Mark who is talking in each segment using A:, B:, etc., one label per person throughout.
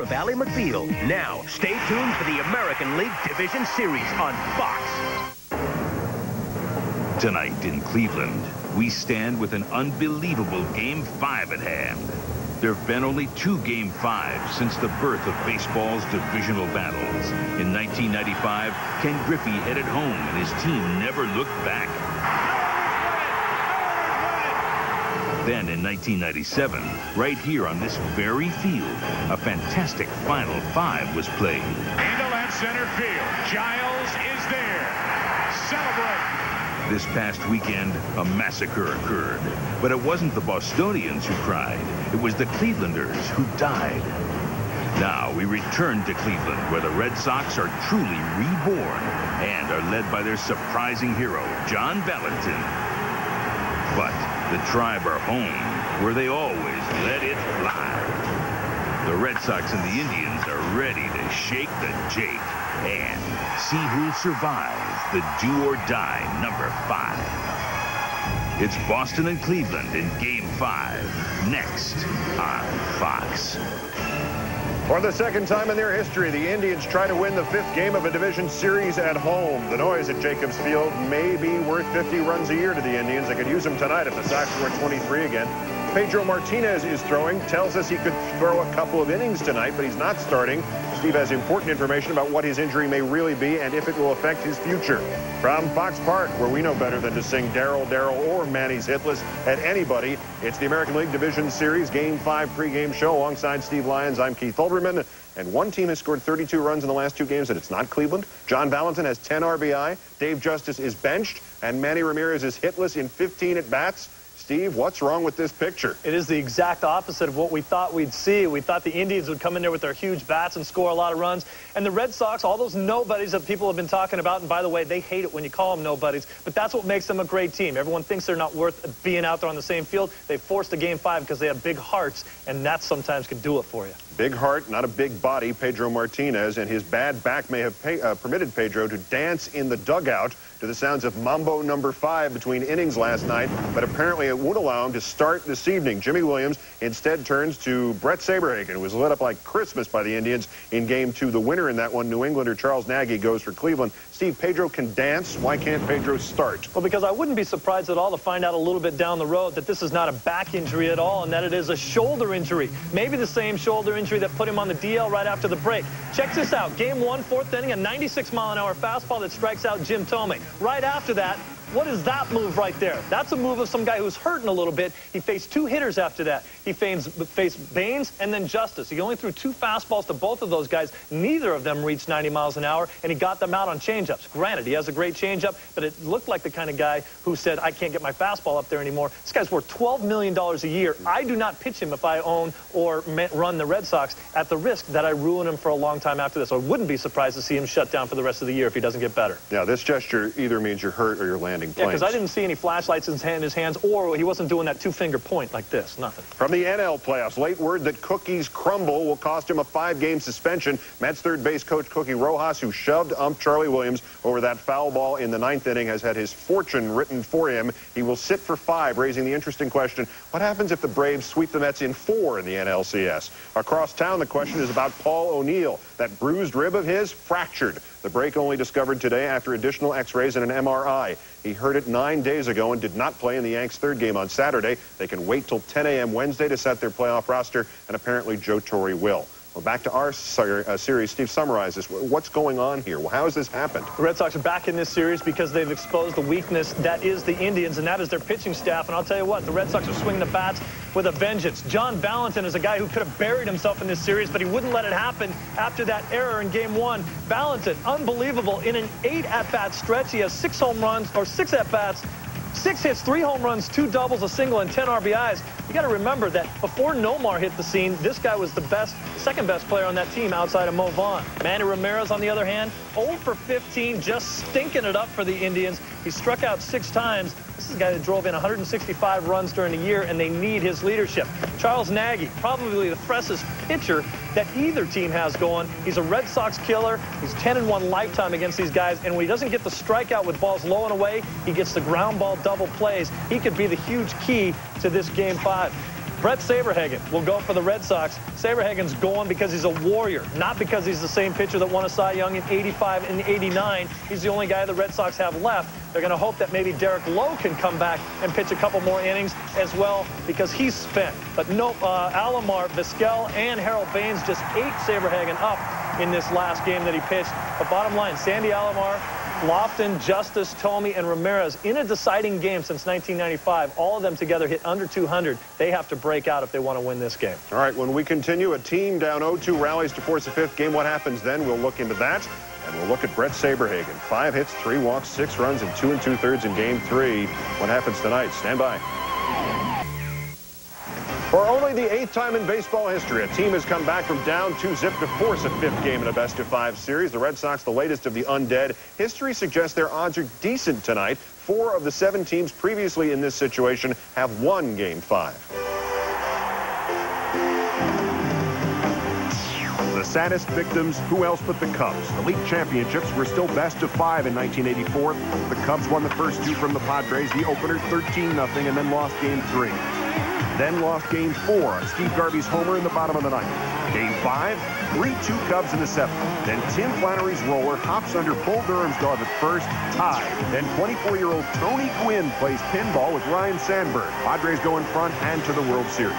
A: of Ally McBeal. Now, stay tuned for the American League Division Series on Fox.
B: Tonight in Cleveland, we stand with an unbelievable Game 5 at hand. There have been only two Game 5s since the birth of baseball's divisional battles. In 1995, Ken Griffey headed home and his team never looked back. Then in 1997, right here on this very field, a fantastic Final Five was played.
C: Left center field. Giles is there. Celebrate.
B: This past weekend, a massacre occurred. But it wasn't the Bostonians who cried. It was the Clevelanders who died. Now we return to Cleveland, where the Red Sox are truly reborn and are led by their surprising hero, John Valentin. But the tribe are home, where they always let it fly. The Red Sox and the Indians are ready to shake the Jake and see who survives the do-or-die number five. It's Boston and Cleveland in Game 5, next on Fox.
D: For the second time in their history, the Indians try to win the fifth game of a division series at home. The noise at Jacobs Field may be worth 50 runs a year to the Indians. They could use them tonight if the Sox were 23 again. Pedro Martinez is throwing, tells us he could throw a couple of innings tonight, but he's not starting. Steve has important information about what his injury may really be and if it will affect his future. From Fox Park, where we know better than to sing Daryl, Daryl, or Manny's hitless at anybody, it's the American League Division Series Game 5 pregame show alongside Steve Lyons. I'm Keith Olbermann. And one team has scored 32 runs in the last two games, and it's not Cleveland. John Valentin has 10 RBI. Dave Justice is benched, and Manny Ramirez is hitless in 15 at-bats. Steve, what's wrong with this picture?
E: It is the exact opposite of what we thought we'd see. We thought the Indians would come in there with their huge bats and score a lot of runs. And the Red Sox, all those nobodies that people have been talking about, and by the way, they hate it when you call them nobodies, but that's what makes them a great team. Everyone thinks they're not worth being out there on the same field. They forced a game five because they have big hearts, and that sometimes can do it for you.
D: Big heart, not a big body, Pedro Martinez, and his bad back may have uh, permitted Pedro to dance in the dugout to the sounds of Mambo number five between innings last night, but apparently it won't allow him to start this evening. Jimy Williams instead turns to Bret Saberhagen, who was lit up like Christmas by the Indians in game two. The winner in that one, New Englander Charles Nagy, goes for Cleveland. Steve, Pedro can dance. Why can't Pedro start?
E: Well, because I wouldn't be surprised at all to find out a little bit down the road that this is not a back injury at all and that it is a shoulder injury. Maybe the same shoulder injury that put him on the DL right after the break. Check this out. Game one, fourth inning, a 96 mile an hour fastball that strikes out Jim Thome. Right after that, what is that move right there? That's a move of some guy who's hurting a little bit. He faced two hitters after that. He faced, Baines and then Justice. He only threw two fastballs to both of those guys. Neither of them reached 90 miles an hour, and he got them out on changeups. Granted, he has a great changeup, but it looked like the kind of guy who said, I can't get my fastball up there anymore. This guy's worth $12 million a year. I do not pitch him if I own or run the Red Sox at the risk that I ruin him for a long time after this. I wouldn't be surprised to see him shut down for the rest of the year if he doesn't get better.
D: Yeah, this gesture either means you're hurt or you're landing
E: landing planes. Yeah, because I didn't see any flashlights in his, hand, in his hands, or he wasn't doing that two-finger point like this. Nothing.
D: From the NL playoffs, late word that Cookie's crumble will cost him a five-game suspension. Mets third base coach Cookie Rojas, who shoved ump Charlie Williams over that foul ball in the ninth inning, has had his fortune written for him. He will sit for five, raising the interesting question, what happens if the Braves sweep the Mets in four in the NLCS? Across town, the question is about Paul O'Neill. That bruised rib of his fractured. The break only discovered today after additional x-rays and an MRI. He hurt it nine days ago and did not play in the Yanks' third game on Saturday. They can wait till 10 a.m. Wednesday to set their playoff roster, and apparently Joe Torre will. Well, back to our uh, series. Steve summarizes what's going on here. Well, How has this happened?
E: The Red Sox are back in this series because they've exposed the weakness that is the Indians, and that is their pitching staff. And I'll tell you what, the Red Sox are swinging the bats with a vengeance. John Valentin is a guy who could have buried himself in this series, but he wouldn't let it happen after that error in game one. Valentin, unbelievable. In an eight at-bat stretch, he has six home runs, or six at-bats, Six hits, three home runs, two doubles, a single, and 10 RBIs. You got to remember that before Nomar hit the scene, this guy was the best, second best player on that team outside of Mo Vaughn. Manny Ramirez, on the other hand, 0 for 15, just stinking it up for the Indians. He struck out six times. This is a guy that drove in 165 runs during the year, and they need his leadership. Charles Nagy, probably the freshest pitcher that either team has going. He's a Red Sox killer. He's 10-1 lifetime against these guys, and when he doesn't get the strikeout with balls low and away, he gets the ground ball double plays. He could be the huge key to this Game 5. Bret Saberhagen will go for the Red Sox. Saberhagen's going because he's a warrior, not because he's the same pitcher that won a Cy Young in 85 and 89. He's the only guy the Red Sox have left. They're going to hope that maybe Derek Lowe can come back and pitch a couple more innings as well because he's spent. But nope, uh, Alomar, Vizquel, and Harold Baines just ate Saberhagen up in this last game that he pitched. But bottom line, Sandy Alomar Lofton, Justice, Thome, and Ramirez in a deciding game since 1995. All of them together hit under 200. They have to break out if they want to win this game.
D: All right, when we continue, a team down 0-2 rallies to force a fifth game. What happens then? We'll look into that. And we'll look at Bret Saberhagen. Five hits, three walks, six runs, and two and two-thirds in game three. What happens tonight? Stand by. The eighth time in baseball history, a team has come back from down two zip to force a fifth game in a best of five series. The Red Sox, the latest of the undead. History suggests their odds are decent tonight. Four of the seven teams previously in this situation have won game five. The saddest victims, who else but the Cubs? The league championships were still best of five in 1984. The Cubs won the first two from the Padres, the opener 13-0, and then lost game three. Then lost game four on Steve Garvey's homer in the bottom of the ninth. Game five, 3-2 Cubs in the seventh. Then Tim Flannery's roller hops under Bull Durham's glove at first, tied. Then 24-year-old Tony Gwynn plays pinball with Ryne Sandberg. Padres go in front and to the World Series.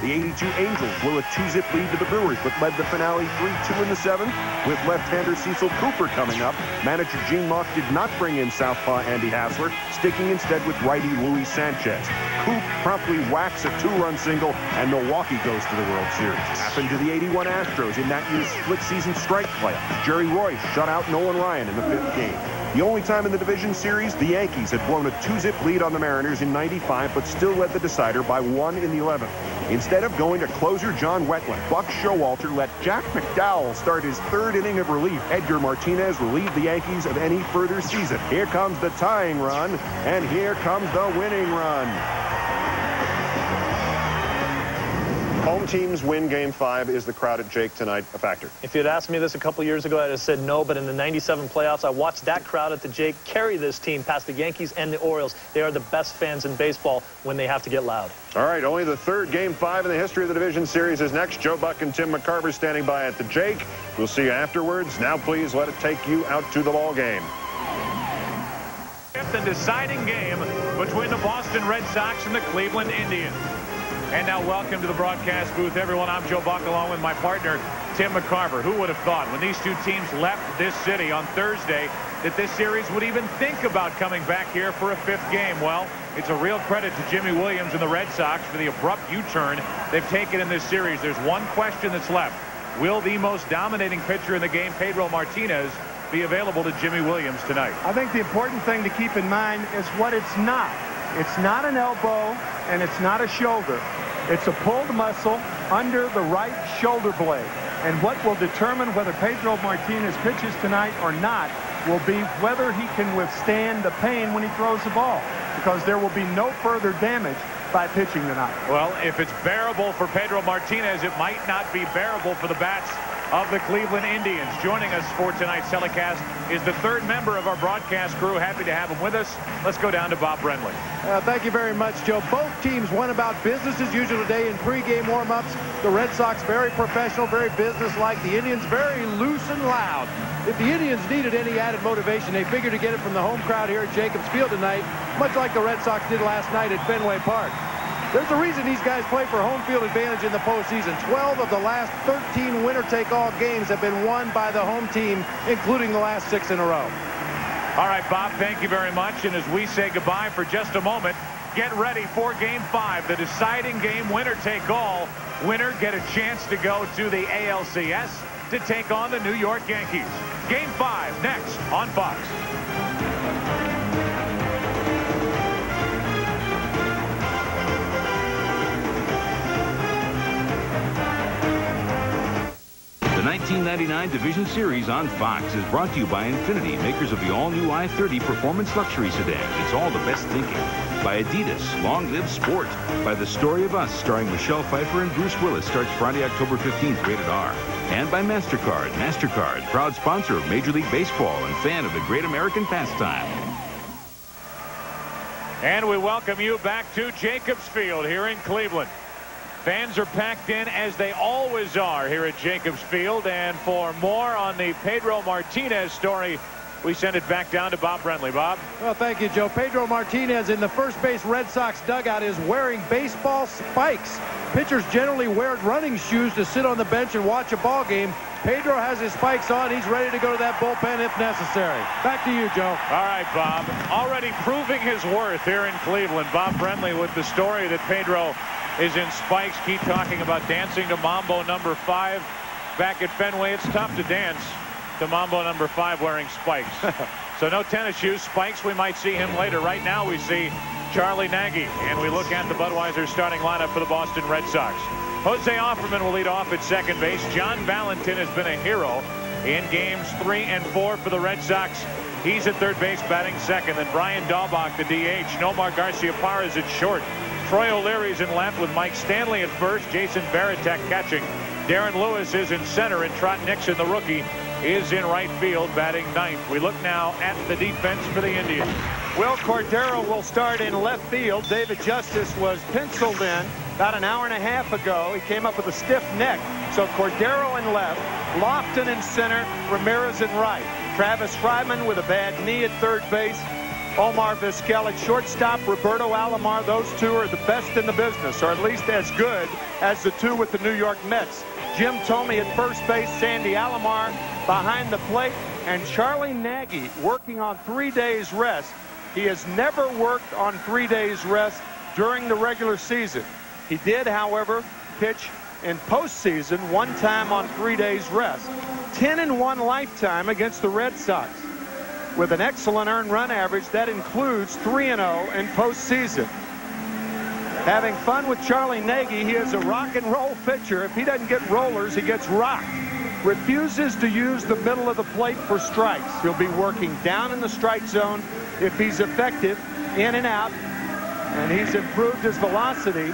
D: The 82 Angels blew a two-zip lead to the Brewers, but led the finale 3-2 in the seventh. With left-hander Cecil Cooper coming up, manager Gene Mauch did not bring in southpaw Andy Hassler, sticking instead with righty Luis Sanchez. Coop promptly whacks a two-run single, and Milwaukee goes to the World Series. Happened to the 81 Astros in that year's split-season strike playoff. Jerry Reuss shut out Nolan Ryan in the fifth game. The only time in the division series, the Yankees had blown a two-zip lead on the Mariners in 95, but still led the decider by one in the 11th. Instead of going to closer John Wetteland, Buck Showalter let Jack McDowell start his third inning of relief. Edgar Martinez relieved the Yankees of any further season. Here comes the tying run, and here comes the winning run. Home teams win game five. Is the crowd at Jake tonight a factor?
E: If you'd asked me this a couple years ago, I'd have said no, but in the 97 playoffs, I watched that crowd at the Jake carry this team past the Yankees and the Orioles. They are the best fans in baseball when they have to get loud.
D: All right, only the third game five in the history of the division series is next. Joe Buck and Tim McCarver standing by at the Jake. We'll see you afterwards. Now, please let it take you out to the ball game.
C: Fifth and deciding game between the Boston Red Sox and the Cleveland Indians. And now welcome to the broadcast booth, everyone. I'm Joe Buck along with my partner, Tim McCarver. Who would have thought when these two teams left this city on Thursday that this series would even think about coming back here for a fifth game? Well, it's a real credit to Jimy Williams and the Red Sox for the abrupt U-turn they've taken in this series. There's one question that's left. Will the most dominating pitcher in the game, Pedro Martinez, be available to Jimy Williams tonight?
F: I think the important thing to keep in mind is what it's not. It's not an elbow, and it's not a shoulder. It's a pulled muscle under the right shoulder blade. And what will determine whether Pedro Martinez pitches tonight or not will be whether he can withstand the pain when he throws the ball. Because there will be no further damage by pitching tonight.
C: Well, if it's bearable for Pedro Martinez, it might not be bearable for the bats of the Cleveland Indians. Joining us for tonight's telecast is the third member of our broadcast crew. Happy to have him with us. Let's go down to Bob Brenly.
G: Uh, thank you very much, Joe. Both teams went about business as usual today in pregame warm-ups. The Red Sox very professional, very businesslike. The Indians very loose and loud. If the Indians needed any added motivation, they figured to get it from the home crowd here at Jacobs Field tonight, much like the Red Sox did last night at Fenway Park. There's a reason these guys play for home field advantage in the postseason. 12 of the last 13 winner-take-all games have been won by the home team, including the last six in a row.
C: All right, Bob, thank you very much. And as we say goodbye for just a moment, get ready for Game 5, the deciding game, winner-take-all. Winner get a chance to go to the ALCS to take on the New York Yankees. Game 5 next on Fox.
B: 1999 Division Series on Fox is brought to you by Infiniti, makers of the all-new i30 performance luxury sedan. It's all the best thinking. By Adidas, long live sport. By The Story of Us, starring Michelle Pfeiffer and Bruce Willis, starts Friday, October 15th, rated R. And by MasterCard. MasterCard, proud sponsor of Major League Baseball and fan of the great American pastime.
C: And we welcome you back to Jacobs Field here in Cleveland. Fans are packed in as they always are here at Jacobs Field. And for more on the Pedro Martinez story, we send it back down to Bob Brenly. Bob?
G: Well, thank you, Joe. Pedro Martinez in the first base Red Sox dugout is wearing baseball spikes. Pitchers generally wear running shoes to sit on the bench and watch a ball game. Pedro has his spikes on. He's ready to go to that bullpen if necessary. Back to you, Joe.
C: All right, Bob. Already proving his worth here in Cleveland. Bob Brenly with the story that Pedro is in spikes. Keep talking about dancing to Mambo number five back at Fenway. It's tough to dance to Mambo number five wearing spikes. so no tennis shoes, spikes. We might see him later. Right now we see Charlie Nagy, and we look at the Budweiser starting lineup for the Boston Red Sox. Jose Offerman will lead off at second base. John Valentin has been a hero in games three and four for the Red Sox. He's at third base batting second. Then Brian Daubach, the DH. Nomar Garciaparra is at short. Troy O'Leary's in left with Mike Stanley at first. Jason Varitek catching. Darren Lewis is in center and Trot Nixon, the rookie, is in right field batting ninth. We look now at the defense for the Indians.
F: Wil Cordero will start in left field. David Justice was penciled in about an hour and a half ago. He came up with a stiff neck. So Cordero in left, Lofton in center, Ramirez in right. Travis Fryman with a bad knee at third base. Omar Vizquel at shortstop, Roberto Alomar. Those two are the best in the business, or at least as good as the two with the New York Mets. Jim Thome at first base, Sandy Alomar behind the plate, and Charlie Nagy working on three days rest. He has never worked on three days rest during the regular season. He did, however, pitch in postseason one time on three days rest. 10 in one lifetime against the Red Sox with an excellent earned run average. That includes 3-0 in postseason. Having fun with Charlie Nagy, he is a rock and roll pitcher. If he doesn't get rollers, he gets rocked. Refuses to use the middle of the plate for strikes. He'll be working down in the strike zone if he's effective, in and out. And he's improved his velocity,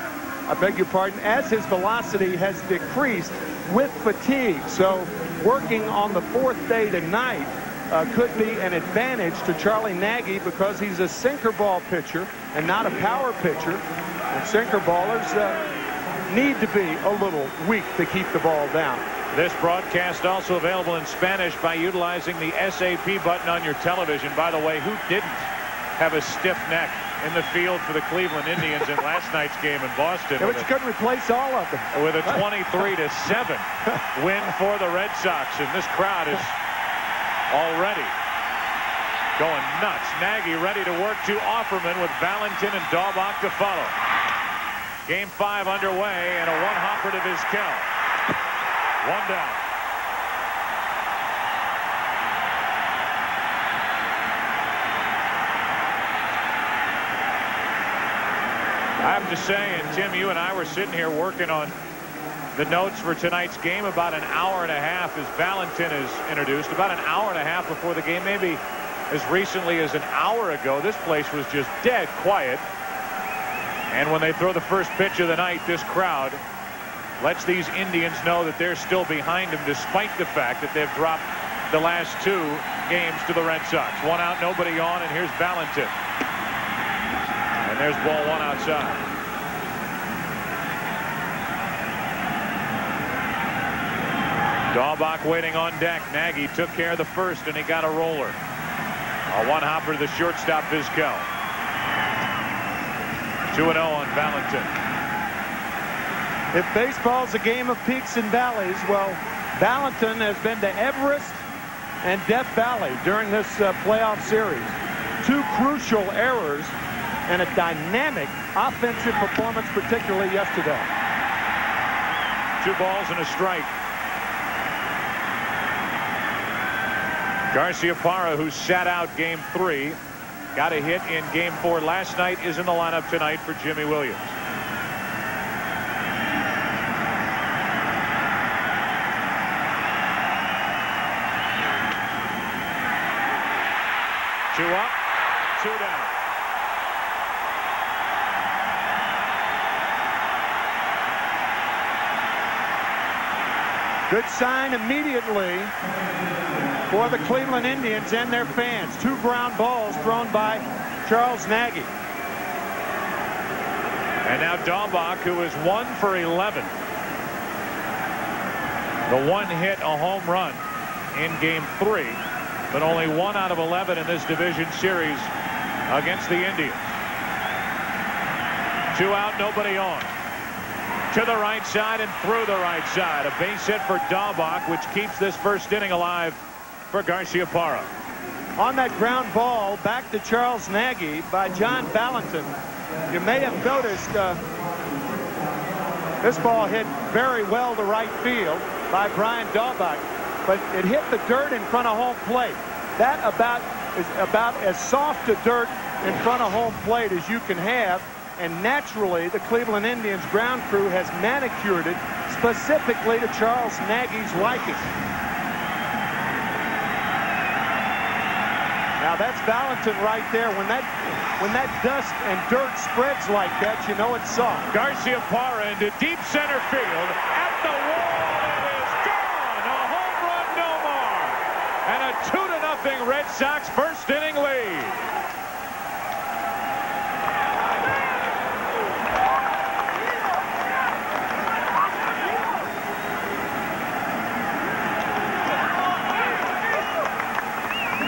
F: I beg your pardon, as his velocity has decreased with fatigue. So working on the fourth day tonight uh, could be an advantage to Charlie Nagy because he's a sinker ball pitcher and not a power pitcher. And sinker ballers uh, need to be a little weak to keep the ball down.
C: This broadcast also available in Spanish by utilizing the SAP button on your television. By the way, who didn't have a stiff neck in the field for the Cleveland Indians in last night's game in Boston?
F: Yeah, you couldn't replace all of them.
C: With a 23 to 7 win for the Red Sox. And this crowd is already going nuts. Nagy ready to work to Offerman with Valentin and Daubach to follow. Game five underway and a one-hopper to Vizquel. One down. I have to say, and Tim, you and I were sitting here working on the notes for tonight's game about an hour and a half as Valentin is introduced. About an hour and a half before the game, maybe as recently as an hour ago, this place was just dead quiet. And when they throw the first pitch of the night, this crowd lets these Indians know that they're still behind them despite the fact that they've dropped the last two games to the Red Sox. One out, nobody on, and here's Valentin. And there's ball one outside. Daubach waiting on deck. Nagy took care of the first, and he got a roller. A one hopper to the shortstop, Vizquel. 2-0 on Valentin.
F: If baseball's a game of peaks and valleys, well, Valentin has been to Everest and Death Valley during this uh, playoff series. Two crucial errors and a dynamic offensive performance, particularly yesterday.
C: Two balls and a strike. Garciaparra, who sat out game three, got a hit in game four last night, is in the lineup tonight for Jimy Williams. Two up, two down.
F: Good sign immediately for the Cleveland Indians and their fans. Two ground balls thrown by Charles Nagy.
C: And now Daubach, who is one for 11. The one hit a home run in game three, but only one out of 11 in this division series against the Indians. Two out, nobody on. To the right side and through the right side. A base hit for Daubach, which keeps this first inning alive for Garciaparra.
F: On that ground ball back to Charles Nagy by John Valentin. You may have noticed uh, this ball hit very well to right field by Brian Daubach, but it hit the dirt in front of home plate. That about is about as soft a dirt in front of home plate as you can have, and naturally the Cleveland Indians ground crew has manicured it specifically to Charles Nagy's liking. Now that's Valentin right there. When that when that dust and dirt spreads like that, you know it's soft.
C: Garciaparra into deep center field at the wall. It is gone. A home run, Nomar, and a two to nothing Red Sox first inning lead.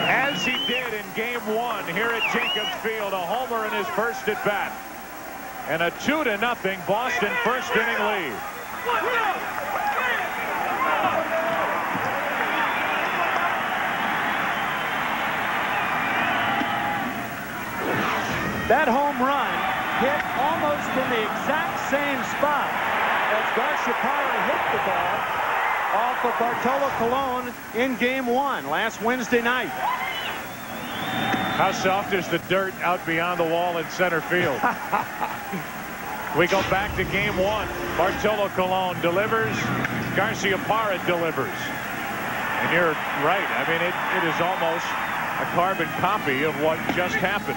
C: As he did in game one here at Jacobs Field, a homer in his first at bat. And a two to nothing Boston first inning lead.
F: That home run hit almost in the exact same spot as Garciaparra hit the ball off of Bartolo Colon in game one last Wednesday night.
C: How soft is the dirt out beyond the wall in center field? we go back to game one. Bartolo Colon delivers. Garciaparra delivers. And you're right. I mean, it, it is almost a carbon copy of what just happened.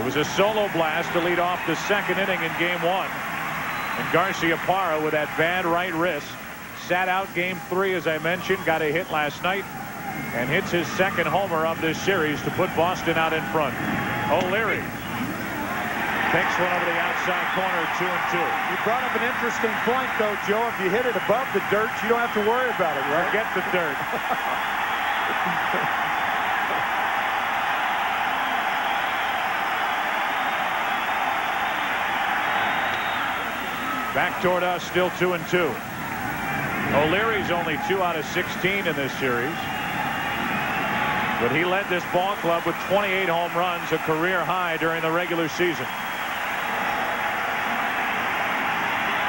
C: It was a solo blast to lead off the second inning in game one. And Garciaparra with that bad right wrist sat out game three, as I mentioned, got a hit last night and hits his second homer of this series to put Boston out in front. O'Leary takes one over the outside corner, two and two.
F: You brought up an interesting point, though, Joe. If you hit it above the dirt, you don't have to worry about it, right?
C: Get the dirt. Back toward us, still two and two. O'Leary's only two out of 16 in this series. But he led this ball club with 28 home runs, a career high during the regular season.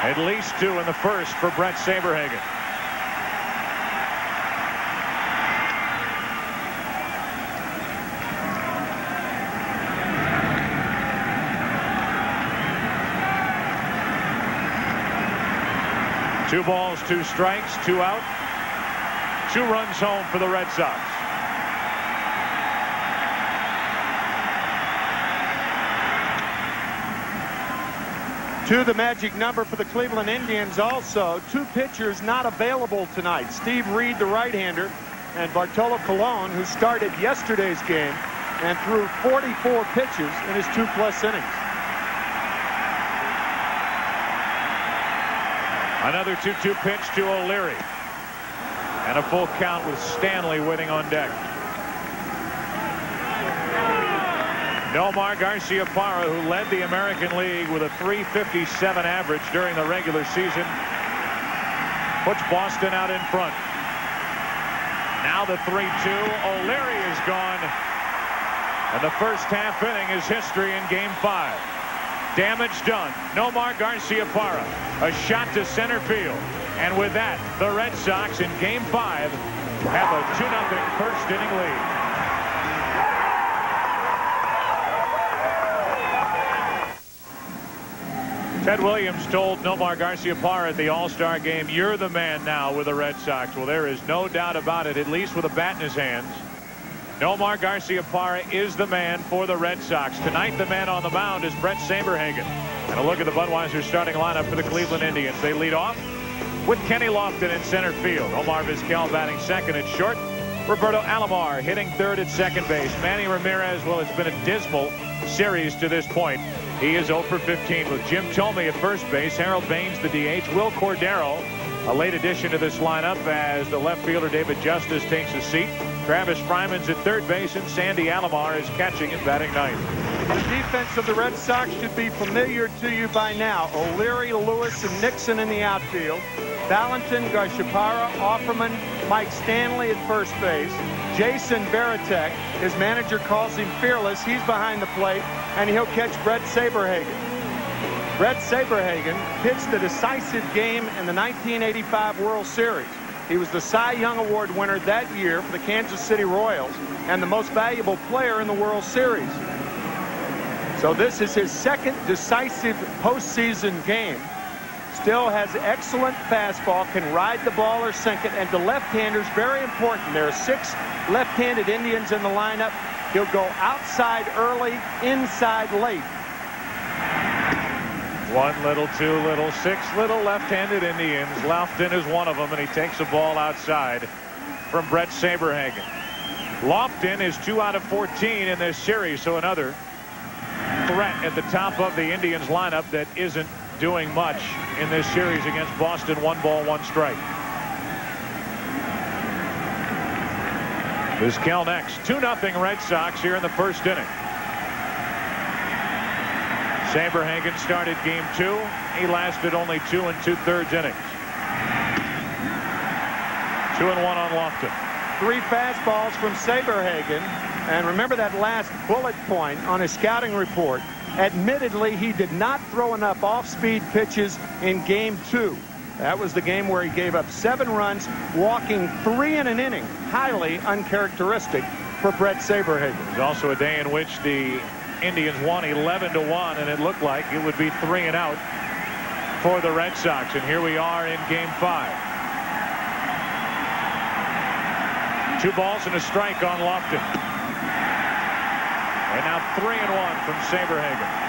C: At least two in the first for Bret Saberhagen. Two balls, two strikes, two out. Two runs home for the Red Sox.
F: To the magic number for the Cleveland Indians also. Two pitchers not available tonight. Steve Reed, the right-hander, and Bartolo Colon, who started yesterday's game and threw 44 pitches in his two-plus innings.
C: Another 2-2 pitch to O'Leary. And a full count with Stanley waiting on deck. Nomar Garciaparra, who led the American League with a 357 average during the regular season, puts Boston out in front. Now the 3-2. O'Leary is gone. And the first half inning is history in game five. Damage done. Nomar Garciaparra. A shot to center field. And with that, the Red Sox in game five have a 2-0 first inning lead. Ted Williams told Nomar Garciaparra at the All-Star game, you're the man now with the Red Sox. Well, there is no doubt about it, at least with a bat in his hands. Nomar Garciaparra is the man for the Red Sox. Tonight, the man on the mound is Bret Saberhagen. And a look at the Budweiser starting lineup for the Cleveland Indians. They lead off with Kenny Lofton in center field. Omar Vizquel batting second at short. Roberto Alomar hitting third at second base. Manny Ramirez, well, it's been a dismal series to this point. He is 0 for 15 with Jim Thome at first base, Harold Baines the DH, Wil Cordero, a late addition to this lineup as the left fielder David Justice takes a seat. Travis Fryman's at third base and Sandy Alomar is catching and batting ninth.
F: The defense of the Red Sox should be familiar to you by now. O'Leary, Lewis, and Nixon in the outfield. Valentin, Garciaparra, Offerman, Mike Stanley at first base. Jason Varitek, his manager calls him fearless. He's behind the plate, and he'll catch Bret Saberhagen. Bret Saberhagen pitched the decisive game in the 1985 World Series. He was the Cy Young Award winner that year for the Kansas City Royals and the most valuable player in the World Series. So this is his second decisive postseason game. Still has excellent fastball, can ride the ball or sink it, and to left-handers, very important. There are six left-handed Indians in the lineup. He'll go outside early, inside late.
C: One little, two little, six little left-handed Indians. Lofton is one of them, and he takes a ball outside from Bret Saberhagen. Lofton is two out of 14 in this series, so another threat at the top of the Indians lineup that isn't doing much in this series against Boston. One ball, one strike. Vizquel next. 2-0 Red Sox here in the first inning. Saberhagen started game two. He lasted only two and two-thirds innings. Two and one on Lofton.
F: Three fastballs from Saberhagen. And remember that last bullet point on his scouting report. Admittedly, he did not throw enough off-speed pitches in game two. That was the game where he gave up seven runs, walking three in an inning. Highly uncharacteristic for Bret Saberhagen.
C: It was also a day in which the Indians won 11 to 1, and it looked like it would be three and out for the Red Sox. And here we are in game five. Two balls and a strike on Lofton. And now three and one from Saberhagen.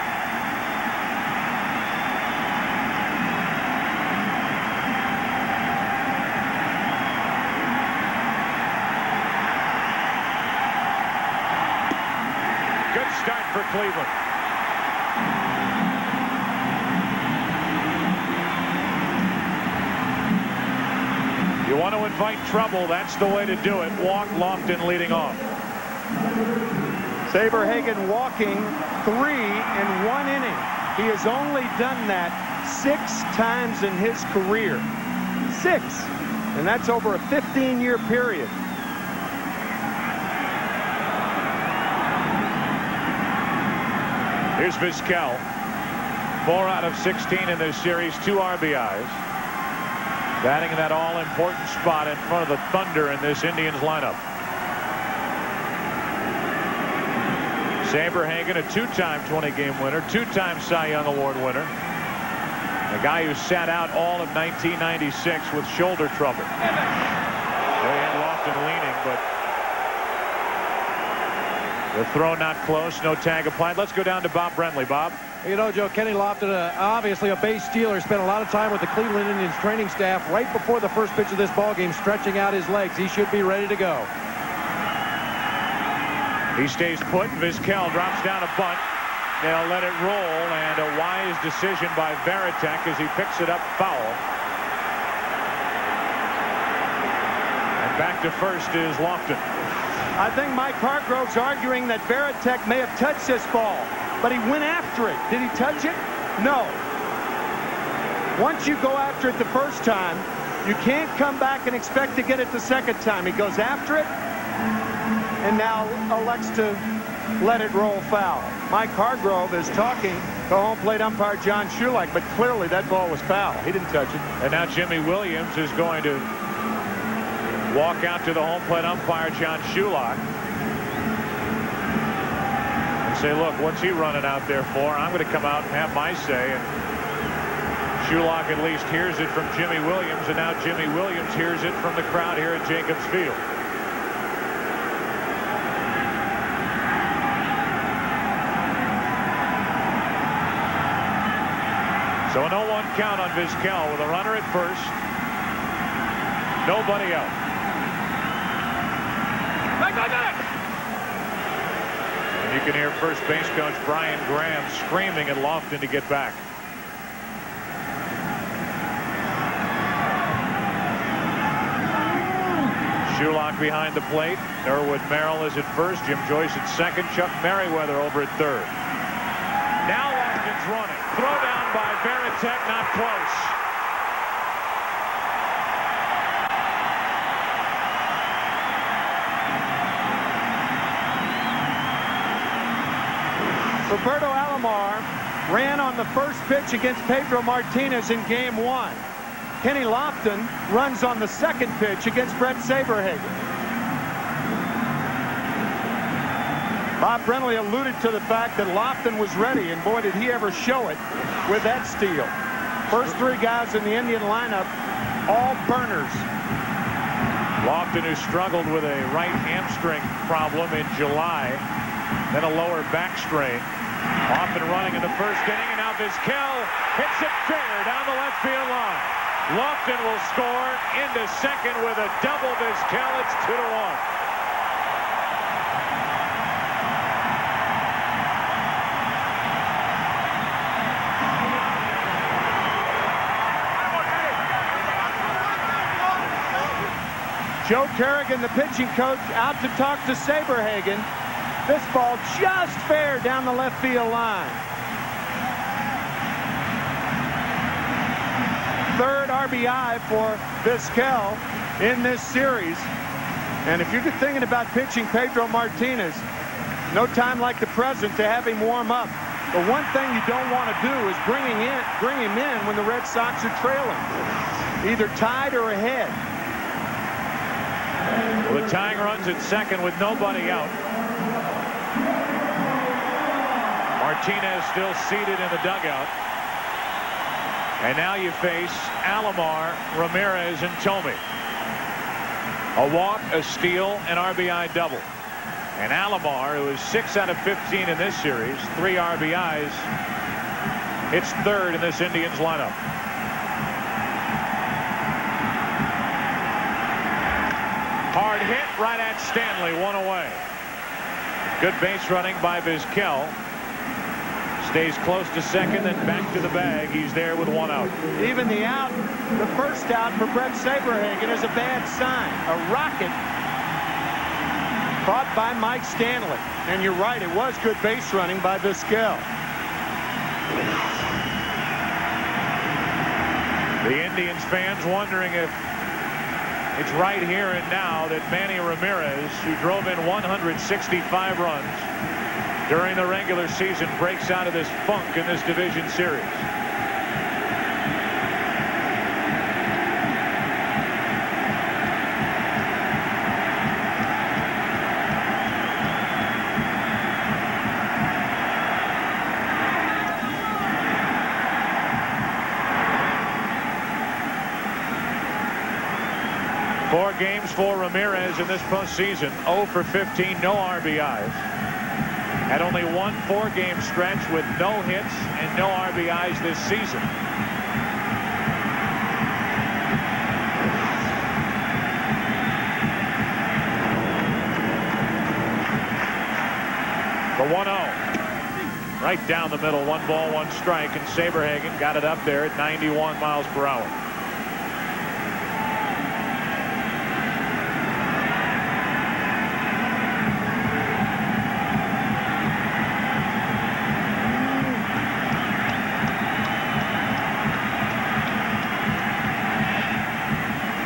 C: Good start for Cleveland. You want to invite trouble, that's the way to do it. Walk Lofton leading off.
F: Saberhagen walking three in one inning. He has only done that six times in his career. Six. And that's over a 15-year period.
C: Here's Vizquel. Four out of 16 in this series, two RBIs. Batting in that all-important spot in front of the Thunder in this Indians lineup. Saberhagen, a two-time 20-game winner, two-time Cy Young Award winner. A guy who sat out all of 1996 with shoulder trouble. They had Lofton leaning, but the throw not close. No tag applied. Let's go down to Bob Brenly. Bob.
G: You know, Joe, Kenny Lofton, uh, obviously a base stealer, spent a lot of time with the Cleveland Indians training staff right before the first pitch of this ball game, stretching out his legs. He should be ready to go.
C: He stays put. Vizquel drops down a bunt. They'll let it roll, and a wise decision by Varitek as he picks it up foul. And back to first is Lofton.
F: I think Mike Hargrove's arguing that Varitek may have touched this ball, but he went after it. Did he touch it? No. Once you go after it the first time, you can't come back and expect to get it the second time. He goes after it and now elects to let it roll foul. Mike Hargrove is talking to home plate umpire John Shulock, but clearly that ball was foul. He didn't touch it.
C: And now Jimy Williams is going to walk out to the home plate umpire John Shulock and say, look, what's he running out there for? I'm going to come out and have my say. And Shulock at least hears it from Jimy Williams, and now Jimy Williams hears it from the crowd here at Jacobs Field. So a 0-1 count on Vizquel with a runner at first. Nobody out. And you can hear first base coach Brian Graham screaming at Lofton to get back. Shulock behind the plate. Durwood Merrill is at first. Jim Joyce at second. Chuck Meriwether over at third. Now Lofton's running. Throw down by Varitek, not close.
F: Roberto Alomar ran on the first pitch against Pedro Martinez in game one. Kenny Lofton runs on the second pitch against Bret Saberhagen. Bob Brenly alluded to the fact that Lofton was ready, and boy, did he ever show it with that steal. First three guys in the Indian lineup, all burners.
C: Lofton, who struggled with a right hamstring problem in July, then a lower back strain. Off and running in the first inning, and now Vizquel hits it fair down the left field line. Lofton will score into second with a double Vizquel. It's two to one.
F: Joe Kerrigan, the pitching coach, out to talk to Saberhagen. This ball just fair down the left field line. Third RBI for Vizquel in this series. And if you're thinking about pitching Pedro Martinez, no time like the present to have him warm up. The one thing you don't want to do is bring him in, bring him in when the Red Sox are trailing, either tied or ahead.
C: Well, the tying runs at second with nobody out. Martinez still seated in the dugout. And now you face Alomar, Ramirez, and Thome. A walk, a steal, an RBI double. And Alomar, who is 6 out of 15 in this series, three RBIs, hits third in this Indians lineup. Hard hit right at Stanley, one away. Good base running by Vizquel. Stays close to second, then back to the bag. He's there with one out.
F: Even the out, the first out for Bret Saberhagen is a bad sign. A rocket caught by Mike Stanley. And you're right, it was good base running by Vizquel.
C: The Indians fans wondering if it's right here and now that Manny Ramirez, who drove in 165 runs during the regular season, breaks out of this funk in this division series. Four games for Ramirez in this postseason. 0 for 15, no RBIs. Had only one four-game stretch with no hits and no RBIs this season. The 1-0. Right down the middle, one ball, one strike, and Saberhagen got it up there at 91 miles per hour.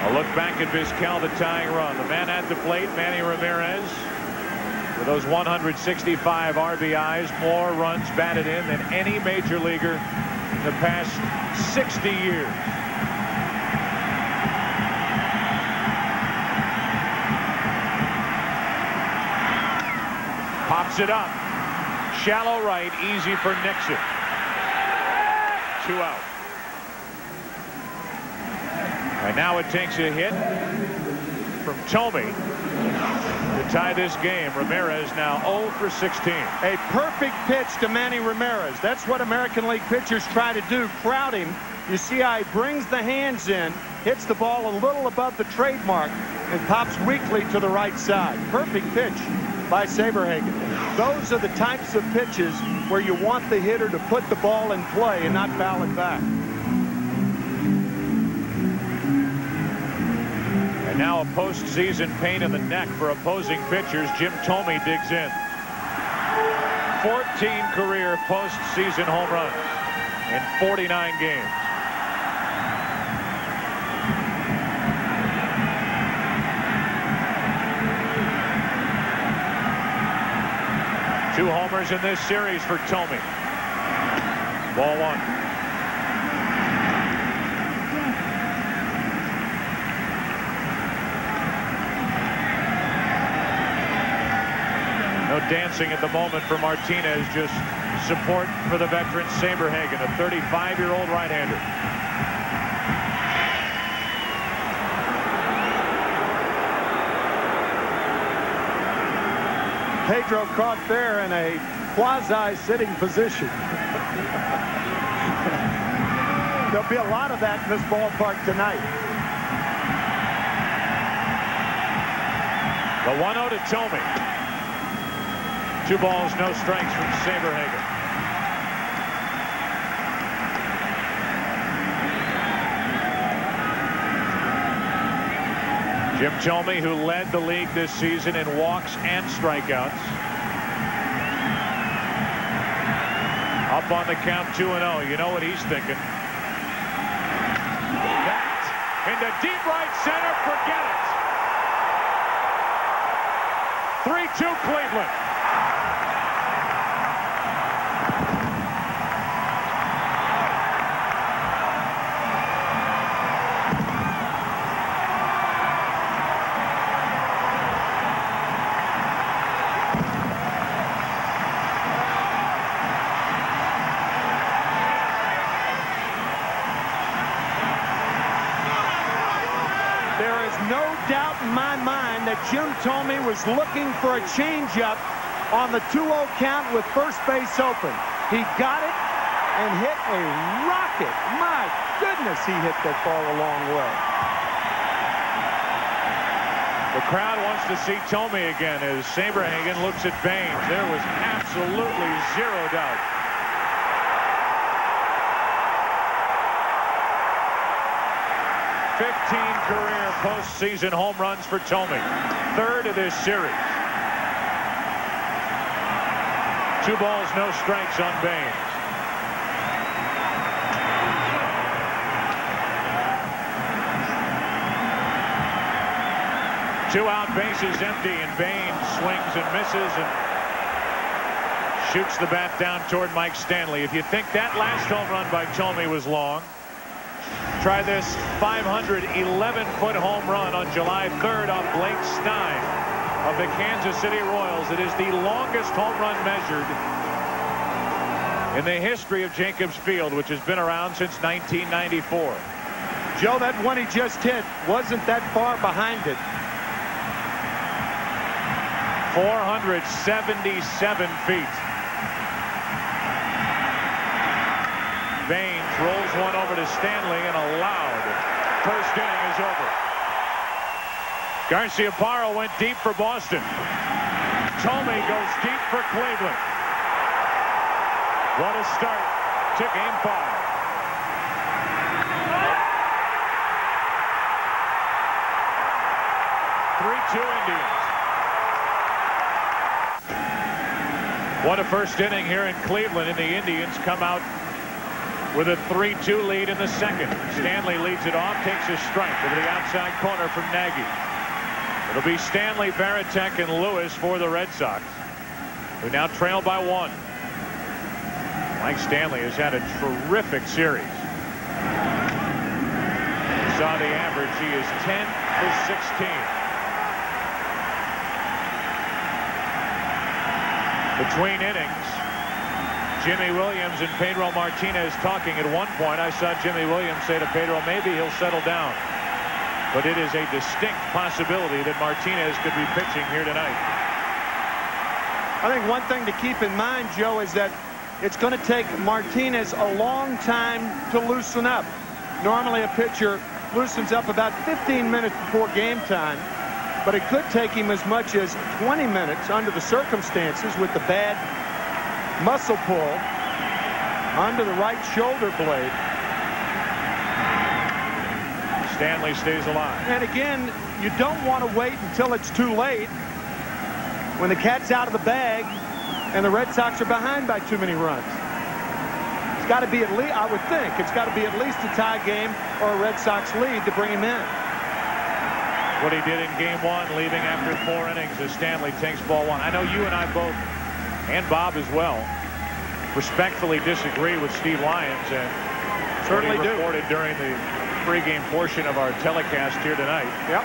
C: A look back at Vizquel, the tying run. The man at the plate, Manny Ramirez, with those 165 RBIs, more runs batted in than any major leaguer in the past 60 years. Pops it up. Shallow right, easy for Nixon. Two out. And now it takes a hit from Thome to tie this game. Ramirez now 0 for 16.
F: A perfect pitch to Manny Ramirez. That's what American League pitchers try to do. Crowd him. You see how he brings the hands in, hits the ball a little above the trademark, and pops weakly to the right side. Perfect pitch by Saberhagen. Those are the types of pitches where you want the hitter to put the ball in play and not foul it back.
C: Now a postseason pain in the neck for opposing pitchers. Jim Thome digs in. 14 career postseason home runs in 49 games. Two homers in this series for Thome. Ball one. Dancing at the moment for Martinez, just support for the veteran Saberhagen, a 35-year-old right-hander.
F: Pedro caught there in a quasi-sitting position. There'll be a lot of that in this ballpark tonight.
C: The 1-0 to Thome. Two balls, no strikes from Saberhagen. Jim Thome, who led the league this season in walks and strikeouts. Up on the count 2-0. You know what he's thinking. That into deep right center. Forget it. 3-2 Cleveland.
F: Jim Thome was looking for a changeup on the 2-0 count with first base open. He got it and hit a rocket. My goodness, he hit that ball a long way.
C: The crowd wants to see Thome again as Saberhagen looks at Baines. There was absolutely zero doubt. Career postseason home runs for Thome third of this series. Two balls, no strikes on Baines. Two out bases empty and Baines swings and misses and shoots the bat down toward Mike Stanley. If you think that last home run by Thome was long, Try this 511-foot home run on July 3rd on Blake Stein of the Kansas City Royals. It is the longest home run measured in the history of Jacobs Field, which has been around since 1994.
F: Joe, that one he just hit wasn't that far behind it.
C: 477 feet. Baines rolls one over to Stanley and a loud first inning is over. Garciaparra went deep for Boston. Thome goes deep for Cleveland. What a start to game five. Three-two Indians. What a first inning here in Cleveland, and the Indians come out with a 3-2 lead in the second. Stanley leads it off, takes a strike over the outside corner from Nagy. It'll be Stanley, Varitek, and Lewis for the Red Sox, who now trail by one. Mike Stanley has had a terrific series. You saw the average. He is 10 for 16. Between innings, Jimy Williams and Pedro Martinez talking at one point. I saw Jimy Williams say to Pedro, maybe he'll settle down. But it is a distinct possibility that Martinez could be pitching here tonight.
F: I think one thing to keep in mind, Joe, is that it's going to take Martinez a long time to loosen up. Normally a pitcher loosens up about 15 minutes before game time. but it could take him as much as 20 minutes under the circumstances with the bad muscle pull under the right shoulder blade.
C: Stanley stays alive.
F: And again, you don't want to wait until it's too late when the cat's out of the bag and the Red Sox are behind by too many runs. It's got to be at least, I would think, it's got to be at least a tie game or a Red Sox lead to bring him in.
C: What he did in game one, leaving after four innings as Stanley takes ball one. I know you and I both, and Bob as well, respectfully disagree with Steve Lyons and
F: certainly
C: do. during the pregame portion of our telecast here tonight.
F: Yep.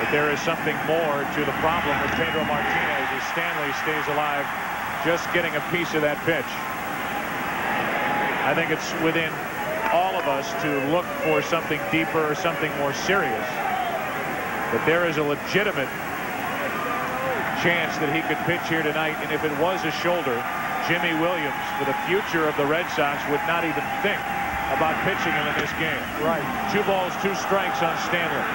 C: But there is something more to the problem with Pedro Martinez as Stanley stays alive, just getting a piece of that pitch. I think it's within all of us to look for something deeper or something more serious. But there is a legitimate chance that he could pitch here tonight. And if it was a shoulder, Jimy Williams, for the future of the Red Sox, would not even think about pitching him in this game.
F: Right.
C: Two balls, two strikes on Stanley.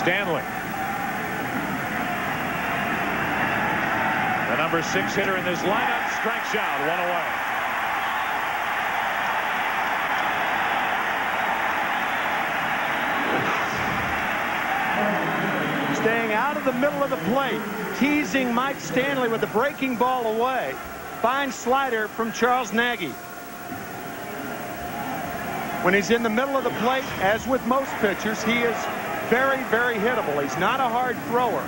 C: Stanley. The number six hitter in this lineup strikes out, one away.
F: staying out of the plate, teasing Mike Stanley with the breaking ball away. Fine slider from Charles Nagy. When he's in the middle of the plate, as with most pitchers, he is very, very hittable. He's not a hard thrower.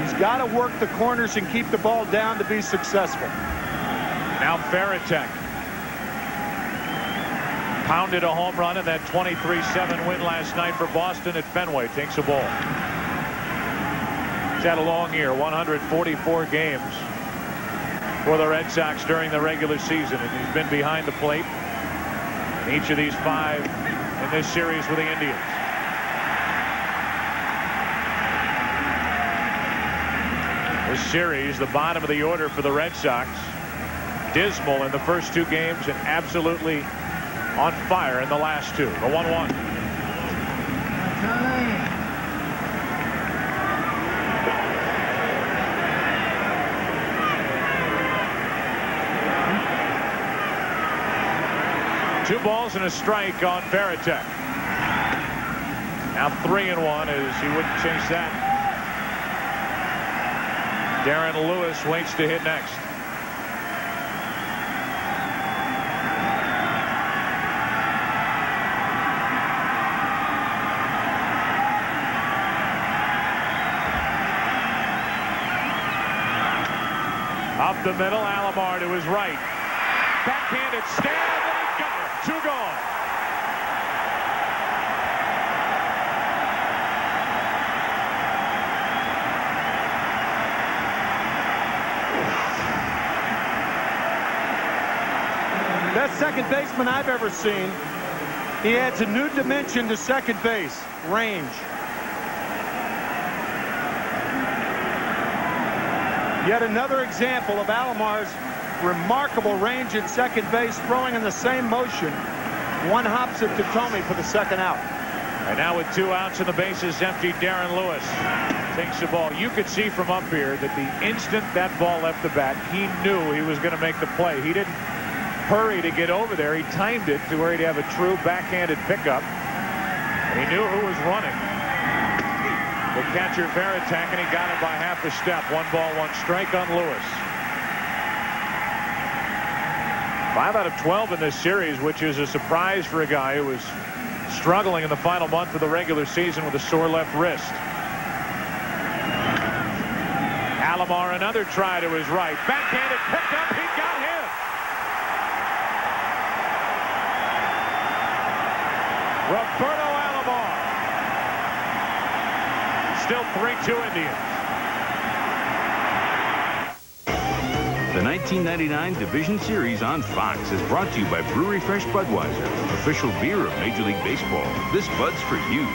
F: He's got to work the corners and keep the ball down to be successful.
C: Now Varitek pounded a home run in that 23-7 win last night for Boston at Fenway. Takes a ball. He's had a long year, 144 games for the Red Sox during the regular season, and he's been behind the plate in each of these five in this series with the Indians. This series, the bottom of the order for the Red Sox, dismal in the first two games and absolutely on fire in the last two. The 1-1. Two balls and a strike on Varitek. Now three and one as he wouldn't change that. Darren Lewis waits to hit next. Up the middle, Alomar to his right. Backhanded stab, Two gone.
F: Best second baseman I've ever seen. He adds a new dimension to second base. Range. Yet another example of Alomar's remarkable range at second base, throwing in the same motion. One hops it to Thome for the second out.
C: And now with two outs and the bases empty, Darren Lewis takes the ball. You could see from up here that the instant that ball left the bat, he knew he was going to make the play. He didn't hurry to get over there. He timed it to where he'd have a true backhanded pickup. He knew who was running. The catcher Varitek, and he got it by half a step. One ball, one strike on Lewis. Five out of 12 in this series, which is a surprise for a guy who was struggling in the final month of the regular season with a sore left wrist. Alomar, another try to his right. Backhanded picked up. He got him. Roberto Alomar. Still 3-2 Indians.
B: The 1999 Division Series on Fox is brought to you by Brewery Fresh Budweiser, official beer of Major League Baseball. This Bud's for you.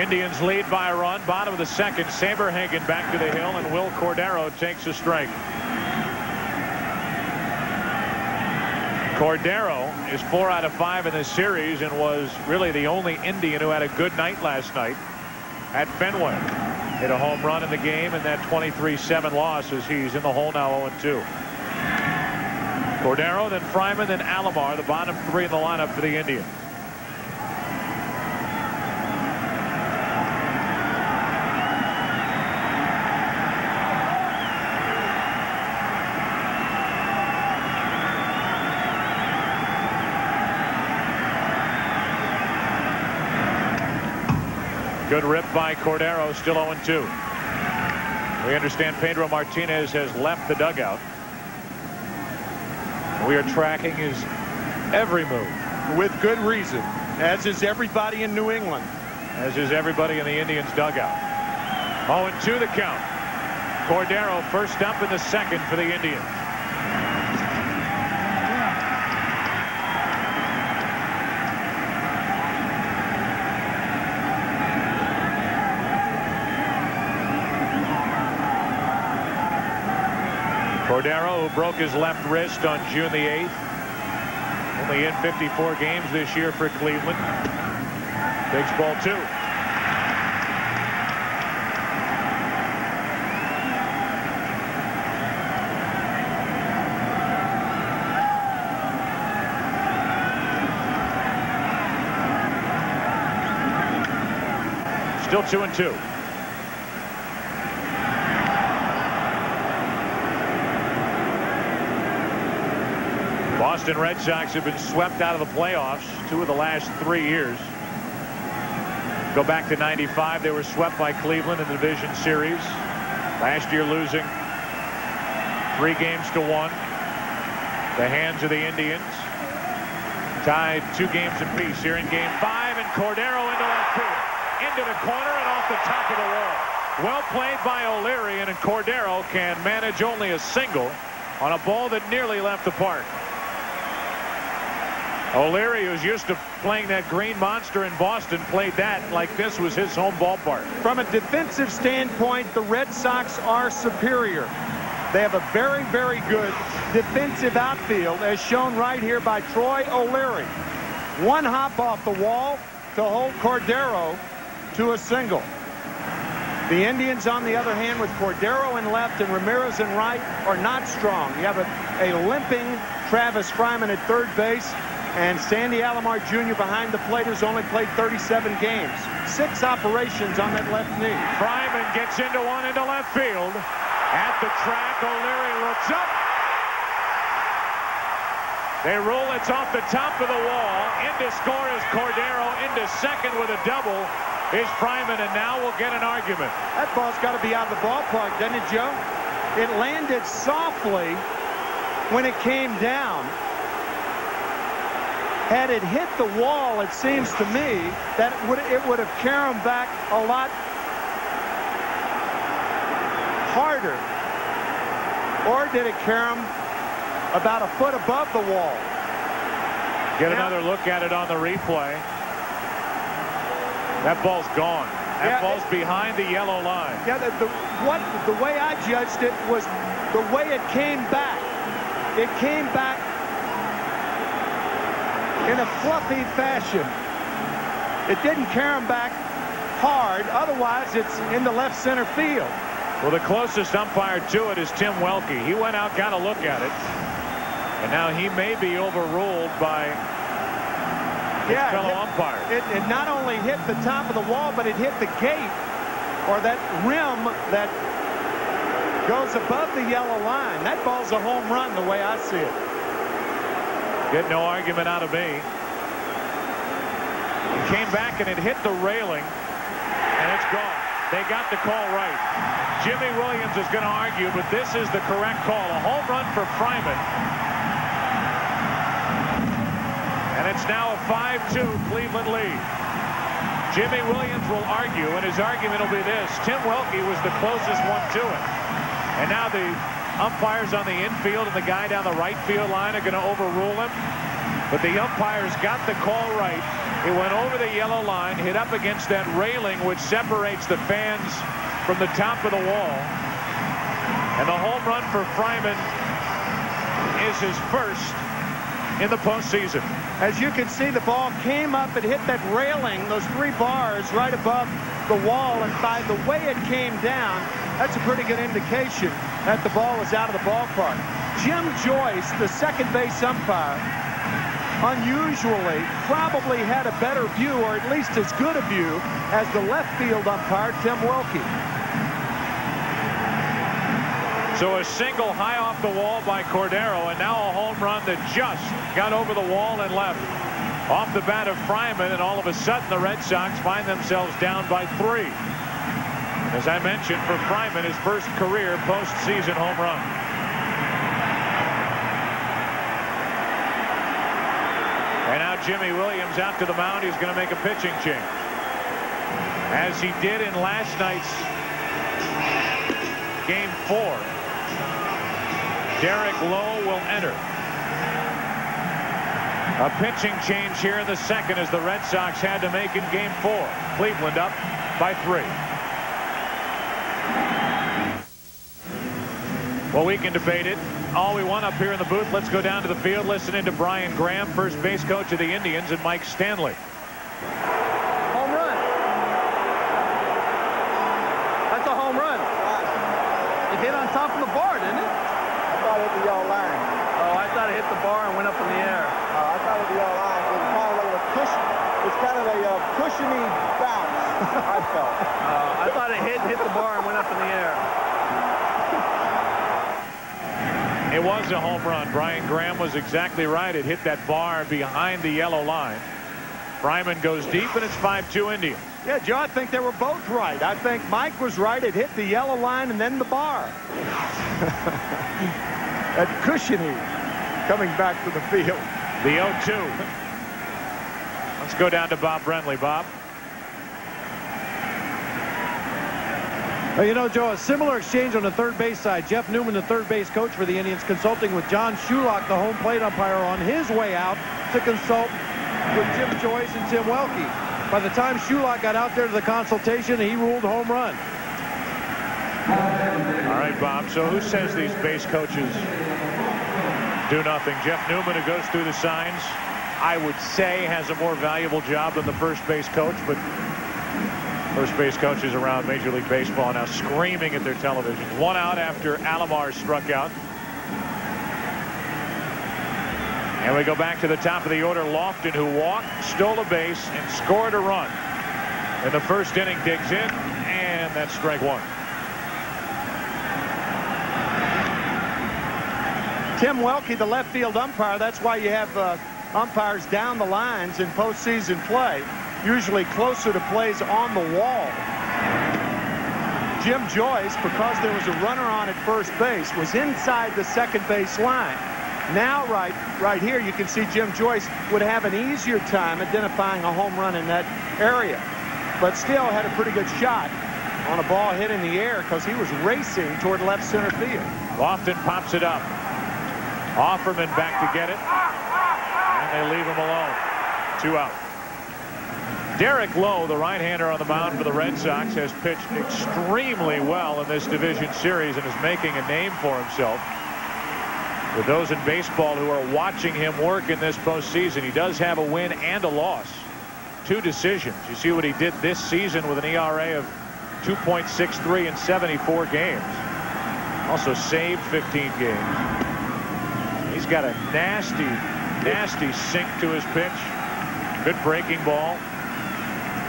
C: Indians lead by a run. Bottom of the second. Saberhagen back to the hill, and Wil Cordero takes a strike. Cordero is four out of five in this series and was really the only Indian who had a good night last night at Fenway. Hit a home run in the game and that 23-7 loss as he's in the hole now 0-2. Cordero, then Fryman, then Alomar, the bottom three in the lineup for the Indians. Good rip by Cordero, still 0-2. We understand Pedro Martinez has left the dugout. We are tracking his every move.
F: With good reason, as is everybody in New England.
C: As is everybody in the Indians dugout. 0-2 the count. Cordero first up in the second for the Indians. Cordero, who broke his left wrist on June the 8th. Only in 54 games this year for Cleveland. Takes ball two. Still two and two. Boston Red Sox have been swept out of the playoffs two of the last three years. Go back to 95. They were swept by Cleveland in the division series. Last year losing three games to one. The hands of the Indians. Tied two games apiece here in game five. And Cordero into left field. Into the corner and off the top of the wall. Well played by O'Leary. And Cordero can manage only a single on a ball that nearly left the park. O'Leary, who's used to playing that green monster in Boston, played that like this was his home ballpark.
F: From a defensive standpoint, the Red Sox are superior. They have a very, very good defensive outfield, as shown right here by Troy O'Leary. One hop off the wall to hold Cordero to a single. The Indians, on the other hand, with Cordero in left and Ramirez in right, are not strong. You have a, a limping Travis Fryman at third base and Sandy Alomar Jr. behind the plate has only played 37 games. Six operations on that left knee.
C: Fryman gets into one into left field. At the track, O'Leary looks up. They roll. It's off the top of the wall. Into score is Cordero. Into second with a double is Fryman, and now we'll get an argument.
F: That ball's got to be out of the ballpark, doesn't it, Joe? It landed softly when it came down. Had it hit the wall, it seems to me that it would, it would have carried him back a lot harder. Or did it carry him about a foot above the wall?
C: Get now, another look at it on the replay. That ball's gone. That yeah, ball's it, behind the yellow line.
F: Yeah, the, the, what the way I judged it was the way it came back. It came back in a fluffy fashion. It didn't carry him back hard. Otherwise, it's in the left center field.
C: Well, the closest umpire to it is Tim Welke. He went out, got a look at it. And now he may be overruled by his yeah, fellow
F: it,
C: umpire.
F: It, it not only hit the top of the wall, but it hit the gate or that rim that goes above the yellow line. That ball's a home run the way I see it.
C: Get no argument out of me. It came back and it hit the railing, and it's gone. They got the call right. Jimy Williams is going to argue, but this is the correct call. A home run for Fryman. And it's now a 5-2 Cleveland lead. Jimy Williams will argue, and his argument will be this. Tim Welke was the closest one to it. And now the umpires on the infield and the guy down the right field line are going to overrule him. But the umpires got the call right. It went over the yellow line, hit up against that railing which separates the fans from the top of the wall. And the home run for Fryman is his first in the postseason.
F: As you can see, the ball came up and hit that railing, those three bars right above the wall. And by the way it came down, that's a pretty good indication that the ball was out of the ballpark. Jim Joyce, the second base umpire, unusually probably had a better view or at least as good a view as the left field umpire Tim Welke.
C: So a single high off the wall by Cordero and now a home run that just got over the wall and left off the bat of Fryman and all of a sudden the Red Sox find themselves down by three. As I mentioned for Fryman his first career postseason home run. And now Jimy Williams out to the mound. He's going to make a pitching change. As he did in last night's game four. Derek Lowe will enter. A pitching change here in the second as the Red Sox had to make in game four. Cleveland up by three. Well, we can debate it all we want up here in the booth. Let's go down to the field, listening to Brian Graham, first base coach of the Indians, and Mike Stanley.
H: Home run. That's a home run. It hit on top of the bar, didn't it?
I: I thought it hit the yellow line.
H: Oh, I thought it hit the bar and went up in the air.
I: Uh, I thought it hit the yellow line. It was kind of like a cushion. It's kind of a uh, cushiony bounce. I felt.
H: Uh, I thought it hit hit the bar and went up in the air.
C: It was a home run. Brian Graham was exactly right. It hit that bar behind the yellow line. Fryman goes deep, and it's 5-2 Indians.
F: Yeah, Joe, I think they were both right. I think Mike was right. It hit the yellow line and then the bar. that cushiony coming back to the field.
C: The 0-2. Let's go down to Bob Brenly. Bob.
G: Well, you know, Joe, a similar exchange on the third base side. Jeff Newman, the third base coach for the Indians, consulting with John Shulock, the home plate umpire, on his way out to consult with Jim Joyce and Tim Welke. By the time Shulock got out there to the consultation, he ruled home run.
C: All right, Bob. So who says these base coaches do nothing? Jeff Newman, who goes through the signs, I would say has a more valuable job than the first base coach, but First base coaches around Major League Baseball now screaming at their televisions. One out after Alomar struck out. And we go back to the top of the order. Lofton, who walked, stole a base, and scored a run. And the first inning, digs in, and that's strike one.
F: Tim Welke, the left field umpire. That's why you have uh, umpires down the lines in postseason play usually closer to plays on the wall. Jim Joyce, because there was a runner on at first base, was inside the second base line. Now, right, right here, you can see Jim Joyce would have an easier time identifying a home run in that area, but still had a pretty good shot on a ball hit in the air because he was racing toward left center field.
C: Lofton pops it up. Offerman back to get it, and they leave him alone. Two out. Derek Lowe, the right-hander on the mound for the Red Sox, has pitched extremely well in this division series and is making a name for himself. With those in baseball who are watching him work in this postseason, he does have a win and a loss. Two decisions. You see what he did this season with an ERA of 2.63 in 74 games. Also saved 15 games. He's got a nasty, nasty sink to his pitch. Good breaking ball.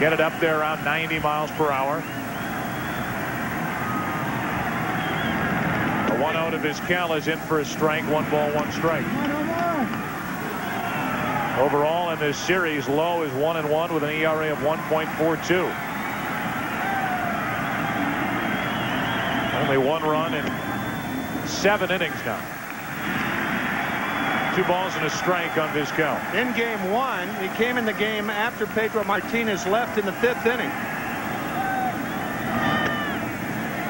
C: Get it up there around 90 miles per hour. A one out of his Vizquel is in for a strike. One ball, one strike. Overall in this series, Lowe is one and one with an ERA of 1.42. Only one run in seven innings now. Two balls and a strike on Vizquel.
F: In game one, he came in the game after Pedro Martinez left in the fifth inning.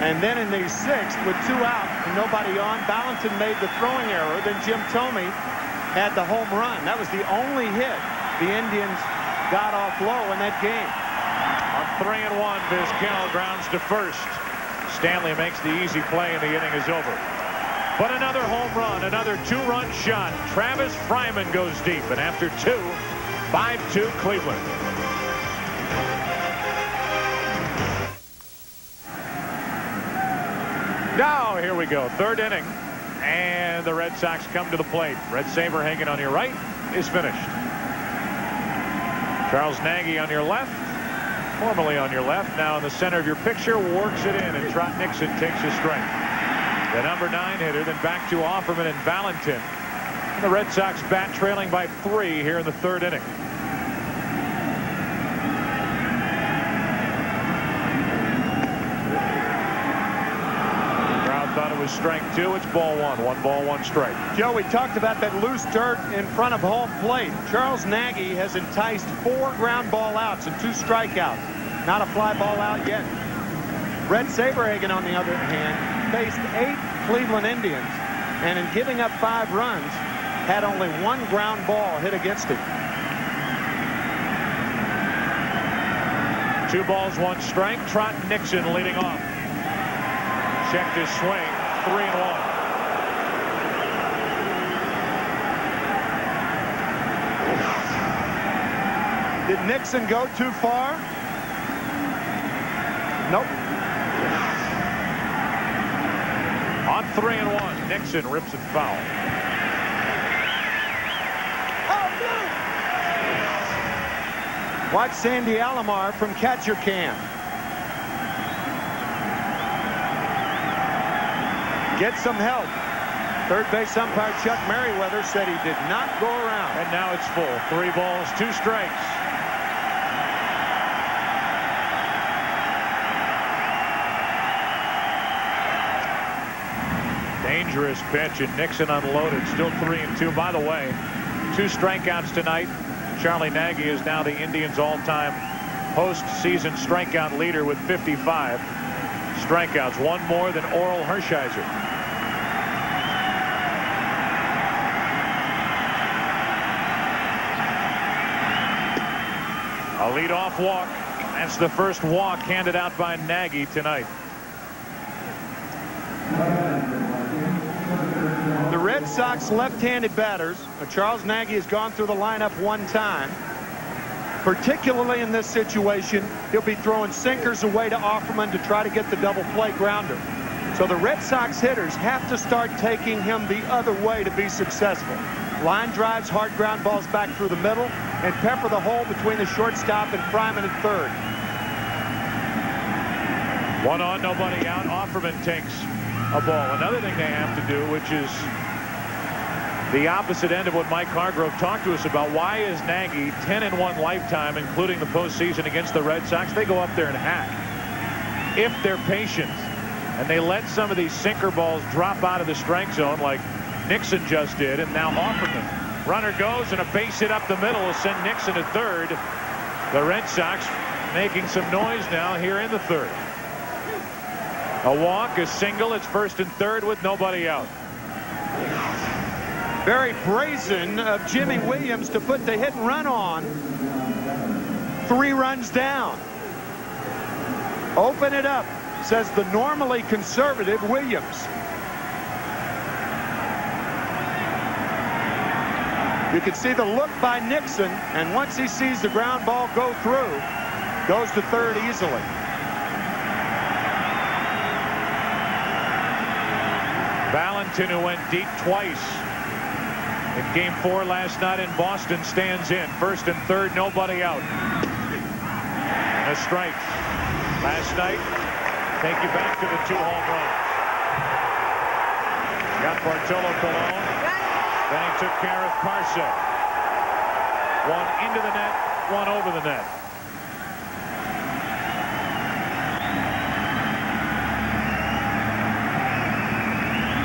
F: And then in the sixth, with two out and nobody on, Valentin made the throwing error. Then Jim Thome had the home run. That was the only hit the Indians got off Lowe in that game.
C: On three and one, Vizquel grounds to first. Stanley makes the easy play and the inning is over. But another home run, another two-run shot. Travis Fryman goes deep, and after two, 5-2 Cleveland. Now, here we go. Third inning. And the Red Sox come to the plate. Bret Saberhagen on your right is finished. Charles Nagy on your left. Formerly on your left. Now in the center of your picture. Works it in. And Trot Nixon takes his strike. The number nine hitter. Then back to Offerman and Valentin. The Red Sox bat trailing by three here in the third inning. thought it was strike two. It's ball one. One ball, one strike.
F: Joe, we talked about that loose dirt in front of home plate. Charles Nagy has enticed four ground ball outs and two strikeouts. Not a fly ball out yet. Bret Saberhagen, on the other hand, faced eight Cleveland Indians, and in giving up five runs, had only one ground ball hit against him.
C: Two balls, one strike. Trot Nixon leading off checked his swing. Three and one.
F: Did Nixon go too far? Nope.
C: On three and one, Nixon rips it foul.
F: Watch Sandy Alomar from catcher cam. get some help. Third base umpire Chuck Meriwether said he did not go around.
C: And now it's full. Three balls, two strikes. Dangerous pitch, and Nixon unloaded. Still three and two. By the way, two strikeouts tonight. Charlie Nagy is now the Indians' all-time postseason strikeout leader with 55 strikeouts, one more than Orel Hershiser. A leadoff walk. That's the first walk handed out by Nagy tonight.
F: Red Sox left-handed batters, uh, Charles Nagy has gone through the lineup one time. Particularly in this situation, he'll be throwing sinkers away to Offerman to try to get the double play grounder. So the Red Sox hitters have to start taking him the other way to be successful. Line drives, hard ground balls back through the middle, and pepper the hole between the shortstop and Fryman at third.
C: One on, nobody out. Offerman takes a ball. Another thing they have to do, which is the opposite end of what Mike Hargrove talked to us about. Why is Nagy 10 in one lifetime, including the postseason against the Red Sox? They go up there and hack. If they're patient and they let some of these sinker balls drop out of the strike zone like Nixon just did, and now Offerman Runner goes and a base hit up the middle will send Nixon to third. The Red Sox making some noise now here in the third. A walk, a single. It's first and third with nobody out.
F: Very brazen of Jimy Williams to put the hit and run on. Three runs down. Open it up, says the normally conservative Williams. You can see the look by Nixon, and once he sees the ground ball go through, goes to third easily.
C: Valentin, who went deep twice in game four last night in Boston, stands in. First and third, nobody out. And a strike. Last night, take you back to the two home runs. Got Bartolo Colon then he took care of Parsec. One into the net, one over the net.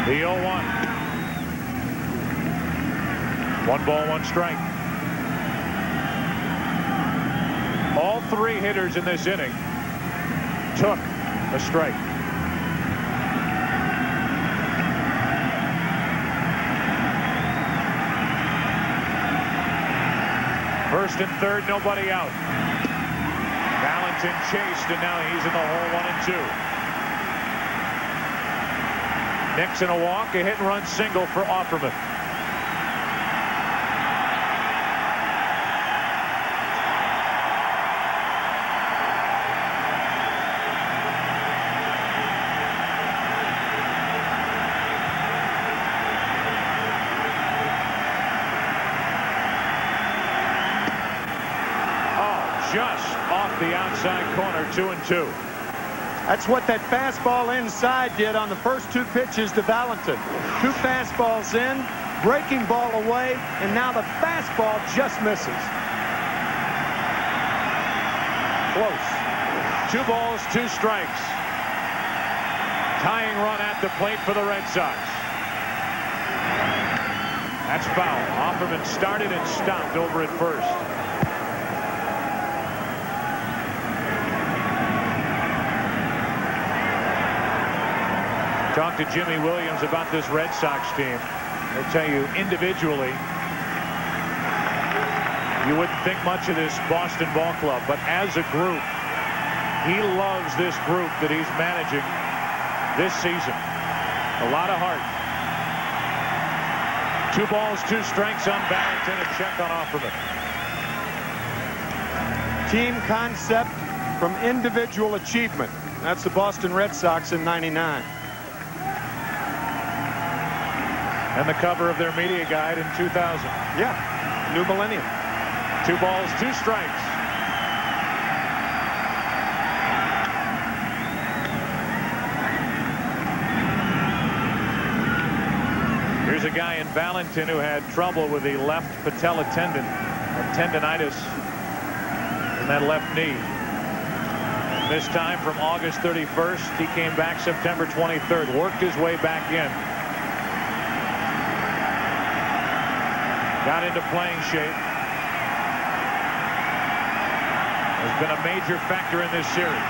C: The 0-1. One ball, one strike. All three hitters in this inning took a strike. First and third, nobody out. Valentin chased, and now he's in the hole, one and two. Nixon a walk, a hit and run single for Offerman. Two and two.
F: That's what that fastball inside did on the first two pitches to Valentin. Two fastballs in, breaking ball away, and now the fastball just misses.
C: Close. Two balls, two strikes. Tying run at the plate for the Red Sox. That's foul. Offerman started and stopped over at first. Talk to Jimy Williams about this Red Sox team. I'll tell you individually, you wouldn't think much of this Boston ball club, but as a group, he loves this group that he's managing this season. A lot of heart. Two balls, two strikes on Barrington, a check on Offerman.
F: Team concept from individual achievement. That's the Boston Red Sox in 99.
C: And the cover of their media guide in 2000.
F: Yeah, new millennium.
C: Two balls, two strikes. Here's a guy in Valentin who had trouble with the left patella tendon, tendonitis in that left knee. This time from August 31st, he came back September 23rd, worked his way back in. Got into playing shape. Has been a major factor in this series.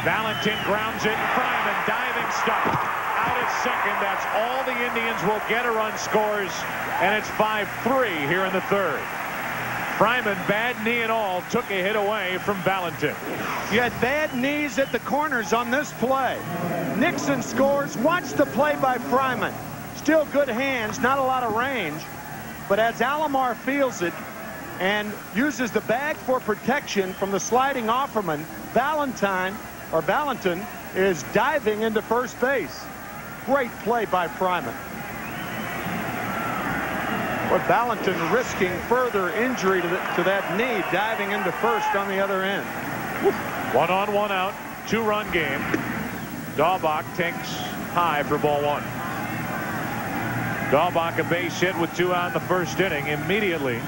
C: Valentin grounds it. Fryman diving stop. Out at second. That's all the Indians will get a run scores. And it's 5-3 here in the third. Fryman, bad knee and all, took a hit away from Valentin.
F: You had bad knees at the corners on this play. Nixon scores. Watch the play by Fryman. Still good hands, not a lot of range. But as Alomar feels it and uses the bag for protection from the sliding Offerman, Valentine or Valentin is diving into first base. Great play by Fryman. But Valentin risking further injury to, the, to that knee, diving into first on the other end.
C: One on, one out, two-run game. Daubach takes high for ball one. Daubach a base hit with two out in the first inning immediately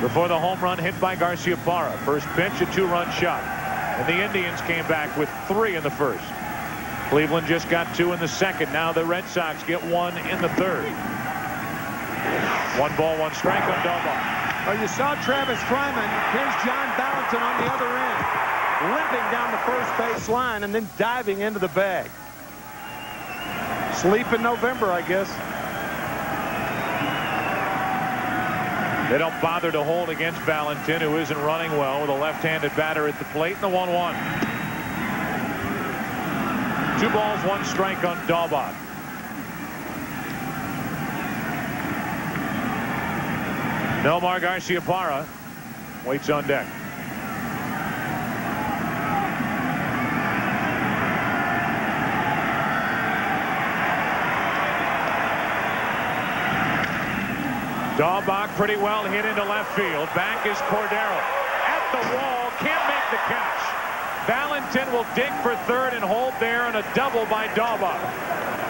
C: before the home run hit by Garciaparra. First pitch, a two-run shot. And the Indians came back with three in the first. Cleveland just got two in the second. Now the Red Sox get one in the third. One ball, one strike on Daubach.
F: Well, you saw Travis Fryman. Here's John Valentin on the other end. Limping down the first base line and then diving into the bag. Sleep in November, I guess.
C: They don't bother to hold against Valentin, who isn't running well with a left-handed batter at the plate in the 1-1. Two balls, one strike on Daubach. Nomar Garciaparra waits on deck. Daubach pretty well hit into left field. Back is Cordero. At the wall. Can't make the catch. Valentin will dig for third and hold there and a double by Daubach.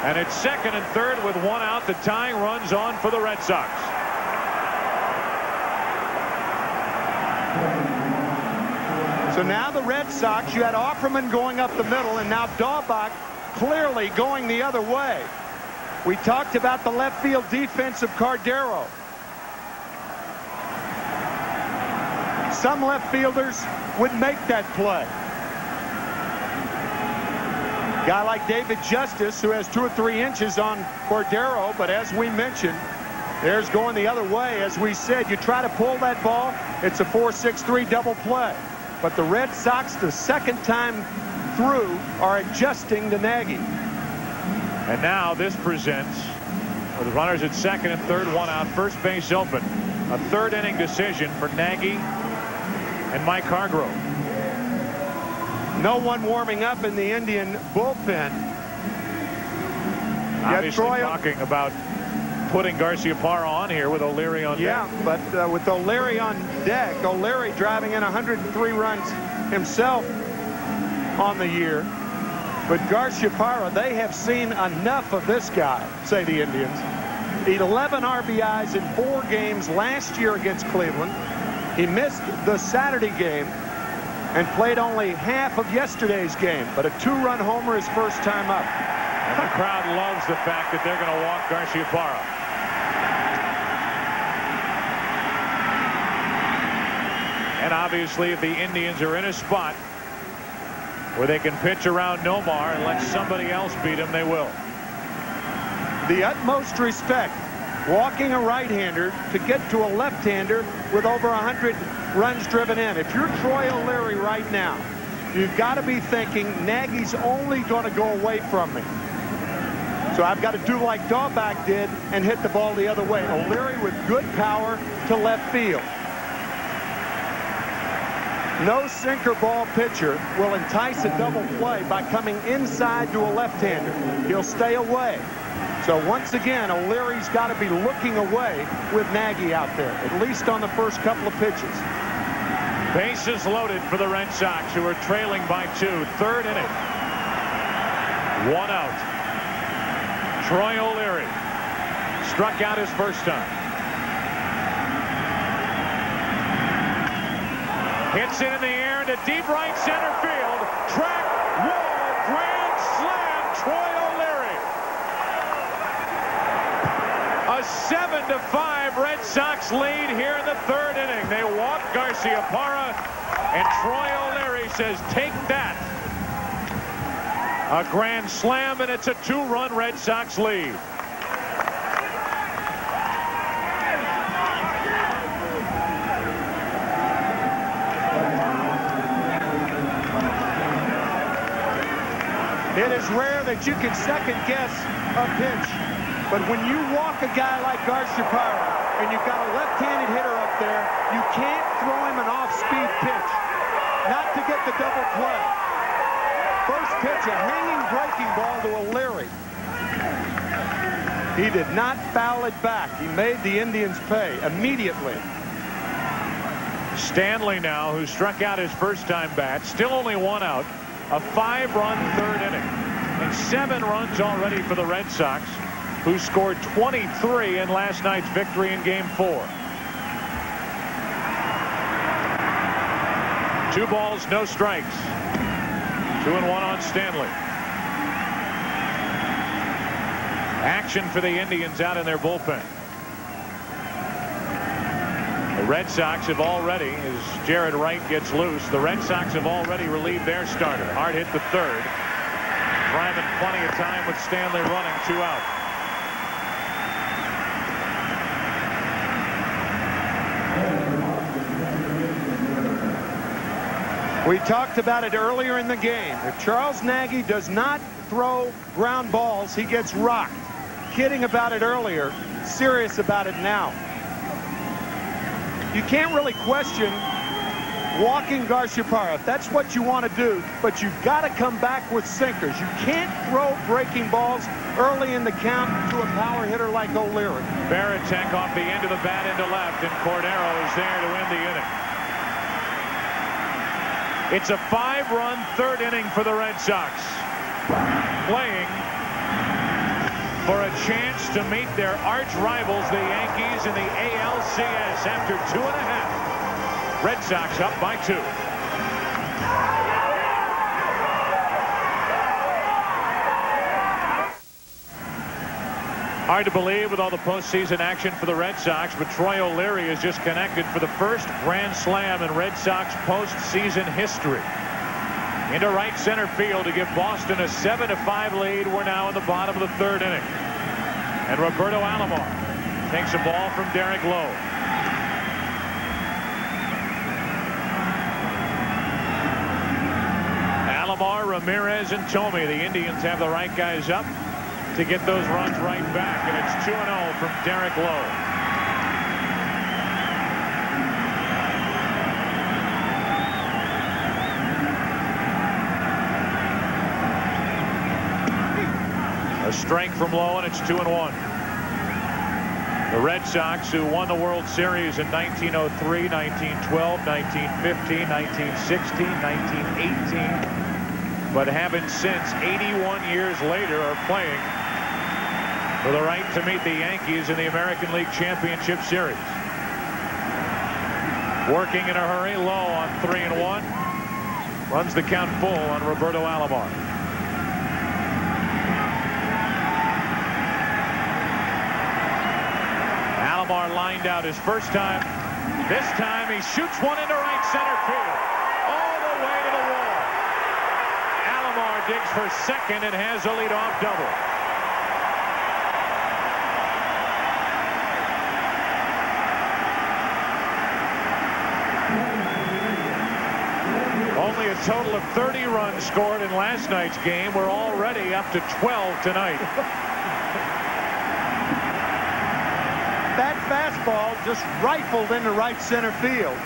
C: And it's second and third with one out. The tying runs on for the Red Sox.
F: So now the Red Sox, you had Offerman going up the middle, and now Daubach clearly going the other way. We talked about the left field defense of Cordero. Some left fielders would make that play. Guy like David Justice, who has two or three inches on Cordero, but as we mentioned, There's going the other way. As we said, you try to pull that ball, it's a 4-6-3 double play. But the Red Sox, the second time through, are adjusting to Nagy.
C: And now this presents, with runners at second and third, one out, first base open. A third inning decision for Nagy and Mike Hargrove.
F: No one warming up in the Indian bullpen.
C: Obviously
F: Troy-
C: talking about putting Garciaparra on here with O'Leary on
F: Yeah,
C: deck.
F: but uh, with O'Leary on deck, O'Leary driving in 103 runs himself on the year. But Garciaparra, they have seen enough of this guy, say the Indians. 11 RBIs in four games last year against Cleveland. He missed the Saturday game and played only half of yesterday's game, but a two-run homer his first time up.
C: And the crowd loves the fact that they're going to walk Garciaparra. And obviously, if the Indians are in a spot where they can pitch around Nomar and let somebody else beat him, they will.
F: the utmost respect walking a right-hander to get to a left-hander with over 100 runs driven in. If you're Troy O'Leary right now, you've got to be thinking Nagy's only going to go away from me. So I've got to do like Daubach did and hit the ball the other way. O'Leary with good power to left field. No sinker ball pitcher will entice a double play by coming inside to a left-hander. He'll stay away. So once again, O'Leary's got to be looking away with Nagy out there, at least on the first couple of pitches.
C: Bases loaded for the Red Sox, who are trailing by two. Third inning. One out. Troy O'Leary struck out his first time. Hits it in the air into deep right center field. Track wall grand slam. Troy O'Leary. A 7 to 5 Red Sox lead here in the third inning. They walk Garciaparra and Troy O'Leary says take that. A grand slam and it's a two-run Red Sox lead.
F: It is rare that you can second guess a pitch. But when you walk a guy like Garciaparra and you've got a left-handed hitter up there, you can't throw him an off-speed pitch. Not to get the double play. First pitch, a hanging breaking ball to O'Leary. He did not foul it back. He made the Indians pay immediately.
C: Stanley now, who struck out his first time bat, still only one out. A five-run third inning. And seven runs already for the Red Sox, who scored 23 in last night's victory in Game 4. Two balls, no strikes. Two and one on Stanley. Action for the Indians out in their bullpen. The Red Sox have already, as Jaret Wright gets loose, the Red Sox have already relieved their starter. Hard hit the third. Driving plenty of time with Stanley running two out.
F: We talked about it earlier in the game. If Charles Nagy does not throw ground balls, he gets rocked. Kidding about it earlier, serious about it now. You can't really question walking Garciaparra if that's what you want to do, but you've got to come back with sinkers. You can't throw breaking balls early in the count to a power hitter like O'Leary.
C: Varitek off the end of the bat into left, and Cordero is there to end the inning. It's a five-run third inning for the Red Sox. Playing for a chance to meet their arch rivals, the Yankees, in the ALCS after two and a half. Red Sox up by two. Hard to believe with all the postseason action for the Red Sox, but Troy O'Leary is just connected for the first grand slam in Red Sox postseason history. Into right center field to give Boston a 7 to 5 lead. We're now in the bottom of the third inning. And Roberto Alomar takes a ball from Derek Lowe. Alomar, Ramirez, and Thome. The Indians have the right guys up to get those runs right back, and it's 2-0 from Derek Lowe. A strike from Lowe, and it's 2 and 1. The Red Sox, who won the World Series in 1903, 1912, 1915, 1916, 1918, but haven't since 81 years later are playing for the right to meet the Yankees in the American League Championship Series. Working in a hurry, low on 3 and 1. Runs the count full on Roberto Alomar. Alomar lined out his first time. This time he shoots one into right center field. All the way to the wall. Alomar digs for second and has a leadoff double. Only a total of 30 runs scored in last night's game. We're already up to 12 tonight.
F: That fastball just rifled into right center field.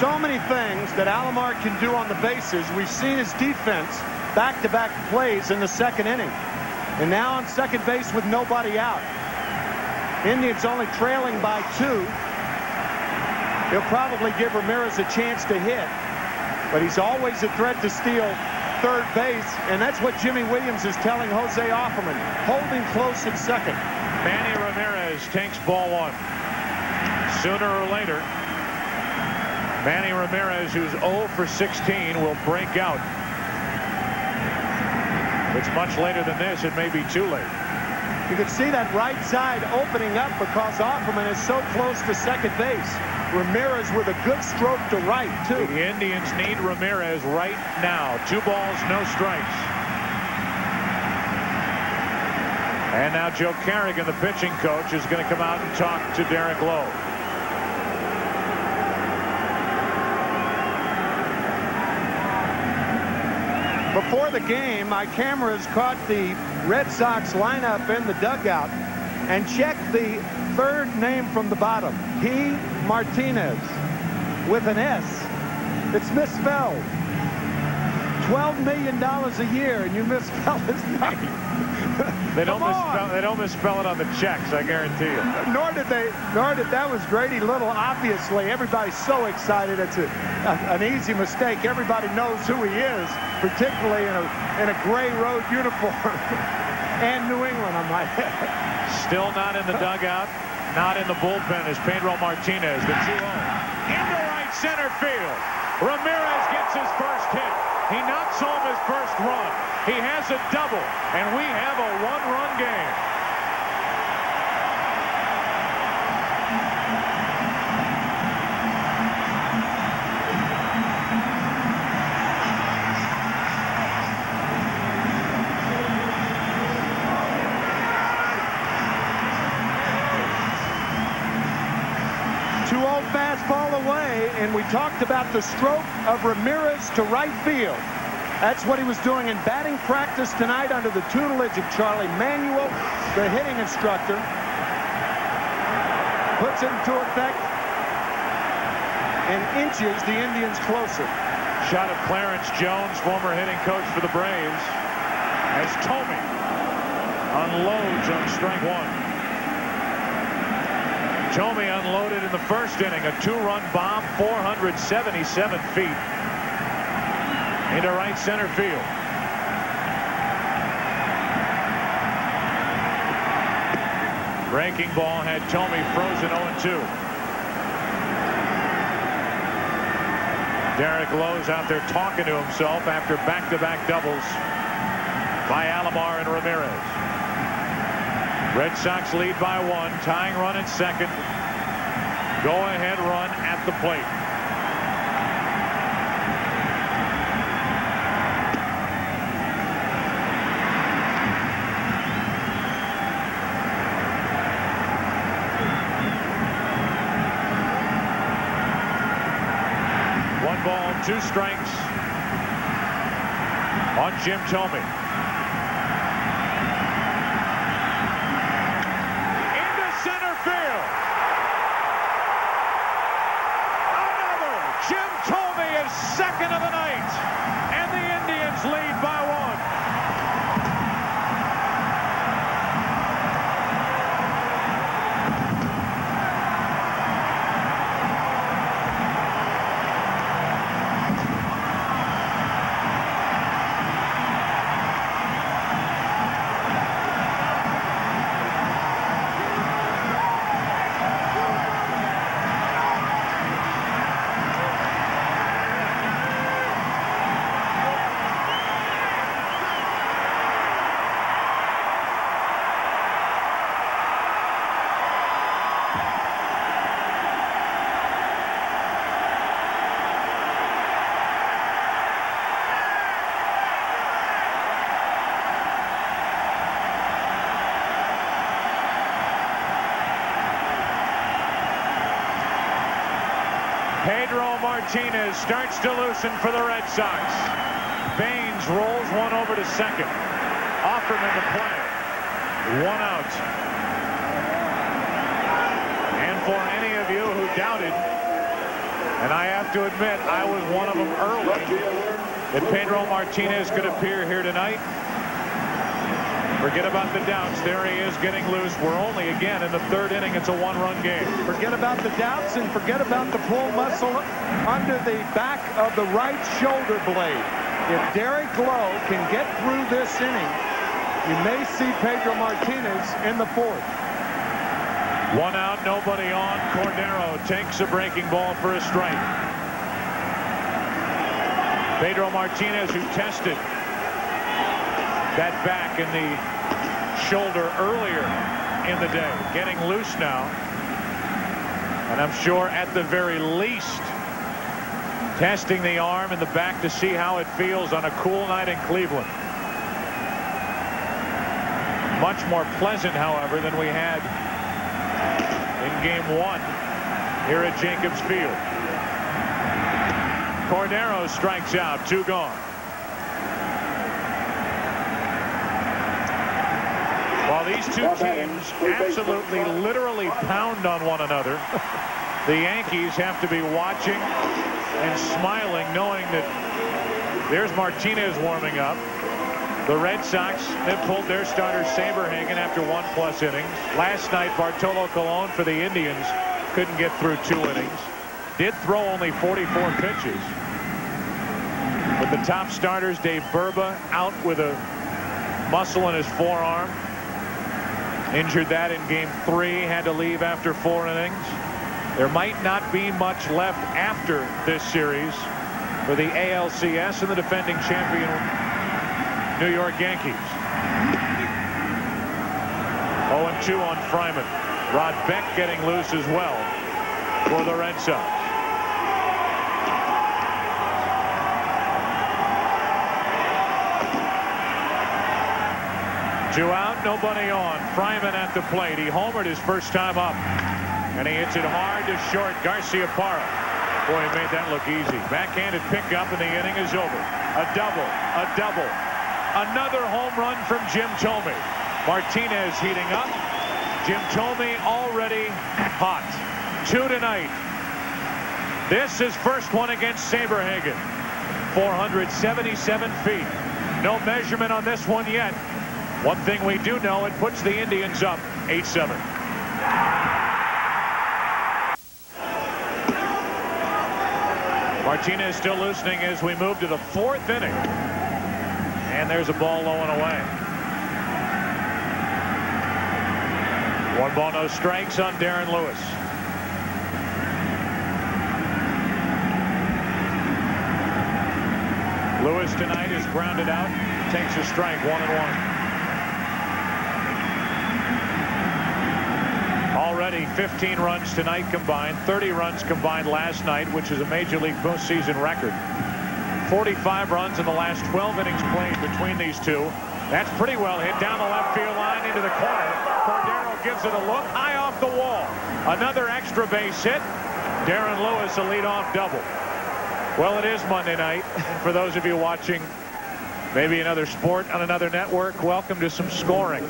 F: So many things that Alomar can do on the bases. We've seen his defense back-to-back -back plays in the second inning. And now on second base with nobody out. Indians only trailing by two. He'll probably give Ramirez a chance to hit. But he's always a threat to steal third base. And that's what Jimy Williams is telling Jose Offerman. Holding close at second.
C: Manny Ramirez takes ball one. Sooner or later, Manny Ramirez, who's 0 for 16, will break out. If it's much later than this, it may be too late.
F: You can see that right side opening up because Offerman is so close to second base. Ramirez with a good stroke to right, too.
C: The Indians need Ramirez right now. Two balls, no strikes. And now Joe Kerrigan, the pitching coach, is going to come out and talk to Derek Lowe.
F: Before the game, my cameras caught the Red Sox lineup in the dugout and checked the third name from the bottom. He Martinez with an S. It's misspelled. $12 million a year and you misspell his name.
C: They don't misspell they don't misspell it on the checks, I guarantee you.
F: Nor did they nor did that was Grady Little. Obviously, everybody's so excited. It's a, a, an easy mistake. Everybody knows who he is, particularly in a in a gray road uniform. and New England, I might
C: Still not in the dugout, not in the bullpen is Pedro Martinez, the 2-0. Into right center field. Ramirez gets his first hit. He knocks home his first run. He has a double, and we have a one-run game.
F: Talked about the stroke of Ramirez to right field. That's what he was doing in batting practice tonight under the tutelage of Charlie Manuel, the hitting instructor. Puts it into effect and inches the Indians closer.
C: Shot of Clarence Jones, former hitting coach for the Braves, as Thome unloads on strike one. Thome unloaded in the first inning, a two-run bomb, 477 feet into right center field. Breaking ball had Thome frozen 0-2. Derek Lowe's out there talking to himself after back-to-back -back doubles by Alomar and Ramirez. Red Sox lead by one. Tying run at second. Go-ahead run at the plate. One ball, two strikes on Jim Thome. Martinez starts to loosen for the Red Sox. Baines rolls one over to second. Offerman to play. One out. And for any of you who doubted, and I have to admit I was one of them early, that Pedro Martinez could appear here tonight. Forget about the doubts. There he is getting loose. We're only, again, in the third inning. It's a one-run game.
F: Forget about the doubts and forget about the pull muscle under the back of the right shoulder blade. If Derek Lowe can get through this inning, you may see Pedro Martinez in the fourth.
C: One out, nobody on. Cordero takes a breaking ball for a strike. Pedro Martinez, who tested that back in the shoulder earlier in the day, getting loose now. And I'm sure at the very least testing the arm and the back to see how it feels on a cool night in Cleveland. Much more pleasant, however, than we had in game one here at Jacobs Field. Cordero strikes out, two gone. These two teams absolutely literally pound on one another, the Yankees have to be watching and smiling, knowing that there's Martinez warming up. The Red Sox have pulled their starter Saberhagen after one plus innings. Last night, Bartolo Colon for the Indians couldn't get through two innings. Did throw only 44 pitches. But the top starters, Dave Burba, out with a muscle in his forearm. Injured that in game three, had to leave after four innings. There might not be much left after this series for the ALCS and the defending champion New York Yankees. 0-2 on Fryman. Rod Beck getting loose as well for the Red Sox. Two out, nobody on. Fryman at the plate. He homered his first time up. And he hits it hard to short Garciaparra. Boy, he made that look easy. Backhanded pickup and the inning is over. A double, a double. Another home run from Jim Thome. Martinez heating up. Jim Thome already hot. Two tonight. This is first one against Saberhagen. 477 feet. No measurement on this one yet. One thing we do know, it puts the Indians up 8-7. Martinez still loosening as we move to the fourth inning. And there's a ball low and away. One ball, no strikes on Darren Lewis. Lewis tonight is grounded out, takes a strike, one and one. Already 15 runs tonight combined, 30 runs combined last night, which is a major league postseason record. 45 runs in the last 12 innings played between these two. That's pretty well hit down the left field line into the corner. Cordero gives it a look high off the wall. Another extra base hit. Darren Lewis a leadoff double. Well, it is Monday night. For those of you watching maybe another sport on another network, welcome to some scoring.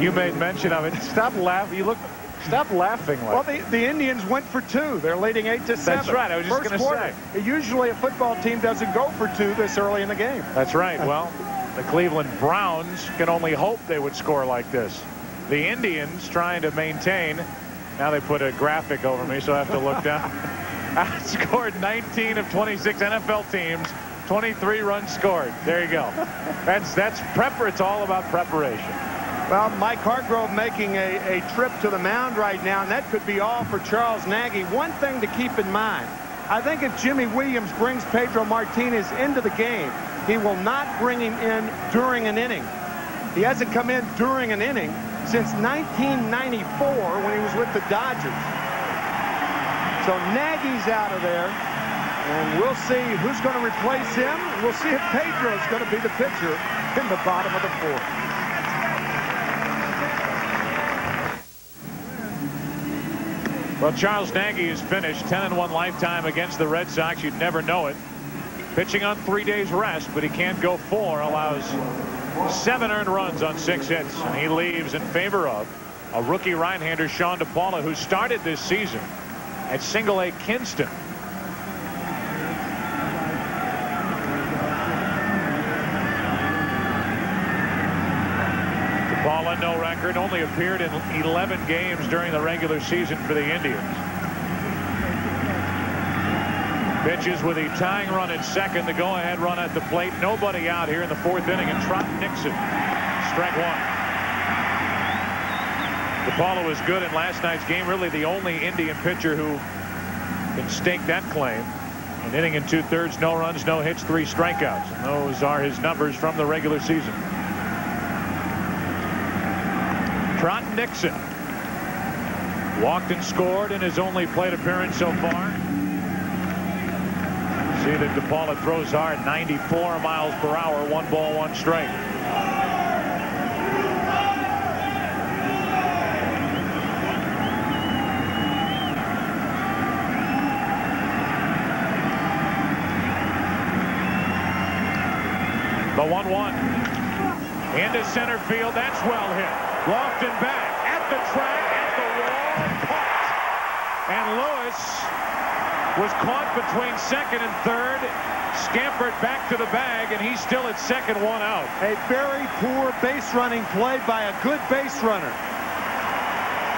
C: You made mention of it. Stop laughing. You look. Stop laughing. Like
F: Well, the, the Indians went for two. They're leading eight to seven.
C: That's right. I was just
F: First
C: gonna
F: quarter. Usually a football team doesn't go for two this early in the game.
C: That's right. Well, the Cleveland Browns can only hope they would score like this. The Indians trying to maintain. Now they put a graphic over me, so I have to look down. Outscored 19 of 26 NFL teams. 23 runs scored. There you go. That's that's prep. It's all about preparation.
F: Well, Mike Hargrove making a, a trip to the mound right now, and that could be all for Charles Nagy. One thing to keep in mind, I think if Jimy Williams brings Pedro Martinez into the game, he will not bring him in during an inning. He hasn't come in during an inning since 1994 when he was with the Dodgers. So Nagy's out of there, and we'll see who's going to replace him. We'll see if Pedro's going to be the pitcher in the bottom of the fourth.
C: Well, Charles Nagy is finished 10 and 1 lifetime against the Red Sox. You'd never know it. Pitching on three days rest, but he can't go four. Allows seven earned runs on six hits. And he leaves in favor of a rookie right-hander, Sean DePaula, who started this season at single A Kinston. DePaula, no record, only appeared in 11 games during the regular season for the Indians. Pitches with a tying run at second, the go-ahead run at the plate. Nobody out here in the fourth inning, and Trot Nixon, strike one. DePaula is good in last night's game, really the only Indian pitcher who can stake that claim. An inning and two-thirds, no runs, no hits, three strikeouts. And those are his numbers from the regular season. Nixon walked and scored in his only plate appearance so far. See that DePaula throws hard 94 miles per hour one ball one strike. The 1-1 into center field. That's well hit. Lofton back at the track, at the wall, and caught. And Lewis was caught between second and third, scampered back to the bag, and he's still at second, one out.
F: A very poor base running play by a good base runner.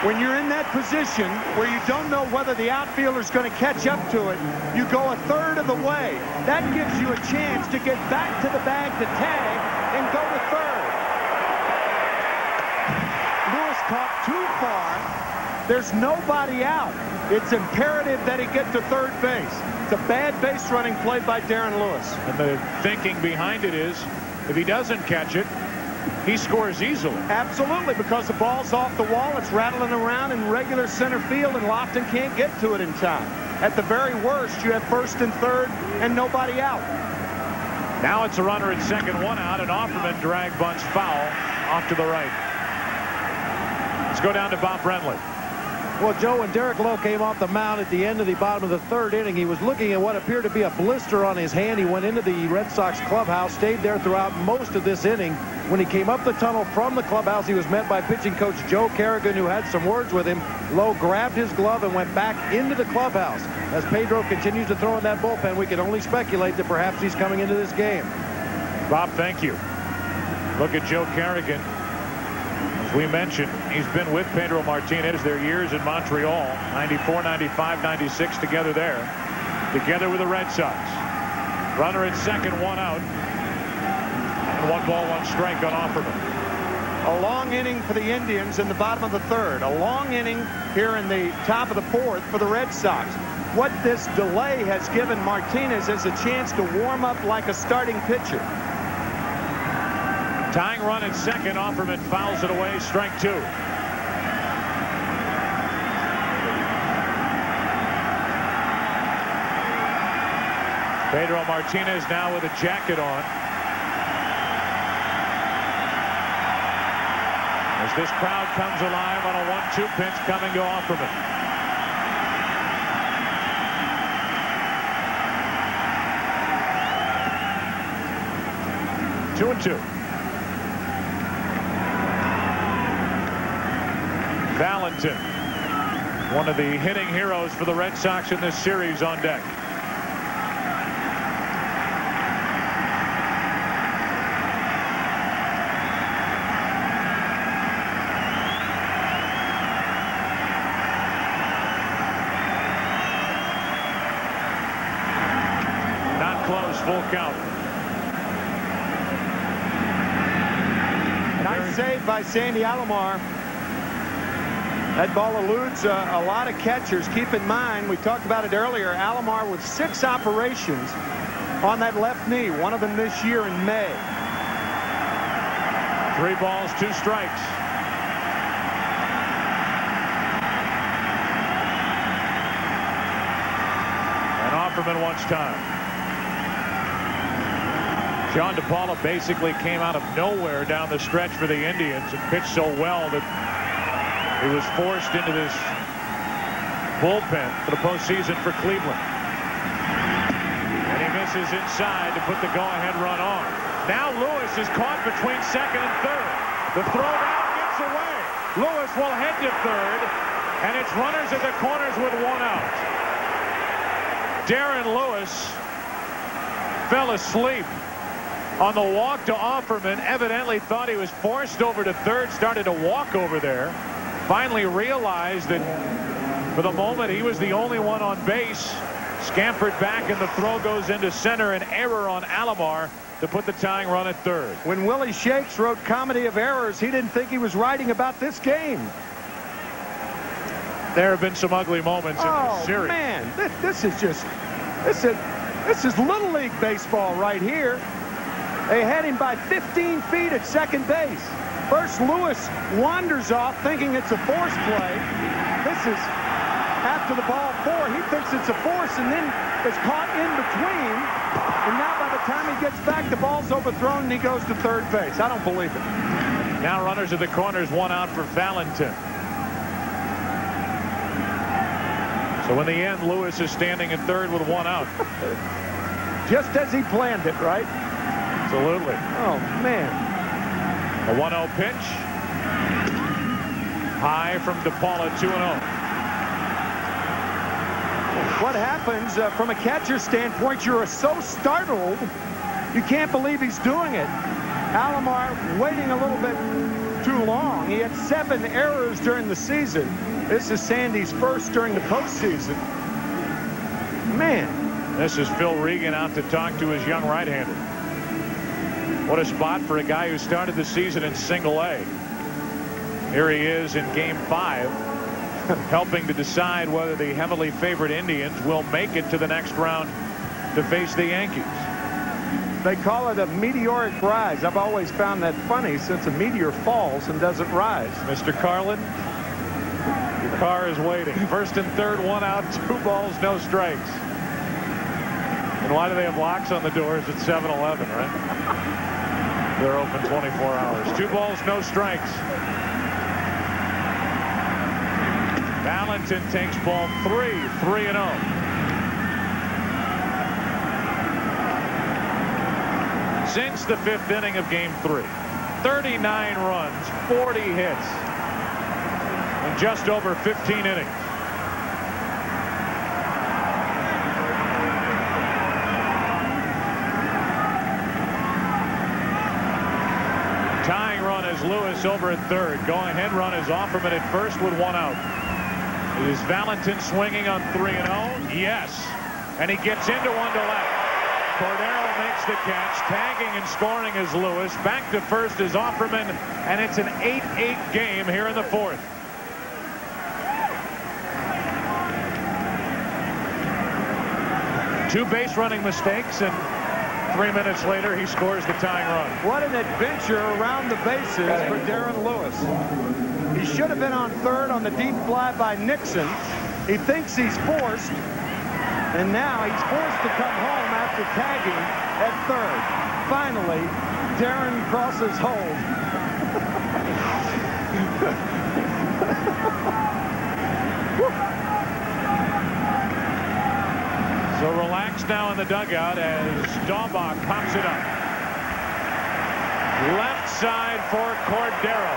F: When you're in that position where you don't know whether the outfielder's going to catch up to it, you go a third of the way. That gives you a chance to get back to the bag to tag and go to third. Lewis caught too far. There's nobody out. It's imperative that he get to third base. It's a bad base running play by Darren Lewis.
C: And the thinking behind it is, if he doesn't catch it, he scores easily.
F: Absolutely, because the ball's off the wall. It's rattling around in regular center field, and Lofton can't get to it in time. At the very worst, you have first and third and nobody out.
C: Now it's a runner at second, one out, and Offerman drag bunts foul off to the right. Let's go down to Bob Brenly.
G: Well, Joe, when Derek Lowe came off the mound at the end of the bottom of the third inning, he was looking at what appeared to be a blister on his hand. He went into the Red Sox clubhouse, stayed there throughout most of this inning. When he came up the tunnel from the clubhouse, he was met by pitching coach Joe Kerrigan, who had some words with him. Lowe grabbed his glove and went back into the clubhouse. As Pedro continues to throw in that bullpen, we can only speculate that perhaps he's coming into this game.
C: Bob, thank you. Look at Joe Kerrigan. We mentioned, he's been with Pedro Martinez their years in Montreal, 94, 95, 96 together there, together with the Red Sox. Runner at second, one out. And one ball, one strike on Offerman.
F: A long inning for the Indians in the bottom of the third. A long inning here in the top of the fourth for the Red Sox. What this delay has given Martinez is a chance to warm up like a starting pitcher.
C: Tying run at second. Offerman fouls it away. Strike two. Pedro Martinez now with a jacket on. As this crowd comes alive on a one-two pitch coming to Offerman. Two and two. Valentin, one of the hitting heroes for the Red Sox in this series on deck. Not close, full count.
F: Nice save by Sandy Alomar. That ball eludes uh, a lot of catchers. Keep in mind, we talked about it earlier, Alomar with six operations on that left knee, one of them this year in May.
C: Three balls, two strikes. And Offerman wants time. John DePaula basically came out of nowhere down the stretch for the Indians and pitched so well that he was forced into this bullpen for the postseason for Cleveland. And he misses inside to put the go-ahead run on. Now Lewis is caught between second and third. The throw gets away. Lewis will head to third, and it's runners at the corners with one out. Darren Lewis fell asleep on the walk to Offerman. Evidently thought he was forced over to third, started to walk over there. Finally realized that for the moment he was the only one on base. Scampered back and the throw goes into center. An error on Alomar to put the tying run at third.
F: When Willie Shakes wrote Comedy of Errors, he didn't think he was writing about this game.
C: There have been some ugly moments in
F: Oh,
C: this series.
F: Oh man, this, this is just, this is, this is Little League baseball right here. They had him by 15 feet at second base. First, Lewis wanders off thinking it's a force play. This is after the ball four. He thinks it's a force and then is caught in between. And now by the time he gets back, the ball's overthrown and he goes to third base. I don't believe it.
C: Now runners at the corners, one out for Valentin. So in the end, Lewis is standing at third with one out.
F: Just as he planned it, right?
C: Absolutely.
F: Oh, man.
C: A 1-0 pitch. High from DePaula, 2-0.
F: What happens uh, from a catcher standpoint, you're so startled, you can't believe he's doing it. Alomar waiting a little bit too long. He had seven errors during the season. This is Sandy's first during the postseason. Man.
C: This is Phil Regan out to talk to his young right-hander. What a spot for a guy who started the season in single A. Here he is in game five, helping to decide whether the heavily favored Indians will make it to the next round to face the Yankees.
F: They call it a meteoric rise. I've always found that funny since a meteor falls and doesn't rise.
C: Mr. Carlin, your car is waiting. First and third, one out, two balls, no strikes. And why do they have locks on the doors at 7-Eleven, right? They're open 24 hours. Two balls, no strikes. Valentin takes ball three, 3 and 0. Since the fifth inning of game three, 39 runs, 40 hits, in just over 15 innings. Tying run is Lewis over at third. Going ahead run is Offerman at first with one out. Is Valentin swinging on 3 and 0? Yes. And he gets into one to left. Cordero makes the catch. Tagging and scoring is Lewis. Back to first is Offerman. And it's an 8-8 game here in the fourth. Two base running mistakes and three minutes later he scores the tying run.
F: What an adventure around the bases for Darren Lewis. He should have been on third on the deep fly by Nixon. He thinks he's forced. And now he's forced to come home after tagging at third. Finally, Darren crosses hold.
C: So relaxed now in the dugout as Daubach pops it up. Left side for Cordero.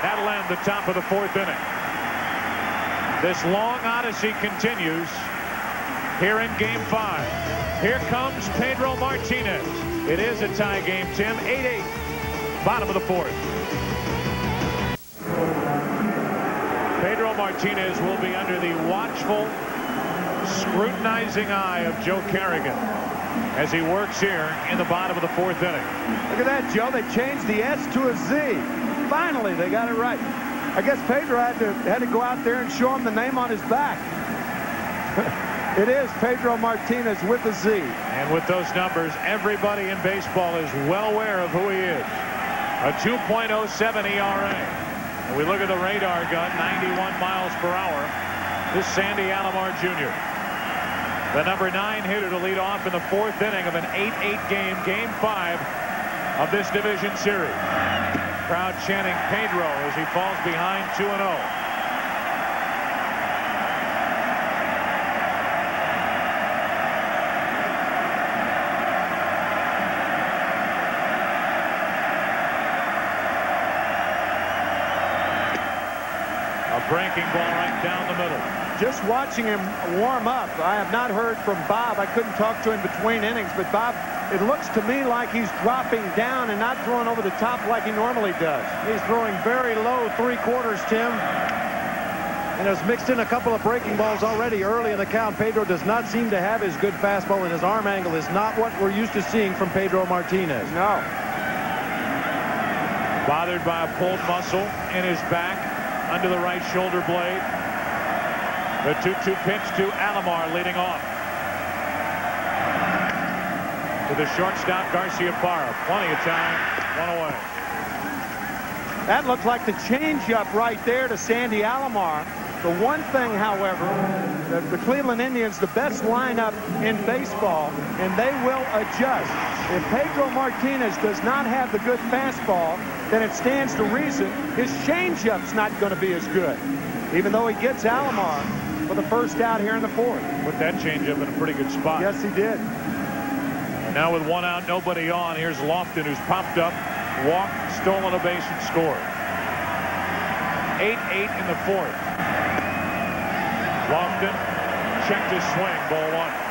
C: That'll end the top of the fourth inning. This long odyssey continues here in game five. Here comes Pedro Martinez. It is a tie game, Tim. 8-8. Bottom of the fourth. Pedro Martinez will be under the watchful, scrutinizing eye of Joe Kerrigan as he works here in the bottom of the fourth inning.
F: Look at that, Joe. They changed the S to a Z. Finally, they got it right. I guess Pedro had to had to go out there and show him the name on his back. it is Pedro Martinez with a Z.
C: And with those numbers, everybody in baseball is well aware of who he is. A 2.07 ERA. And we look at the radar gun, 91 miles per hour. This Sandy Alomar Jr. The number nine hitter to lead off in the fourth inning of an 8-8 game, game five of this division series. Crowd chanting Pedro as he falls behind 2-0. breaking ball right down the middle.
F: Just watching him warm up, I have not heard from Bob. I couldn't talk to him between innings, but Bob, it looks to me like he's dropping down and not throwing over the top like he normally does.
G: He's throwing very low three quarters, Tim. And has mixed in a couple of breaking balls already early in the count. Pedro does not seem to have his good fastball, and his arm angle is not what we're used to seeing from Pedro Martinez.
F: No.
C: Bothered by a pulled muscle in his back under the right shoulder blade. The 2-2 pitch to Alomar leading off. To the shortstop, Garciaparra. Plenty of time. One away.
F: That looked like the changeup right there to Sandy Alomar. The one thing, however, the, the, Cleveland Indians, the best lineup in baseball, and they will adjust. If Pedro Martinez does not have the good fastball, then it stands to reason his changeup's not going to be as good, even though he gets Alomar for the first out here in the fourth.
C: Put that changeup in a pretty good spot.
F: Yes, he did.
C: And now with one out, nobody on, here's Lofton, who's popped up, walked, stolen a base, and scored. 8-8 in the fourth. Lofton checked his swing, ball one.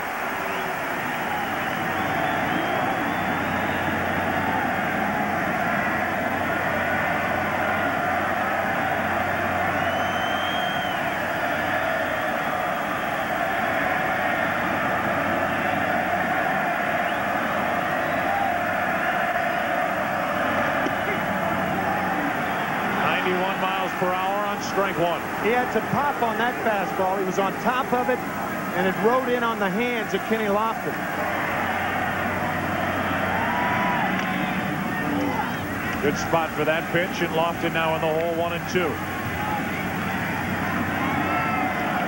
C: strike one.
F: He had some pop on that fastball. He was on top of it, and it rode in on the hands of Kenny Lofton.
C: Good spot for that pitch, and Lofton now in the hole, one and two.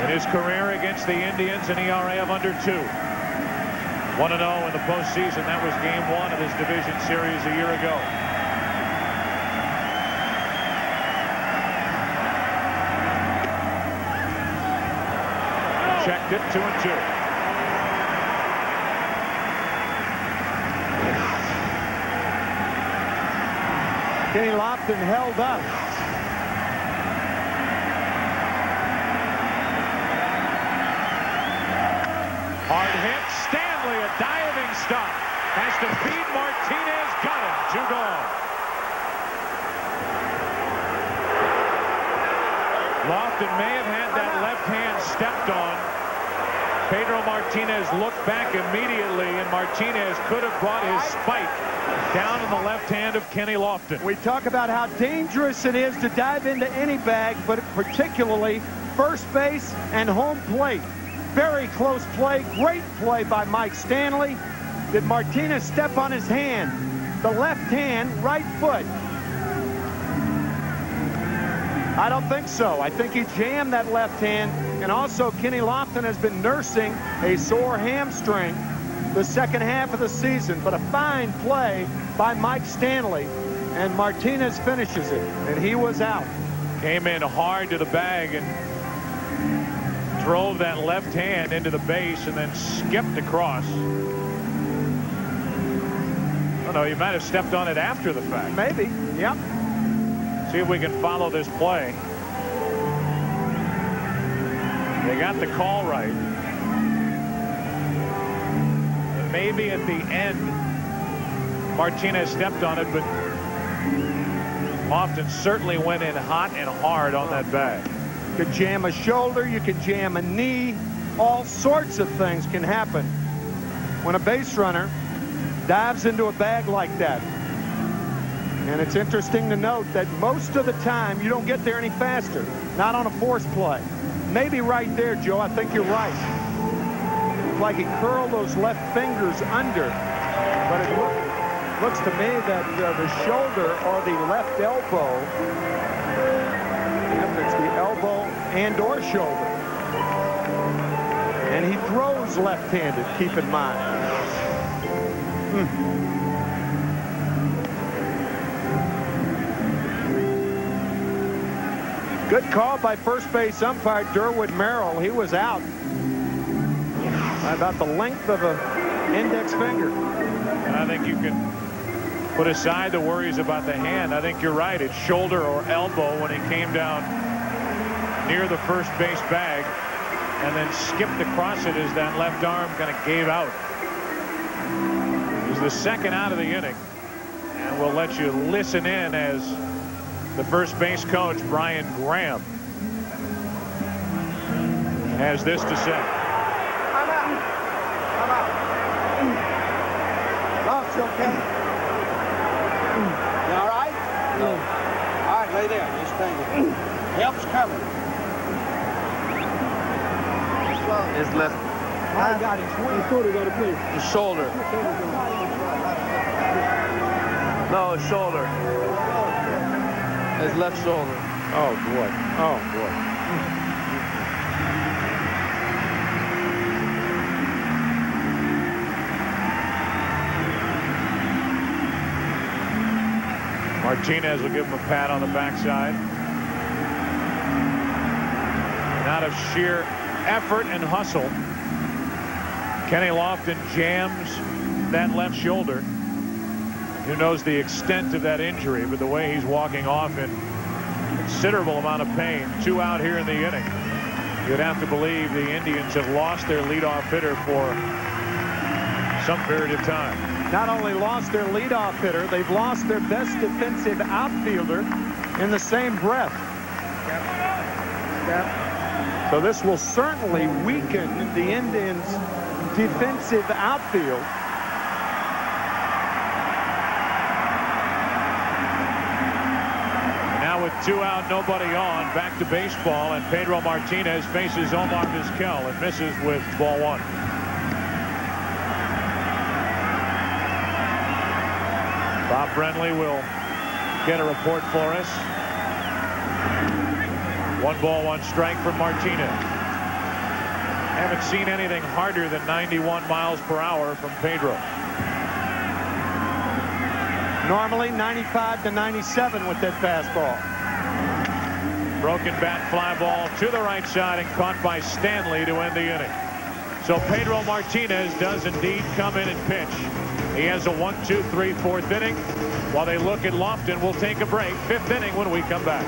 C: In his career against the Indians, an ERA of under two. 1-0 in the postseason. That was game one of this division series a year ago. Checked it, two and two.
F: Kenny Lofton held up.
C: Hard hit. Stanley, a diving stop. Has to beat Martinez. Got him. Two gone. Lofton may have had that left hand stepped on. Pedro Martinez looked back immediately, and Martinez could have brought his spike down in the left hand of Kenny Lofton.
F: We talk about how dangerous it is to dive into any bag, but particularly first base and home plate. Very close play. Great play by Mike Stanley. Did Martinez step on his hand? The left hand, right foot. I don't think so. I think he jammed that left hand and also, Kenny Lofton has been nursing a sore hamstring the second half of the season. But a fine play by Mike Stanley. And Martinez finishes it. And he was out.
C: Came in hard to the bag and drove that left hand into the base and then skipped across. I don't know. You might have stepped on it after the fact.
F: Maybe. Yep.
C: See if we can follow this play. They got the call right. Maybe at the end, Martinez stepped on it, but Lofton certainly went in hot and hard on that bag.
F: You could jam a shoulder, you can jam a knee. All sorts of things can happen when a base runner dives into a bag like that. And it's interesting to note that most of the time you don't get there any faster. Not on a force play. Maybe right there, Joe. I think you're right. Like he curled those left fingers under. But it look, looks to me that uh, the shoulder or the left elbow, it's the elbow and or shoulder. And he throws left-handed, keep in mind. Hmm. Good call by first base umpire Durwood Merrill. He was out by about the length of an index finger.
C: And I think you can put aside the worries about the hand. I think you're right. It's shoulder or elbow when he came down near the first base bag and then skipped across it as that left arm kind of gave out. He's the second out of the inning. And we'll let you listen in as the first base coach, Brian Graham, has this to say.
I: I'm out. I'm out. Lofts, you okay? You all right? No. All right, lay there. Just hang it. Help's coming.
H: His left.
I: I got his wing.
H: His shoulder. No, his shoulder. His left shoulder.
F: Oh, boy. Oh, boy.
C: Martinez will give him a pat on the backside. And out of sheer effort and hustle, Kenny Lofton jams that left shoulder. Who knows the extent of that injury, but the way he's walking off in considerable amount of pain. Two out here in the inning. You'd have to believe the Indians have lost their leadoff hitter for some period of time.
F: Not only lost their leadoff hitter, they've lost their best defensive outfielder in the same breath. So this will certainly weaken the Indians' defensive outfield.
C: Now with two out, nobody on, back to baseball, and Pedro Martinez faces Omar Vizquel and misses with ball one. Bob Brenly will get a report for us. One ball, one strike from Martinez. Haven't seen anything harder than 91 miles per hour from Pedro.
F: Normally 95 to 97 with that fastball.
C: Broken bat fly ball to the right side and caught by Stanley to end the inning. So Pedro Martinez does indeed come in and pitch. He has a one, two, three, fourth inning. While they look at Lofton, we'll take a break. Fifth inning when we come back.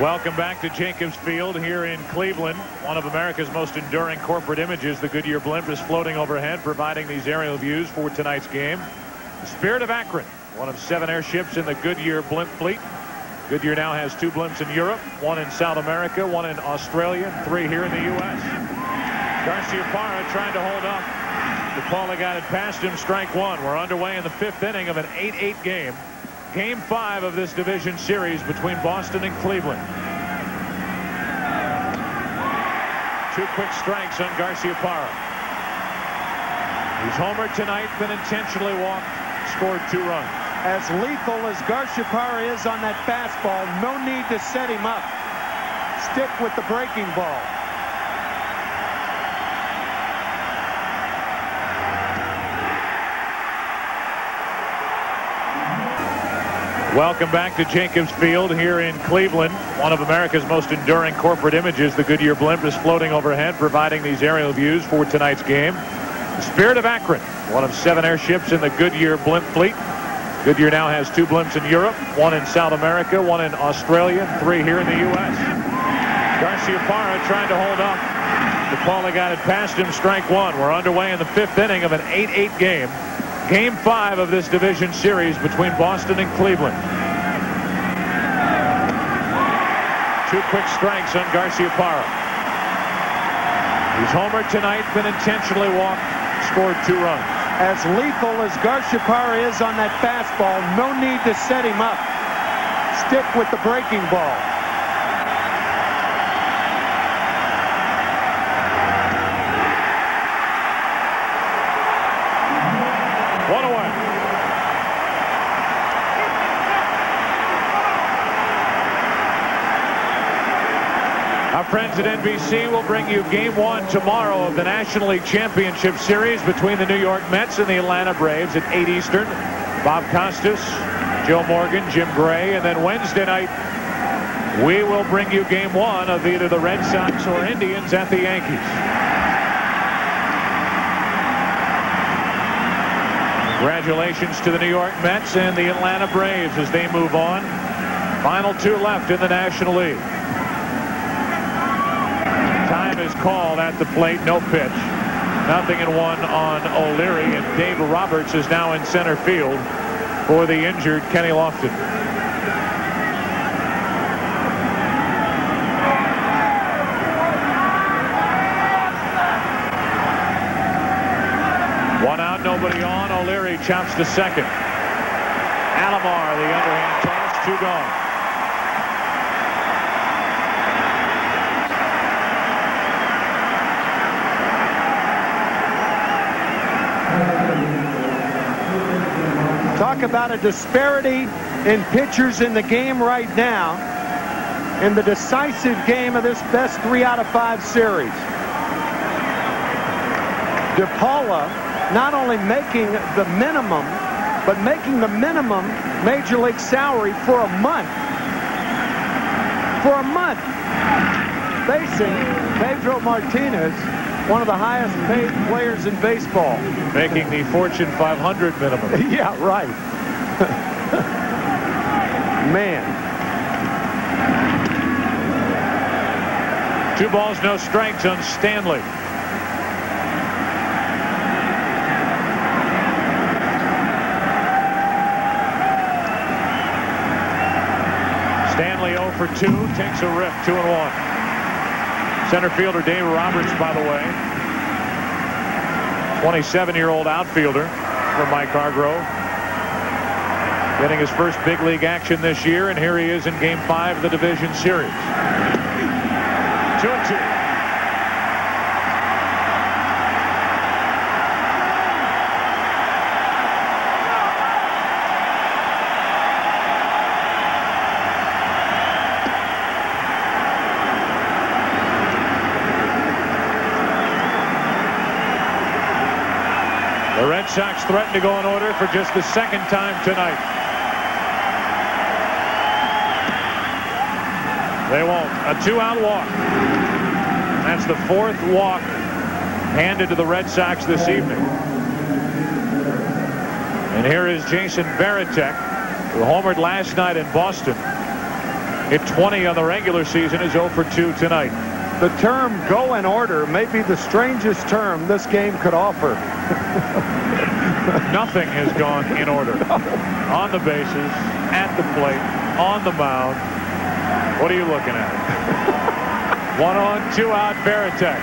C: Welcome back to Jacobs Field here in Cleveland. One of America's most enduring corporate images. The Goodyear blimp is floating overhead, providing these aerial views for tonight's game. The Spirit of Akron, one of seven airships in the Goodyear blimp fleet. Goodyear now has two blimps in Europe, one in South America, one in Australia, and three here in the U.S. Garciaparra trying to hold up. DePaula got it past him, strike one. We're underway in the fifth inning of an 8-8 game. Game five of this division series between Boston and Cleveland. Two quick strikes on Garciaparra. He's homered tonight, been intentionally walked, scored two runs.
F: As lethal as Garciaparra is on that fastball, no need to set him up. Stick with the breaking ball.
C: Welcome back to Jacobs Field here in Cleveland. One of America's most enduring corporate images, the Goodyear blimp is floating overhead, providing these aerial views for tonight's game. The Spirit of Akron, one of seven airships in the Goodyear blimp fleet. Goodyear now has two blimps in Europe, one in South America, one in Australia, and three here in the U.S. Garcia Parra trying to hold up. DePaula got it past him, strike one. We're underway in the fifth inning of an 8-8 game. Game five of this division series between Boston and Cleveland. Two quick strikes on Garciaparra. He's homered tonight, been intentionally walked, scored two runs.
F: As lethal as Garciaparra is on that fastball, no need to set him up. Stick with the breaking ball.
C: One away. Our friends at NBC will bring you game one tomorrow of the National League Championship Series between the New York Mets and the Atlanta Braves at 8 Eastern. Bob Costas, Joe Morgan, Jim Gray, and then Wednesday night we will bring you game one of either the Red Sox or Indians at the Yankees. Congratulations to the New York Mets and the Atlanta Braves as they move on. Final two left in the National League. Is called at the plate. No pitch. Nothing in one on O'Leary. And Dave Roberts is now in center field for the injured Kenny Lofton. One out, nobody on. O'Leary chops to second. Alomar, the underhand toss, two gone.
F: Talk about a disparity in pitchers in the game right now in the decisive game of this best three out of five series. DePaula not only making the minimum, but making the minimum major league salary for a month. For a month. Facing Pedro Martinez, one of the highest paid players in baseball.
C: Making the Fortune 500 minimum.
F: yeah, right. Man.
C: Two balls, no strikes on Stanley. Stanley 0 for 2, takes a rip, 2 and 1. Center fielder Dave Roberts, by the way. 27-year-old outfielder for Mike Hargrove. Getting his first big league action this year, and here he is in Game 5 of the Division Series. 2 and 2. The Red Sox threaten to go in order for just the second time tonight. They won't. A two-out walk. That's the fourth walk handed to the Red Sox this evening. And here is Jason Varitek, who homered last night in Boston. Hit 20 on the regular season, is 0 for 2 tonight.
F: The term go in order may be the strangest term this game could offer.
C: Nothing has gone in order. On the bases, at the plate, on the mound. What are you looking at? One on, two out, Varitek.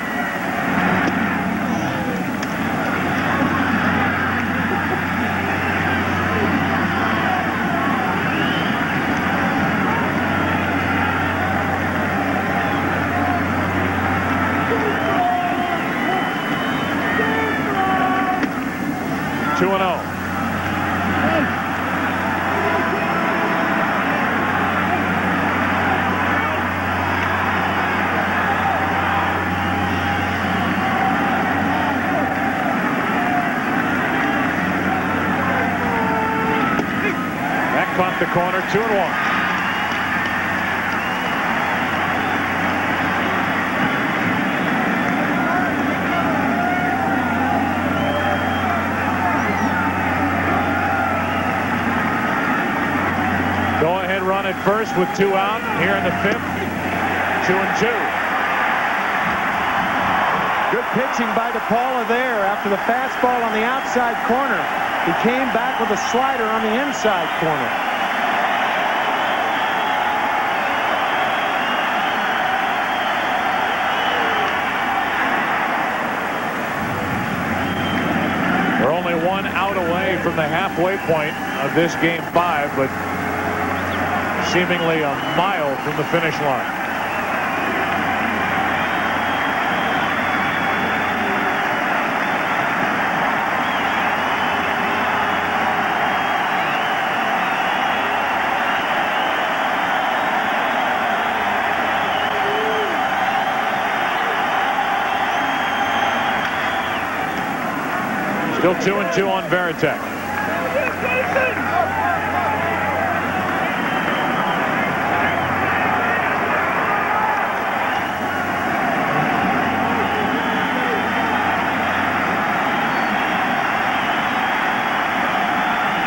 C: Two and oh. That caught the corner, two and one. Go ahead run at first with two out here in the fifth. Two and two.
F: Good pitching by DePaula there after the fastball on the outside corner. He came back with a slider on the inside corner.
C: We're only one out away from the halfway point of this game five, but seemingly a mile from the finish line. Still two and two on Varitek.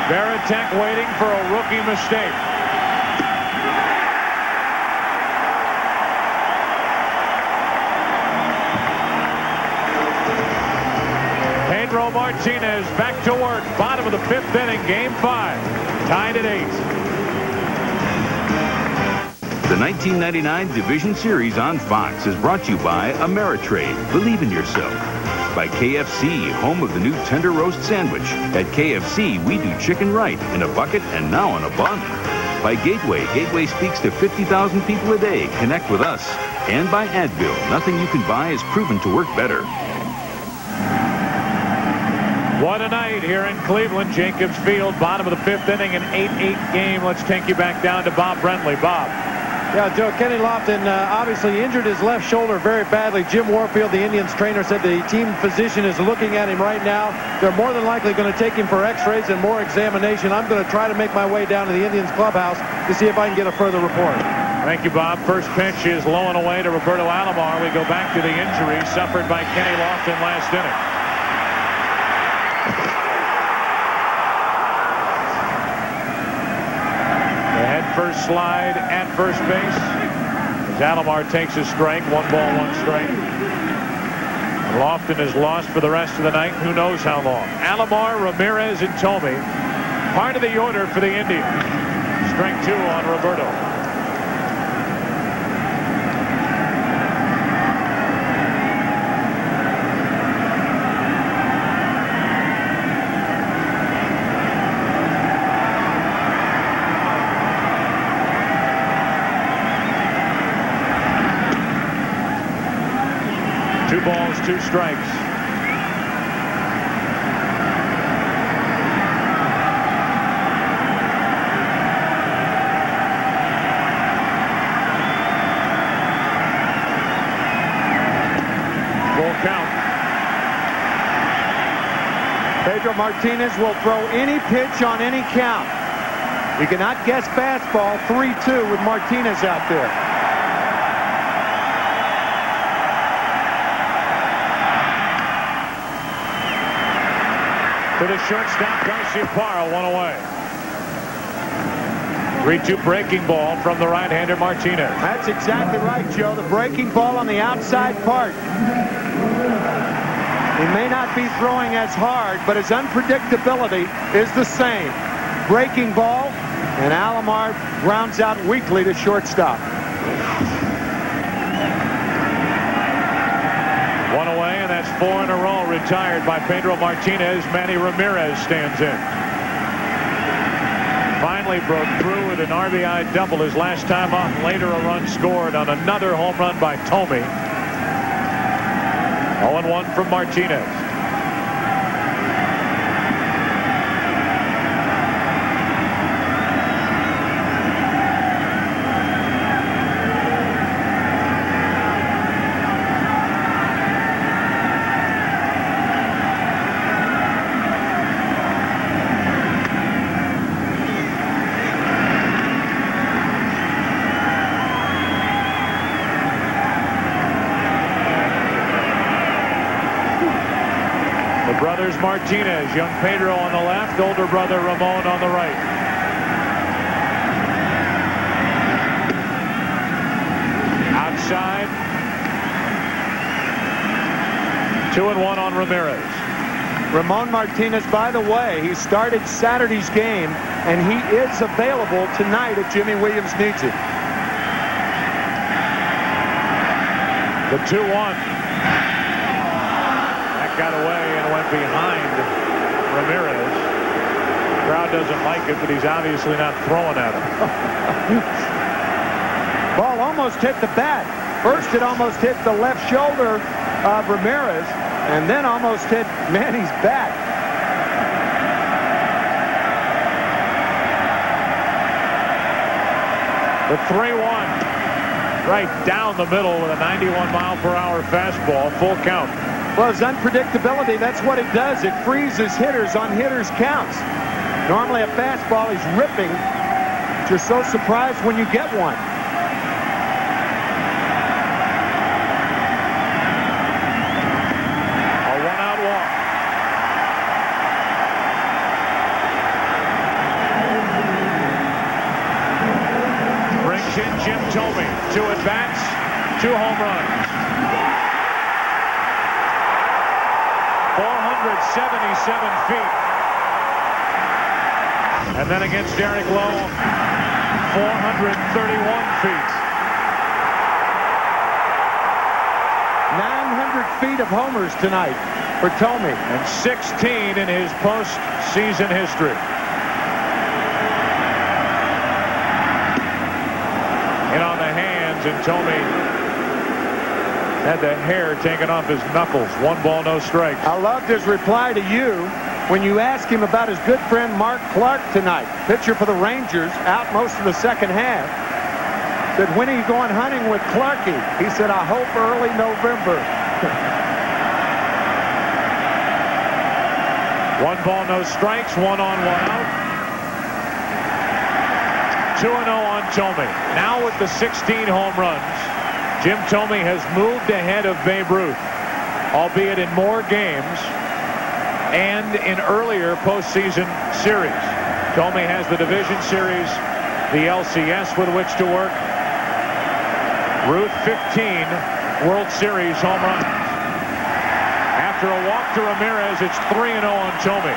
C: Varitek waiting for a rookie mistake. Martinez back to work. Bottom of the fifth inning, game five. Tied at eight.
B: The 1999 Division Series on Fox is brought to you by Ameritrade. Believe in yourself. By KFC, home of the new tender roast sandwich. At KFC, we do chicken right in a bucket and now in a bun. By Gateway, Gateway speaks to 50,000 people a day. Connect with us. And by Advil, nothing you can buy is proven to work better.
C: What a night here in Cleveland. Jacobs Field, bottom of the fifth inning, an 8-8 game. Let's take you back down to Bob Brenly. Bob.
G: Yeah, Joe, Kenny Lofton uh, obviously injured his left shoulder very badly. Jim Warfield, the Indians trainer, said the team physician is looking at him right now. They're more than likely going to take him for x-rays and more examination. I'm going to try to make my way down to the Indians clubhouse to see if I can get a further report.
C: Thank you, Bob. First pitch is low and away to Roberto Alomar. We go back to the injury suffered by Kenny Lofton last inning. Slide at first base. As Alomar takes his strike, one ball, one strike. Lofton is lost for the rest of the night. Who knows how long? Alomar, Ramirez, and Thome. Part of the order for the Indians. Strike two on Roberto. Two balls, two strikes. Full count.
F: Pedro Martinez will throw any pitch on any count. You cannot guess fastball 3-2 with Martinez out there.
C: To the shortstop, Garciaparra, one away. 3-2 breaking ball from the right-hander Martinez.
F: That's exactly right, Joe. The breaking ball on the outside part. He may not be throwing as hard, but his unpredictability is the same. Breaking ball, and Alomar grounds out weakly to shortstop.
C: One away, and that's four in a row retired by Pedro Martinez. Manny Ramirez stands in. Finally broke through with an RBI double his last time up. Later a run scored on another home run by Thome. 0-1 from Martinez. Martinez, young Pedro on the left, older brother Ramon on the right. Outside. Two and one on Ramirez.
F: Ramon Martinez, by the way, he started Saturday's game, and he is available tonight if Jimy Williams needs it.
C: The 2-1. That got away behind Ramirez. Crowd doesn't like it, but he's obviously not throwing at him.
F: Ball almost hit the bat. First, it almost hit the left shoulder of Ramirez, and then almost hit Manny's bat.
C: The 3-1. Right down the middle with a 91 mile per hour fastball. Full count.
F: Well, his unpredictability, that's what it does. It freezes hitters on hitters' counts. Normally a fastball is ripping. You're so surprised when you get one.
C: A one-out walk. Brings in Jim Thome. Two at-bats, two home runs. 477 feet. And then against Derek Lowe, 431 feet.
F: 900 feet of homers tonight for Thome.
C: And 16 in his postseason history. And on the hands, and Thome had the hair taken off his knuckles. One ball, no strikes.
F: I loved his reply to you when you asked him about his good friend Mark Clark tonight, pitcher for the Rangers, out most of the second half. Said, when are you going hunting with Clarky? He said, I hope early November.
C: One ball, no strikes, one on, one out. 2-0 on Thome. Now with the 16 home runs, Jim Thome has moved ahead of Babe Ruth, albeit in more games and in earlier postseason series. Thome has the division series, the LCS with which to work. Ruth 15 World Series home runs. After a walk to Ramirez, it's 3-0 on Thome.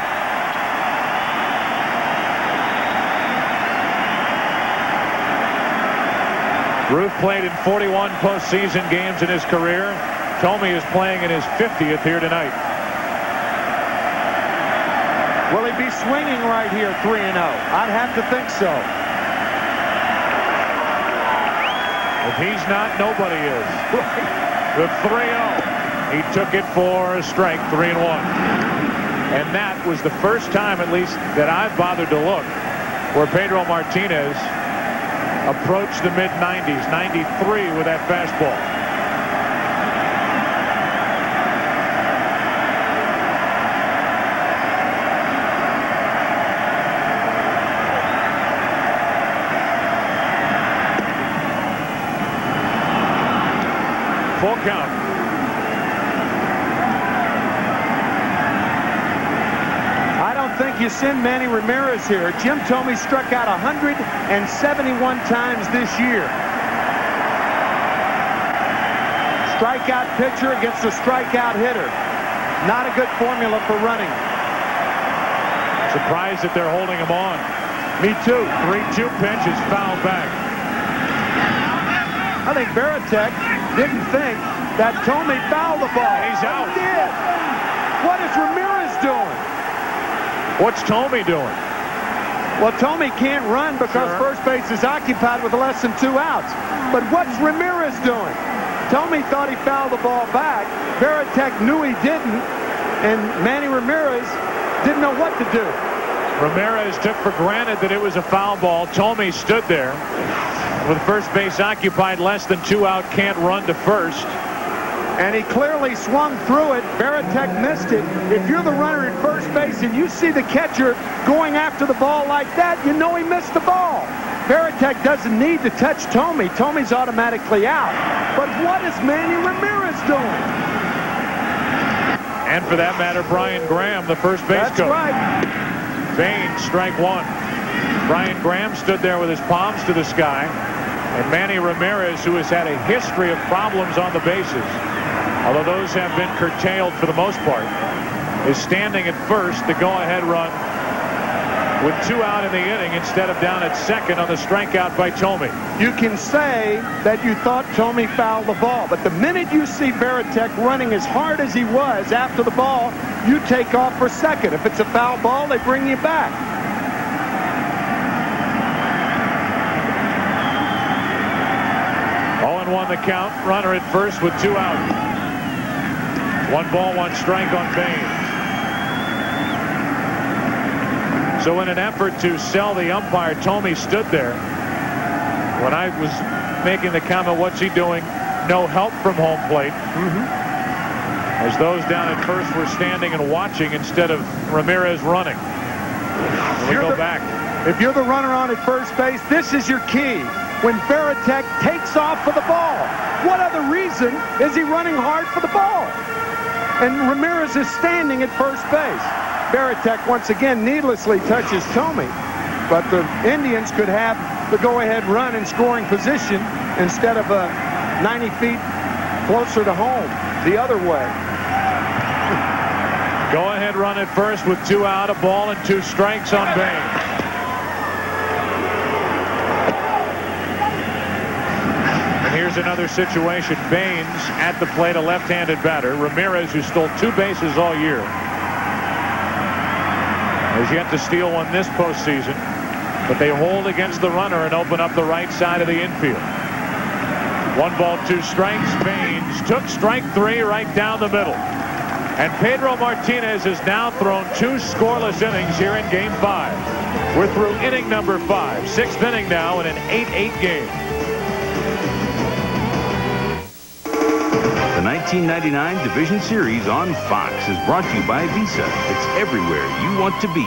C: Ruth played in 41 postseason games in his career. Thome is playing in his 50th here tonight.
F: Will he be swinging right here 3-0? I'd have to think so.
C: If he's not, nobody is. The 3-0. He took it for a strike, 3 and 1. And that was the first time, at least, that I've bothered to look, where Pedro Martinez approached the mid-90s, 93 with that fastball. Full count.
F: I don't think you send Manny Ramirez here. Jim Thome struck out 171 times this year. Strikeout pitcher against a strikeout hitter. Not a good formula for running.
C: Surprised that they're holding him on.
F: Me too.
C: 3-2 pitch is fouled back.
F: I think Varitek didn't think that Thome fouled the ball.
C: He's out.
F: He did. What is Ramirez doing?
C: What's Thome doing?
F: Well, Thome can't run because
C: Sure.
F: first base is occupied with less than two outs. But what's Ramirez doing? Thome thought he fouled the ball back. Varitek knew he didn't, and Manny Ramirez didn't know what to do.
C: Ramirez took for granted that it was a foul ball. Thome stood there with first base occupied, less than two out, can't run to first.
F: And he clearly swung through it. Varitek missed it. If you're the runner at first base and you see the catcher going after the ball like that, you know he missed the ball. Varitek doesn't need to touch Thome. Thome's automatically out. But what is Manny Ramirez doing?
C: And for that matter, Brian Graham, the first base
F: That's
C: coach.
F: right.
C: Baines, strike one. Brian Graham stood there with his palms to the sky. And Manny Ramirez, who has had a history of problems on the bases, although those have been curtailed for the most part, is standing at first, the go-ahead run with two out in the inning instead of down at second on the strikeout by Thome.
F: You can say that you thought Thome fouled the ball, but the minute you see Varitek running as hard as he was after the ball, you take off for second. If it's a foul ball, they bring you back.
C: And one the count. Runner at first with two out. One ball, one strike on Baines. So in an effort to sell the umpire, Thome stood there. When I was making the comment, what's he doing? No help from home plate. Mm-hmm. As those down at first were standing and watching instead of Ramirez running. And we
F: You're
C: go
F: the-
C: back.
F: If you're the runner on at first base, this is your key. When Varitek takes off for the ball, what other reason is he running hard for the ball? And Ramirez is standing at first base. Varitek once again needlessly touches Thome, but the Indians could have the go-ahead run in scoring position instead of uh, 90 feet closer to home the other way.
C: Go ahead run at first with two out, a ball and two strikes on Baines. Here's another situation. Baines at the plate, a left-handed batter. Ramirez, who stole two bases all year, has yet to steal one this postseason. But they hold against the runner and open up the right side of the infield. One ball, two strikes. Baines took strike three right down the middle. And Pedro Martinez has now thrown two scoreless innings here in game five. We're through inning number five. Sixth inning now in an 8-8 game.
B: 1999 Division Series on Fox is brought to you by Visa. It's everywhere you want to be.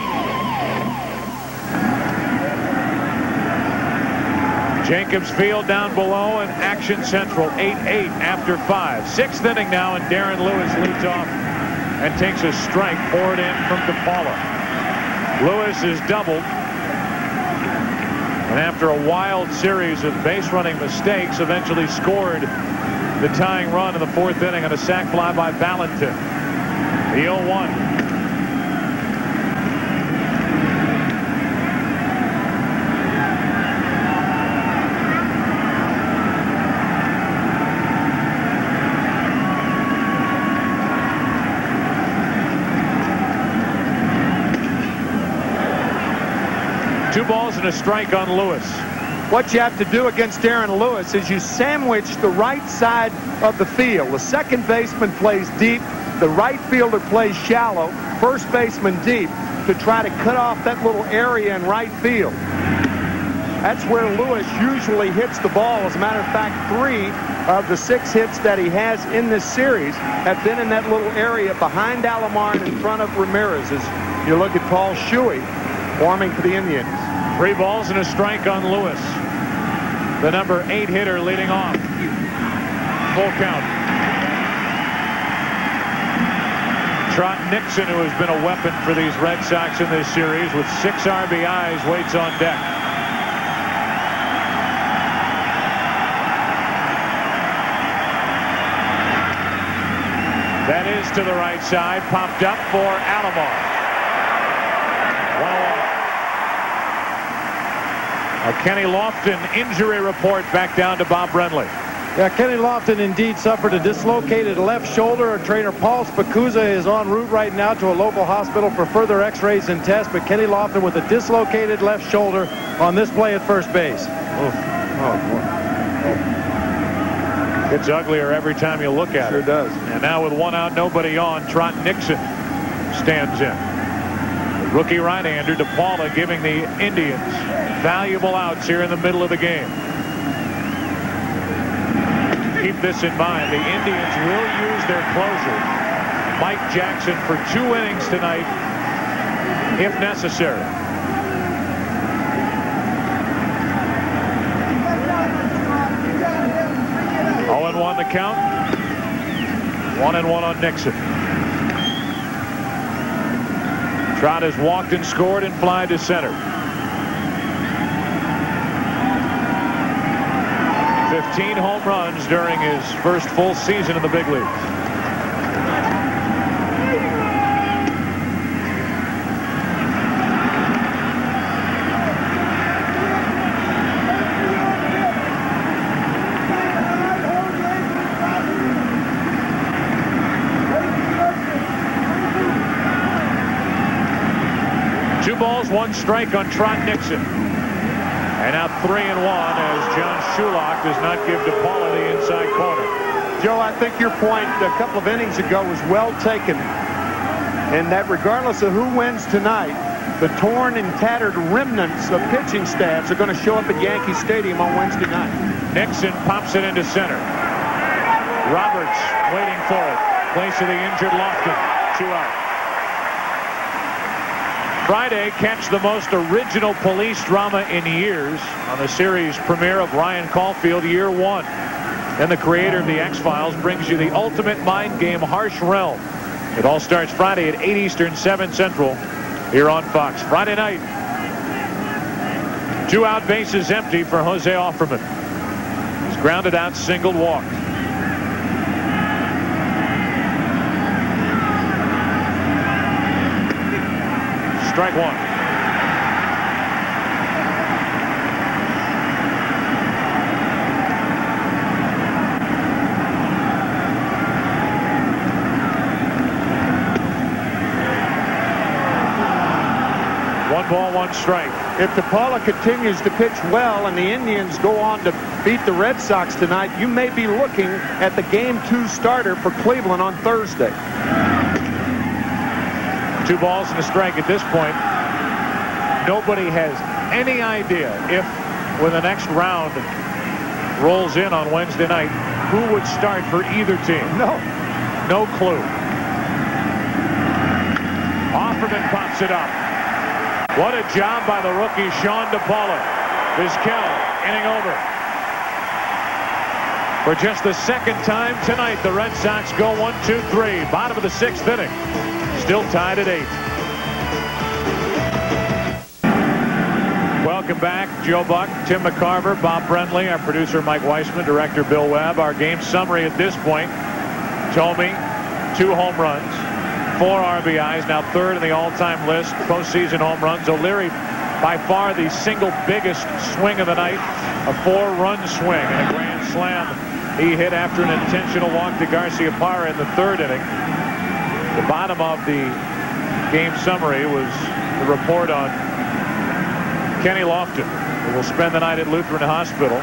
C: Jacobs Field down below and Action Central 8-8 after five. Sixth inning now and Darren Lewis leads off and takes a strike poured in from DePaula. Lewis is doubled. And after a wild series of base running mistakes, eventually scored the tying run in the fourth inning on a sac fly by Valentin. The 0-1. Two balls and a strike on Lewis.
F: What you have to do against Darren Lewis is you sandwich the right side of the field. The second baseman plays deep. The right fielder plays shallow. First baseman deep to try to cut off that little area in right field. That's where Lewis usually hits the ball. As a matter of fact, three of the six hits that he has in this series have been in that little area behind Alomar and in front of Ramirez. As you look at Paul Shuey warming for the Indians.
C: Three balls and a strike on Lewis. The number eight hitter leading off. Full count. Trot Nixon, who has been a weapon for these Red Sox in this series with six RBIs, waits on deck. That is to the right side, popped up for Alomar. One away. A Kenny Lofton injury report back down to Bob Brenly.
G: Yeah, Kenny Lofton indeed suffered a dislocated left shoulder. Trainer Paul Spicuzza is en route right now to a local hospital for further x-rays and tests. But Kenny Lofton with a dislocated left shoulder on this play at first base.
C: Oh, oh, Gets uglier every time you look at
F: Sure
C: it.
F: Sure does.
C: And now with one out, nobody on, Trot Nixon stands in. Rookie right-hander DePaula giving the Indians valuable outs here in the middle of the game. Keep this in mind. The Indians will use their closer, Mike Jackson, for two innings tonight, if necessary. Oh and one the count. One and one on Nixon. Trot has walked and scored and fly to center. 15 home runs during his first full season in the big leagues. Two balls, one strike on Trot Nixon. And now three and one as John Shulock does not give DePaula the inside corner.
F: Joe, I think your point a couple of innings ago was well taken. And that regardless of who wins tonight, the torn and tattered remnants of pitching staffs are going to show up at Yankee Stadium on Wednesday night.
C: Nixon pops it into center. Roberts waiting for it. Place of the injured Lofton. Two out. Friday, catch the most original police drama in years on the series premiere of Ryan Caulfield, Year One. Then the creator of The X-Files brings you the ultimate mind game, Harsh Realm. It all starts Friday at 8 Eastern, 7 Central, here on Fox. Friday night. Two out bases empty for Jose Offerman. He's grounded out, singled, walked. Strike one. One ball, one strike.
F: If DePaula continues to pitch well and the Indians go on to beat the Red Sox tonight, you may be looking at the game two starter for Cleveland on Thursday.
C: Two balls and a strike at this point. Nobody has any idea if, when the next round rolls in on Wednesday night, who would start for either team.
F: No.
C: No clue. Offerman pops it up. What a job by the rookie, Sean DePaula. Vizquel inning over. For just the second time tonight, the Red Sox go one, two, three. Bottom of the sixth inning. Still tied at eight. Welcome back, Joe Buck, Tim McCarver, Bob Brenly, our producer Mike Weisman, director Bill Webb. Our game summary at this point. Thome, two home runs, four RBIs, now third in the all-time list, postseason home runs. O'Leary, by far the single biggest swing of the night, a four-run swing and a grand slam he hit after an intentional walk to Garciaparra in the third inning. The bottom of the game summary was the report on Kenny Lofton, who will spend the night at Lutheran Hospital.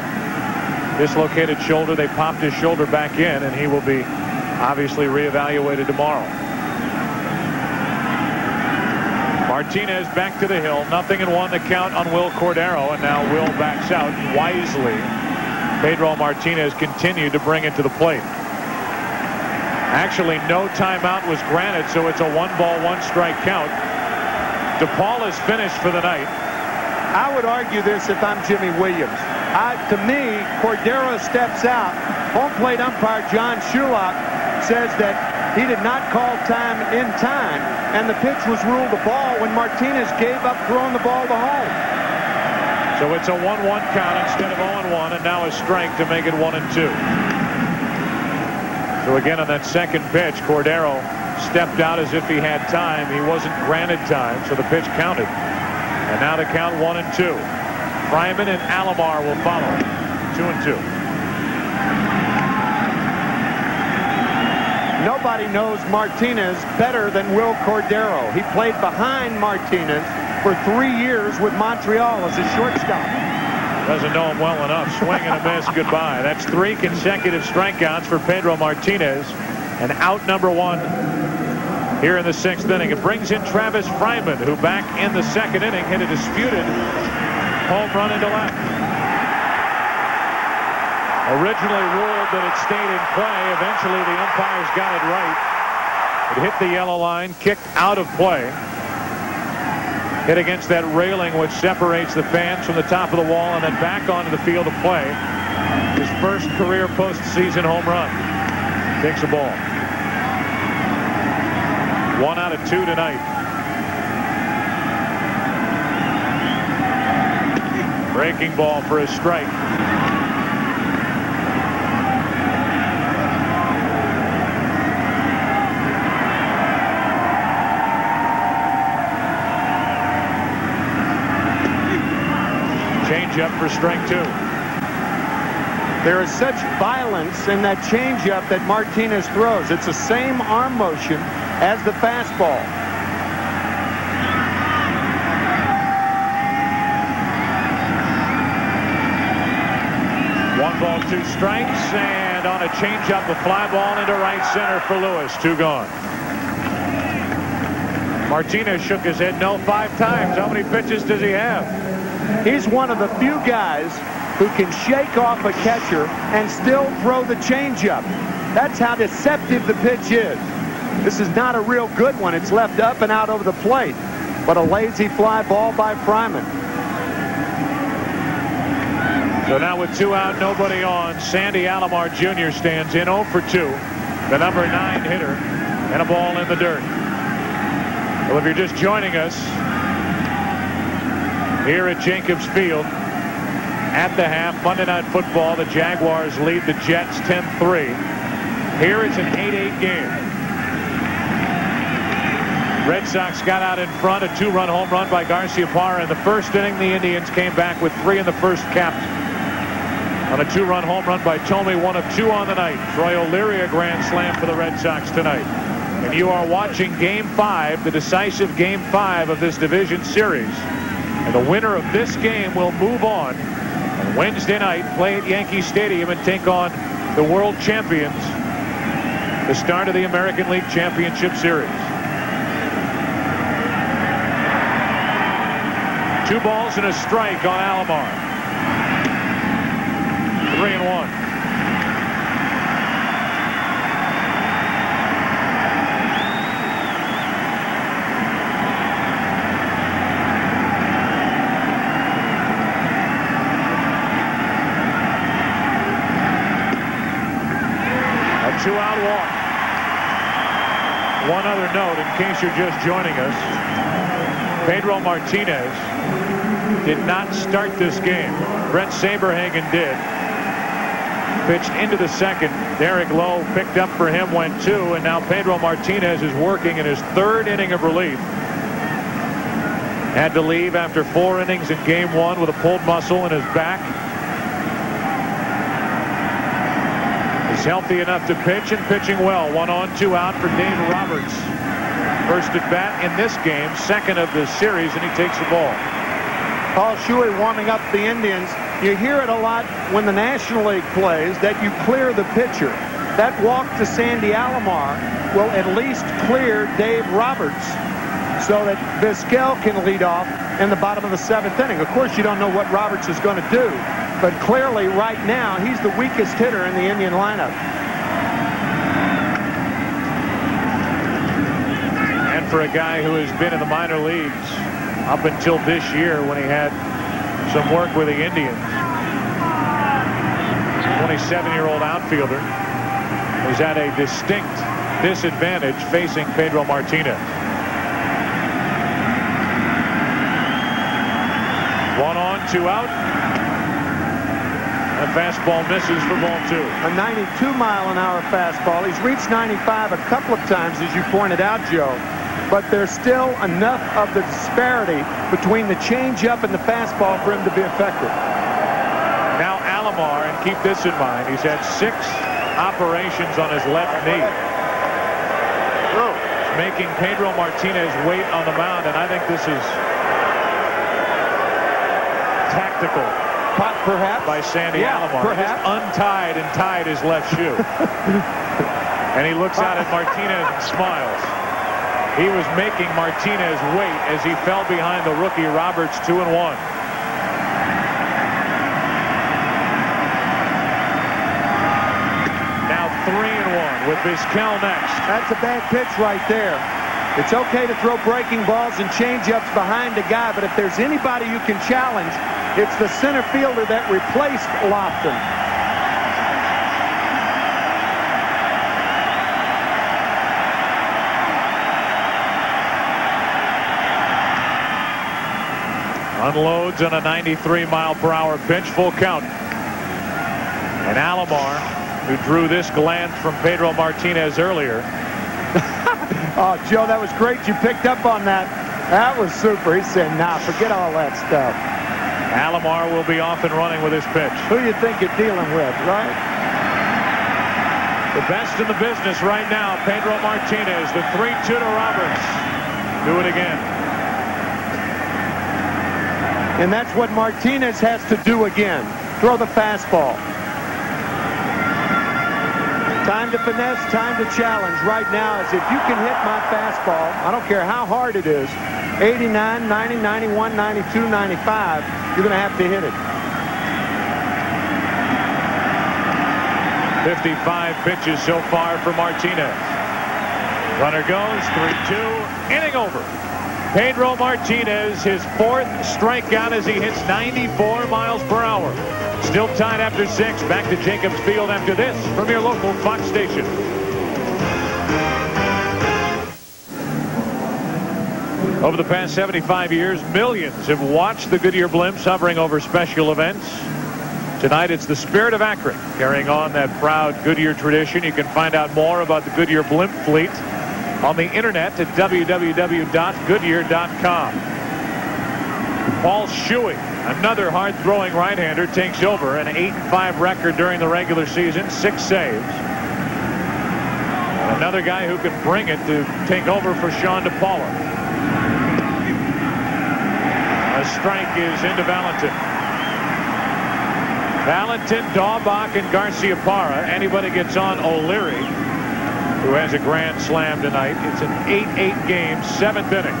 C: Dislocated shoulder. They popped his shoulder back in, and he will be obviously reevaluated tomorrow. Martinez back to the hill. Nothing in one to count on Wil Cordero, and now Wil backs out wisely. Pedro Martinez continued to bring it to the plate. Actually, no timeout was granted, so it's a one ball, one strike count. DePaul is finished for the night.
F: I would argue this if I'm Jimy Williams. I, to me, Cordero steps out. Home plate umpire John Shulock says that he did not call time in time, and the pitch was ruled a ball when Martinez gave up throwing the ball to home.
C: So it's a 1-1 count instead of 0-1, and now a strike to make it 1 and 2. So again on that second pitch, Cordero stepped out as if he had time. He wasn't granted time, so the pitch counted. And now the count 1 and 2. Fryman and Alomar will follow. 2 and 2.
F: Nobody knows Martinez better than Wil Cordero. He played behind Martinez for three years with Montreal as a shortstop.
C: Doesn't know him well enough. Swing and a miss. Goodbye. That's three consecutive strikeouts for Pedro Martinez. And out number one here in the sixth inning. It brings in Travis Fryman, who back in the second inning hit a disputed home run into left. Originally ruled that it stayed in play. Eventually the umpires got it right. It hit the yellow line, kicked out of play hit against that railing which separates the fans from the top of the wall and then back onto the field of play. His first career postseason home run. Takes a ball. One out of two tonight. Breaking ball for a strike. Changeup for strike two.
F: There is such violence in that changeup that Martinez throws. It's the same arm motion as the fastball.
C: One ball, two strikes, and on a changeup, a fly ball into right center for Lewis. Two gone. Martinez shook his head no five times. How many pitches does he have?
F: He's one of the few guys who can shake off a catcher and still throw the changeup. That's how deceptive the pitch is. This is not a real good one. It's left up and out over the plate. But a lazy fly ball by Fryman.
C: So now with two out, nobody on, Sandy Alomar Jr. stands in 0 for 2. The number 9 hitter and a ball in the dirt. Well, if you're just joining us here at Jacobs Field at the half, Monday Night Football, the Jaguars lead the Jets 10-3. Here is an 8-8 game. Red Sox got out in front, a two-run home run by Garciaparra in the first inning. The Indians came back with three in the first capped on a two-run home run by Thome, one of two on the night. Troy O'Leary a grand slam for the Red Sox tonight. And you are watching Game 5, the decisive Game 5 of this division series. And the winner of this game will move on Wednesday night, play at Yankee Stadium and take on the world champions, the start of the American League Championship Series. Two balls and a strike on Alomar. Three and one. A two-out walk. One other note, in case you're just joining us, Pedro Martinez did not start this game. Bret Saberhagen did. Pitched into the second. Derek Lowe picked up for him, went two, and now Pedro Martinez is working in his third inning of relief. Had to leave after four innings in game one with a pulled muscle in his back. He's healthy enough to pitch and pitching well. One on, two out for Dave Roberts. First at bat in this game, second of the series, and he takes the ball.
F: Paul Shuey warming up the Indians. You hear it a lot when the National League plays that you clear the pitcher. That walk to Sandy Alomar will at least clear Dave Roberts so that Vizquel can lead off in the bottom of the seventh inning. Of course, you don't know what Roberts is going to do, but clearly right now he's the weakest hitter in the Indian lineup.
C: And for a guy who has been in the minor leagues up until this year when he had some work with the Indians, 27-year-old outfielder is at a distinct disadvantage facing Pedro Martinez. One on, two out. And fastball misses for ball two.
F: A 92 mile an hour fastball. He's reached 95 a couple of times, as you pointed out, Joe. But there's still enough of the disparity between the changeup and the fastball for him to be effective.
C: Now Alomar, and keep this in mind, he's had six operations on his left knee. Making Pedro Martinez wait on the mound, and I think this is tactical
F: Perhaps.
C: by Sandy
F: Yeah,
C: Alomar.
F: Perhaps.
C: just untied and tied his left shoe. and he looks out at Martinez and smiles. He was making Martinez wait as he fell behind the rookie Roberts two and one. Now three and one with Vizquel next.
F: That's a bad pitch right there. It's okay to throw breaking balls and changeups behind a guy, but if there's anybody you can challenge, it's the center fielder that replaced Lofton.
C: Unloads on a 93 mile per hour pitch full count. And Alomar, who drew this glance from Pedro Martinez earlier.
F: oh, Joe, that was great. You picked up on that. That was super. He said, nah, forget all that stuff.
C: Alomar will be off and running with his pitch.
F: Who do you think you're dealing with, right?
C: The best in the business right now, Pedro Martinez, the 3-2 to Roberts. Do it again.
F: And that's what Martinez has to do again. Throw the fastball. Time to finesse, time to challenge right now is if you can hit my fastball, I don't care how hard it is, 89, 90, 91, 92, 95, you're going to have to hit it.
C: 55 pitches so far for Martinez. Runner goes, 3-2, inning over. Pedro Martinez, his fourth strikeout as he hits 94 miles per hour. Still tied after six. Back to Jacobs Field after this from your local Fox station. Over the past 75 years, millions have watched the Goodyear blimps hovering over special events. Tonight, it's the Spirit of Akron carrying on that proud Goodyear tradition. You can find out more about the Goodyear blimp fleet on the internet at www.goodyear.com. Paul Shuey, another hard-throwing right-hander, takes over an 8-5 record during the regular season, six saves. Another guy who can bring it to take over for Sean DePaula. A strike is into Valentin. Valentin, Daubach, and Garciaparra. Anybody gets on O'Leary, who has a grand slam tonight. It's an 8-8 game, seventh inning.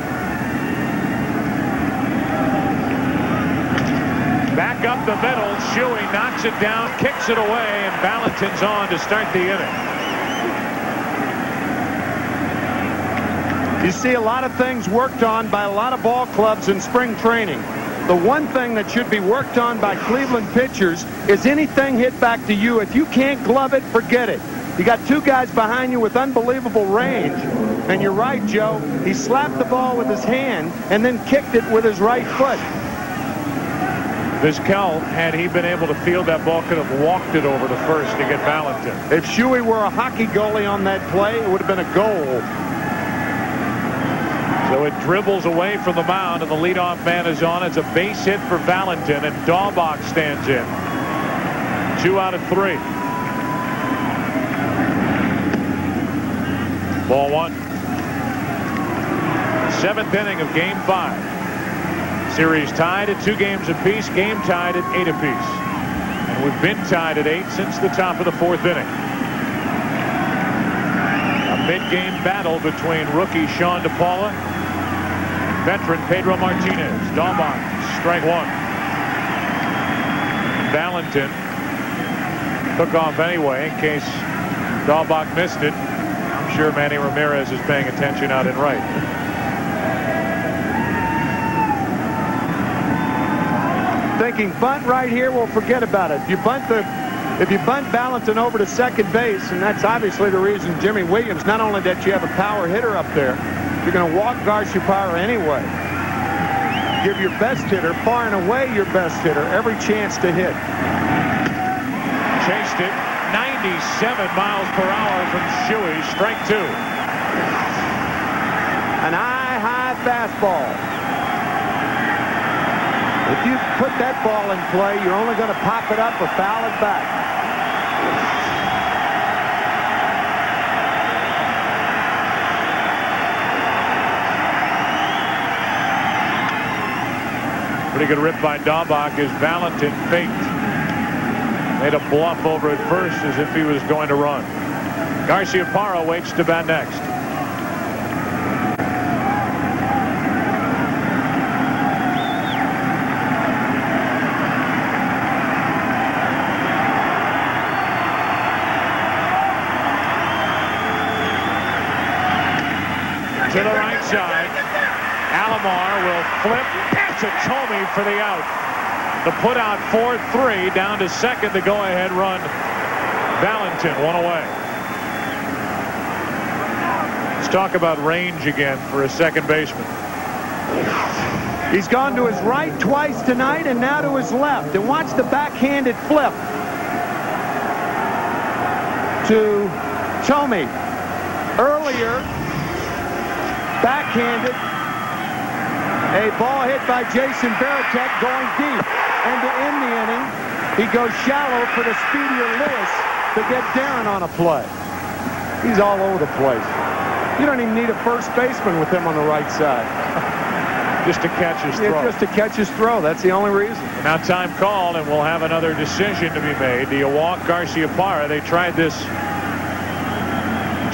C: Back up the middle. Shuey knocks it down, kicks it away, and Valentin's on to start the inning.
F: You see a lot of things worked on by a lot of ball clubs in spring training. The one thing that should be worked on by Cleveland pitchers is anything hit back to you. If you can't glove it, forget it. You got two guys behind you with unbelievable range. And you're right, Joe. He slapped the ball with his hand and then kicked it with his right foot.
C: Vizquel, had he been able to field that ball, could have walked it over to first to get Valentin.
F: If Shuey were a hockey goalie on that play, it would have been a goal.
C: Dribbles away from the mound, and the leadoff man is on. It's a base hit for Valentin, and Daubach stands in. Two out of three. Ball one. Seventh inning of game five. Series tied at two games apiece. Game tied at eight apiece. And we've been tied at eight since the top of the fourth inning. A mid-game battle between rookie Sean DePaula veteran Pedro Martinez. Daubach, strike one. Valentin took off anyway in case Daubach missed it. I'm sure Manny Ramirez is paying attention out in right.
F: Thinking bunt right here, we'll forget about it. If you bunt the if you bunt Valentin over to second base, and that's obviously the reason Jimy Williams, not only that you have a power hitter up there, you're going to walk Garciaparra anyway. Give your best hitter, far and away your best hitter, every chance to hit.
C: Chased it 97 miles per hour from Shuey. Strike two.
F: An eye-high fastball. If you put that ball in play, you're only going to pop it up or foul it back.
C: Pretty good rip by Daubach as Valentin faked. Made a bluff over at first as if he was going to run. Garciaparra waits to bat next. To the right side. Alomar will flip. That's a Thome for the out. The put out 4-3 down to second. The go-ahead run. Valentin one away. Let's talk about range again for a second baseman.
F: He's gone to his right twice tonight and now to his left. And watch the backhanded flip to Thome. Earlier, backhanded, a ball hit by Jason Varitek going deep. And to end the inning, he goes shallow for the speedier Lewis to get Darren on a play. He's all over the place. You don't even need a first baseman with him on the right side.
C: just to catch his throw.
F: Yeah, just to catch his throw. That's the only reason.
C: Now time called, and we'll have another decision to be made. Do you walk Garciaparra? They tried this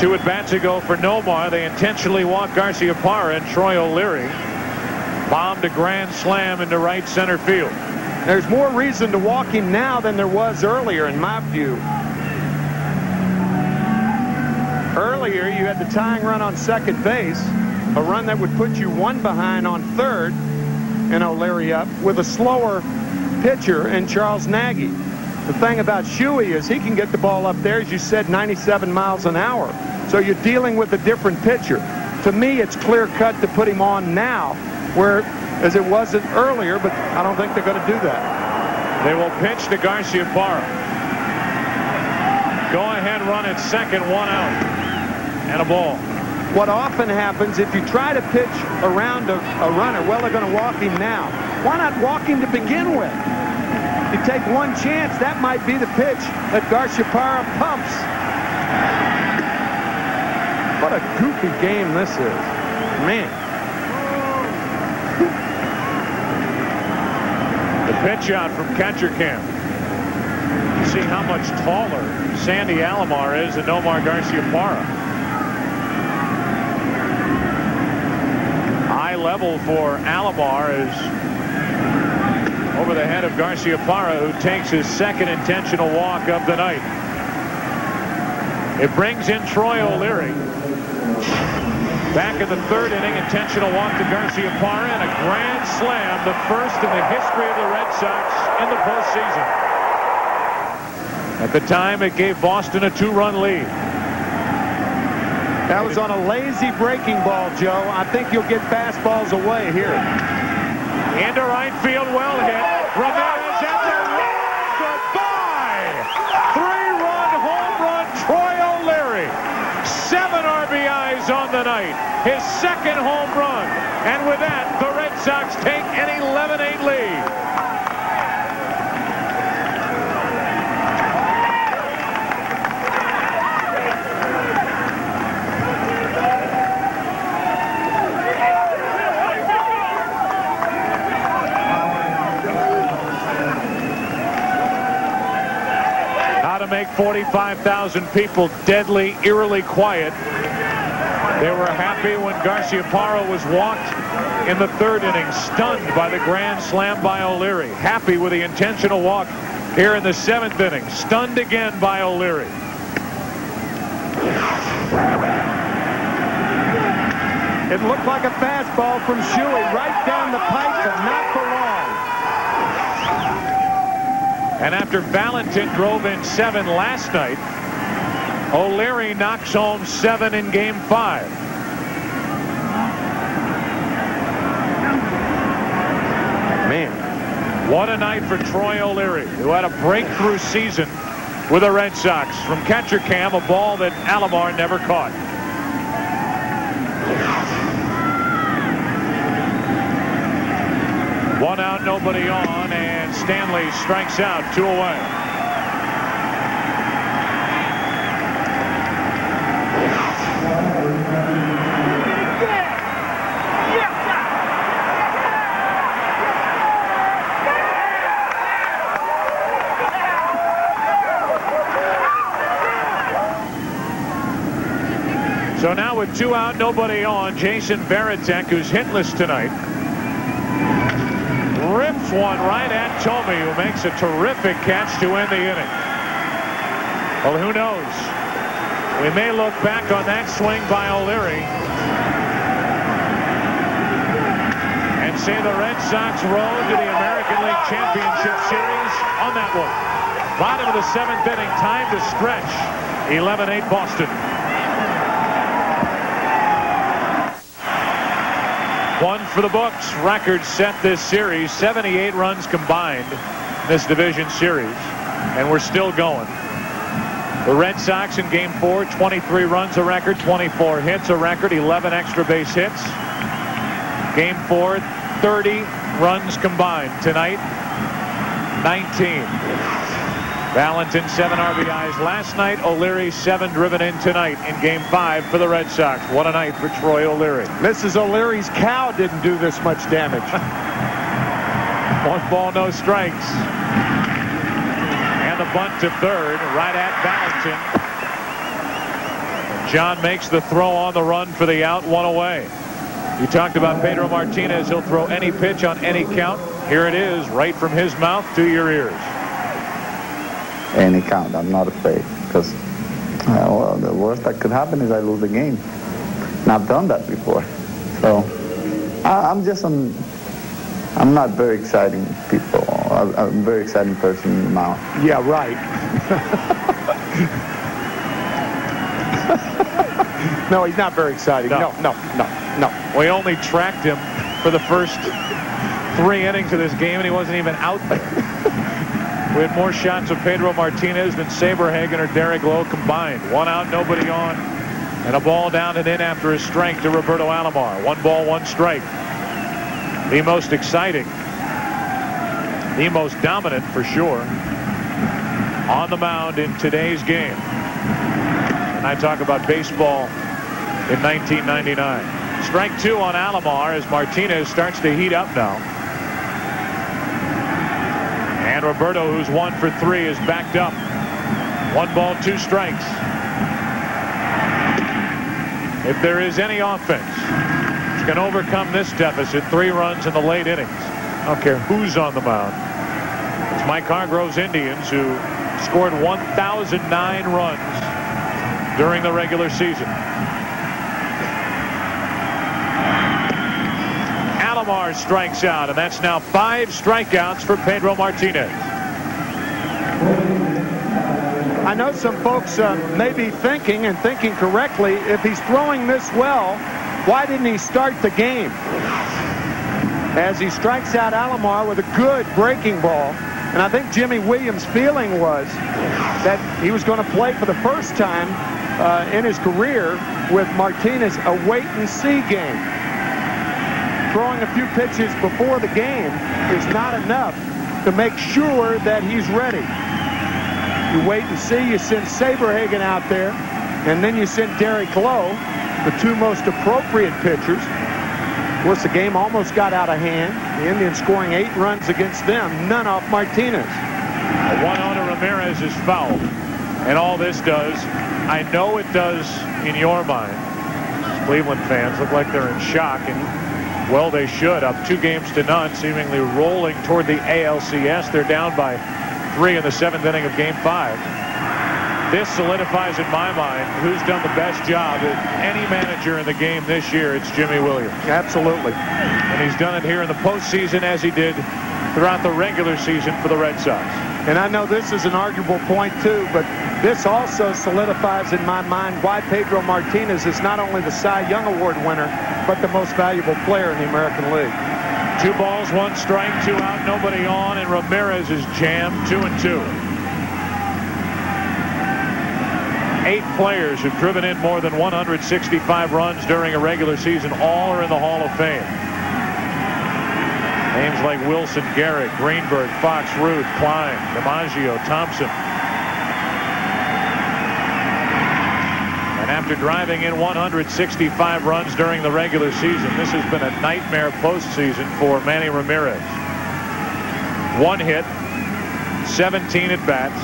C: two at-bats ago for Nomar. They intentionally walked Garciaparra, and Troy O'Leary bombed a grand slam into right center field.
F: There's more reason to walk him now than there was earlier, in my view. Earlier, you had the tying run on second base, a run that would put you one behind on third, and O'Leary up with a slower pitcher in Charles Nagy. The thing about Shuey is he can get the ball up there, as you said, 97 miles an hour. So you're dealing with a different pitcher. To me, it's clear cut to put him on now, where as it wasn't earlier, but I don't think they're going to do that.
C: They will pitch to Garciaparra. Go ahead run at second, one out and a ball.
F: What often happens if you try to pitch around a, a runner, well, they're going to walk him now. Why not walk him to begin with? You take one chance, that might be the pitch that Garcia Garciaparra pumps. What a goofy game this is. Man.
C: Pitch out from catcher camp. You see how much taller Sandy Alomar is than Nomar High level for Alomar is over the head of Garciaparra, who takes his second intentional walk of the night. It brings in Troy O'Leary. Back in the third inning, intentional walk to Garciaparra and a grand slam, the first in the history of the Red Sox in the postseason. At the time, it gave Boston a two-run lead.
F: That was on a lazy breaking ball, Joe. I think you'll get fastballs away here.
C: Into right field, well hit. Ramirez at the Goodbye! Three-run home run, Troy O'Leary. Seven RBIs on the night. His second home run. And with that, the Red Sox take an 11-8 lead. How to make 45,000 people deadly, eerily quiet. They were happy when Garciaparra was walked in the third inning, stunned by the grand slam by O'Leary. Happy with the intentional walk here in the seventh inning, stunned again by O'Leary.
F: It looked like a fastball from Shuey right down the pipe, but not for long.
C: And after Valentin drove in seven last night, O'Leary knocks home seven in game five.
F: Man.
C: What a night for Troy O'Leary, who had a breakthrough season with the Red Sox. From catcher cam, a ball that Alomar never caught. One out, nobody on, and Stanley strikes out, two away. Two out, nobody on, Jason Varitek, who's hitless tonight, rips one right at Thome, who makes a terrific catch to end the inning. Well, who knows? We may look back on that swing by O'Leary and say the Red Sox road to the American League Championship Series on that one. Bottom of the seventh inning, time to stretch. 11-8 Boston. One for the books. Record set this series. 78 runs combined in this division series. And we're still going. The Red Sox in game four, 23 runs a record, 24 hits a record, 11 extra base hits. Game four, 30 runs combined. Tonight, 19. Valentin, seven RBIs last night. O'Leary, seven driven in tonight in game five for the Red Sox. What a night for Troy O'Leary.
F: Mrs. O'Leary's cow didn't do this much damage.
C: One ball, no strikes. And the bunt to third, right at Valentin. John makes the throw on the run for the out, one away. You talked about Pedro Martinez. He'll throw any pitch on any count. Here it is, right from his mouth to your ears
J: any count. I'm not afraid because uh, well, the worst that could happen is I lose the game. And I've done that before. So I, am just an, I'm not very exciting people. I'm a very exciting person now.
F: Yeah, right. no, he's not very exciting. No, no, no, no. no.
C: We only tracked him for the first three innings of this game, and he wasn't even out there. We had more shots of Pedro Martinez than Saberhagen or Derek Lowe combined. One out, nobody on. And a ball down and in after a strike to Roberto Alomar. One ball, one strike. The most exciting. The most dominant for sure. On the mound in today's game. And I talk about baseball in 1999. Strike two on Alomar as Martinez starts to heat up now. And Roberto, who's one for three, is backed up. One ball, two strikes. If there is any offense which can overcome this deficit, three runs in the late innings, I don't care who's on the mound. It's Mike Hargrove's Indians who scored 1,009 runs during the regular season. Alomar strikes out, and that's now five strikeouts for Pedro Martinez.
F: I know some folks uh, may be thinking and thinking correctly, if he's throwing this well, why didn't he start the game? As he strikes out Alomar with a good breaking ball. And I think Jimy Williams' feeling was that he was going to play for the first time uh, in his career with Martinez a wait-and-see game throwing a few pitches before the game is not enough to make sure that he's ready. You wait and see. You send Saberhagen out there, and then you send Derek Lowe, the two most appropriate pitchers. Of course, the game almost got out of hand. The Indians scoring eight runs against them, none off Martinez.
C: A one on Ramirez is fouled. And all this does, I know it does in your mind. Cleveland fans look like they're in shock. And well, they should. Up two games to none, seemingly rolling toward the ALCS. They're down by three in the seventh inning of game five. This solidifies in my mind who's done the best job at any manager in the game this year. It's Jimy Williams.
F: Absolutely.
C: And he's done it here in the postseason as he did throughout the regular season for the Red Sox.
F: And I know this is an arguable point too, but this also solidifies in my mind why Pedro Martinez is not only the Cy Young Award winner, but the most valuable player in the American League.
C: Two balls, one strike, two out, nobody on, and Ramirez is jammed two and two. Eight players have driven in more than 165 runs during a regular season. All are in the Hall of Fame. Names like Wilson, Gehrig, Greenberg, Foxx, Ruth, Klein, DiMaggio, Thompson. And after driving in 165 runs during the regular season, this has been a nightmare postseason for Manny Ramirez. One hit, 17 at bats,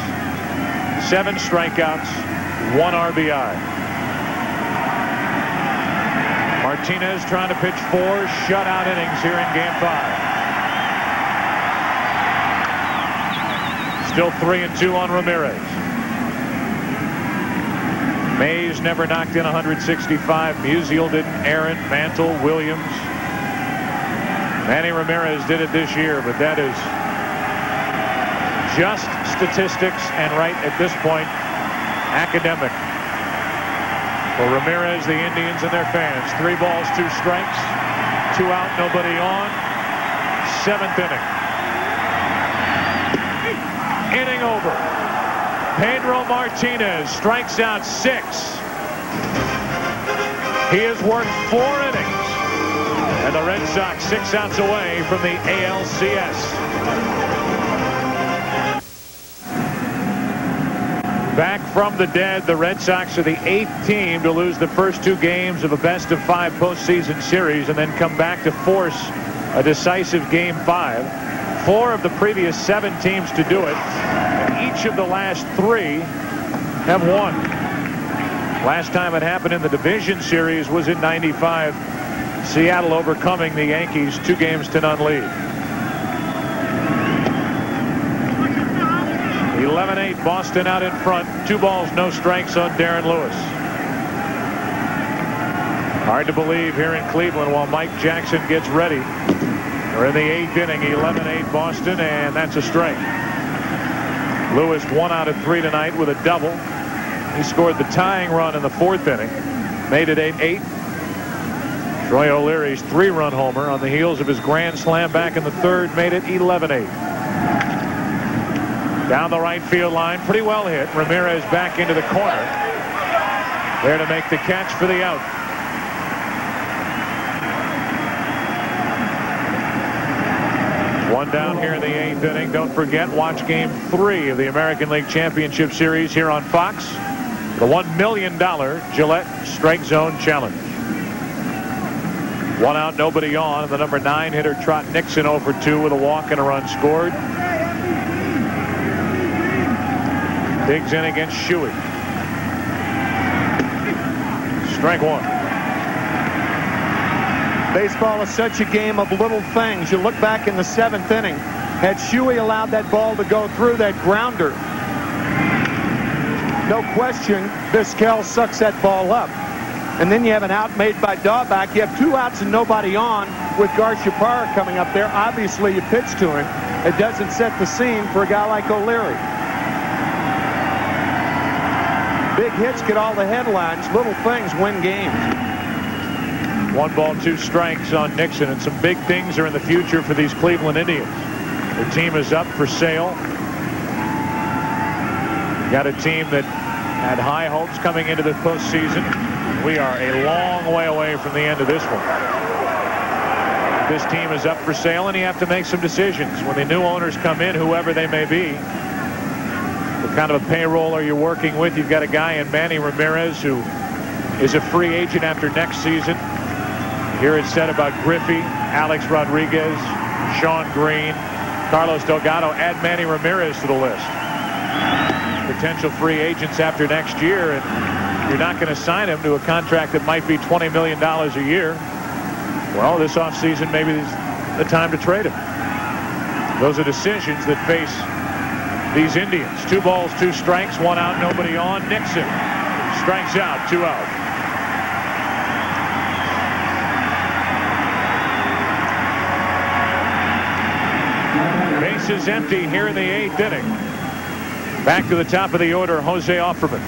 C: seven strikeouts, one RBI. Martinez trying to pitch four shutout innings here in game five. Still three and two on Ramirez. Mays never knocked in 165. Musial didn't. Aaron, Mantle, Williams. Manny Ramirez did it this year, but that is just statistics and right at this point, academic. For Ramirez, the Indians, and their fans. Three balls, two strikes. two out, nobody on. Seventh inning. Inning over. Pedro Martinez strikes out six. He has worked four innings. And the Red Sox six outs away from the ALCS. Back from the dead, the Red Sox are the eighth team to lose the first two games of a best of five postseason series and then come back to force a decisive game five. Four of the previous seven teams to do it. And each of the last three have won. Last time it happened in the division series was in 95. Seattle overcoming the Yankees two games to none lead. 11-8 Boston out in front. Two balls, no strikes on Darren Lewis. Hard to believe here in Cleveland while Mike Jackson gets ready. We're in the eighth inning, 11-8 Boston, and that's a strike. Lewis one out of three tonight with a double. He scored the tying run in the fourth inning. Made it 8-8. Troy O'Leary's three-run homer on the heels of his grand slam back in the third made it 11-8. Down the right field line. Pretty well hit. Ramirez back into the corner. There to make the catch for the out. One down here in the eighth inning. Don't forget, watch game three of the American League Championship Series here on Fox. The $1 million Gillette Strike Zone Challenge. One out, nobody on. The number nine hitter, Trot Nixon, oh over 2 with a walk and a run scored. Digs in against Shuey. Strike one.
F: Baseball is such a game of little things. You look back in the seventh inning. Had Shuey allowed that ball to go through that grounder, no question, Vizquel sucks that ball up. And then you have an out made by Daubach. You have two outs and nobody on with Garciaparra coming up there. Obviously, you pitch to him. It doesn't set the scene for a guy like O'Leary. Big hits get all the headlines. Little things win games.
C: One ball, two strikes on Nixon, and some big things are in the future for these Cleveland Indians. The team is up for sale. Got a team that had high hopes coming into the postseason. We are a long way away from the end of this one. This team is up for sale, and you have to make some decisions. When the new owners come in, whoever they may be, what kind of a payroll are you working with? You've got a guy in Manny Ramirez who is a free agent after next season. Here it's said about Griffey, Alex Rodriguez, Shawn Green, Carlos Delgado. Add Manny Ramirez to the list. Potential free agents after next year, and you're not going to sign him to a contract that might be $20 million a year. Well, this offseason, maybe is the time to trade him. Those are decisions that face these Indians. Two balls, two strikes, one out, nobody on. Nixon strikes out, two out. Base is empty here in the eighth inning. Back to the top of the order, Jose Offerman.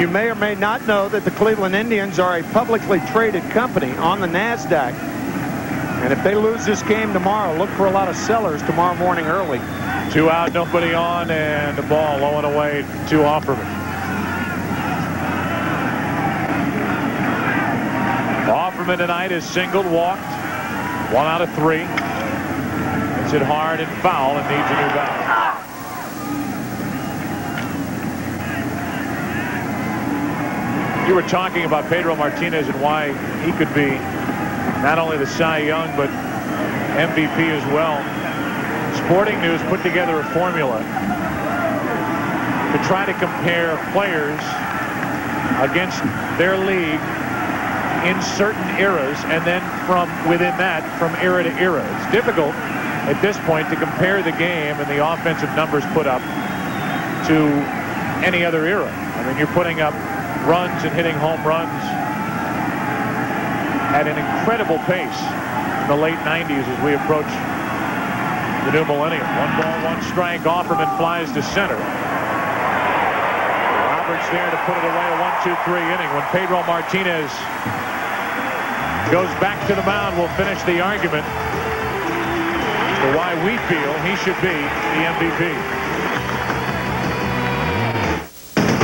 F: You may or may not know that the Cleveland Indians are a publicly traded company on the NASDAQ. And if they lose this game tomorrow, look for a lot of sellers tomorrow morning early.
C: Two out, nobody on, and the ball low and away to Offerman. Offerman tonight is singled, walked, one out of three. Hits it hard and foul and needs a new bat. You were talking about Pedro Martinez and why he could be not only the Cy Young, but MVP as well. Sporting News put together a formula to try to compare players against their league in certain eras and then from within that from era to era. It's difficult at this point to compare the game and the offensive numbers put up to any other era. I mean, you're putting up runs and hitting home runs at an incredible pace in the late 90s as we approach the new millennium. One ball, one strike. Offerman flies to center. Roberts there to put it away a one, two, three inning. When Pedro Martinez goes back to the mound. We'll finish the argument to why we feel he should be the MVP.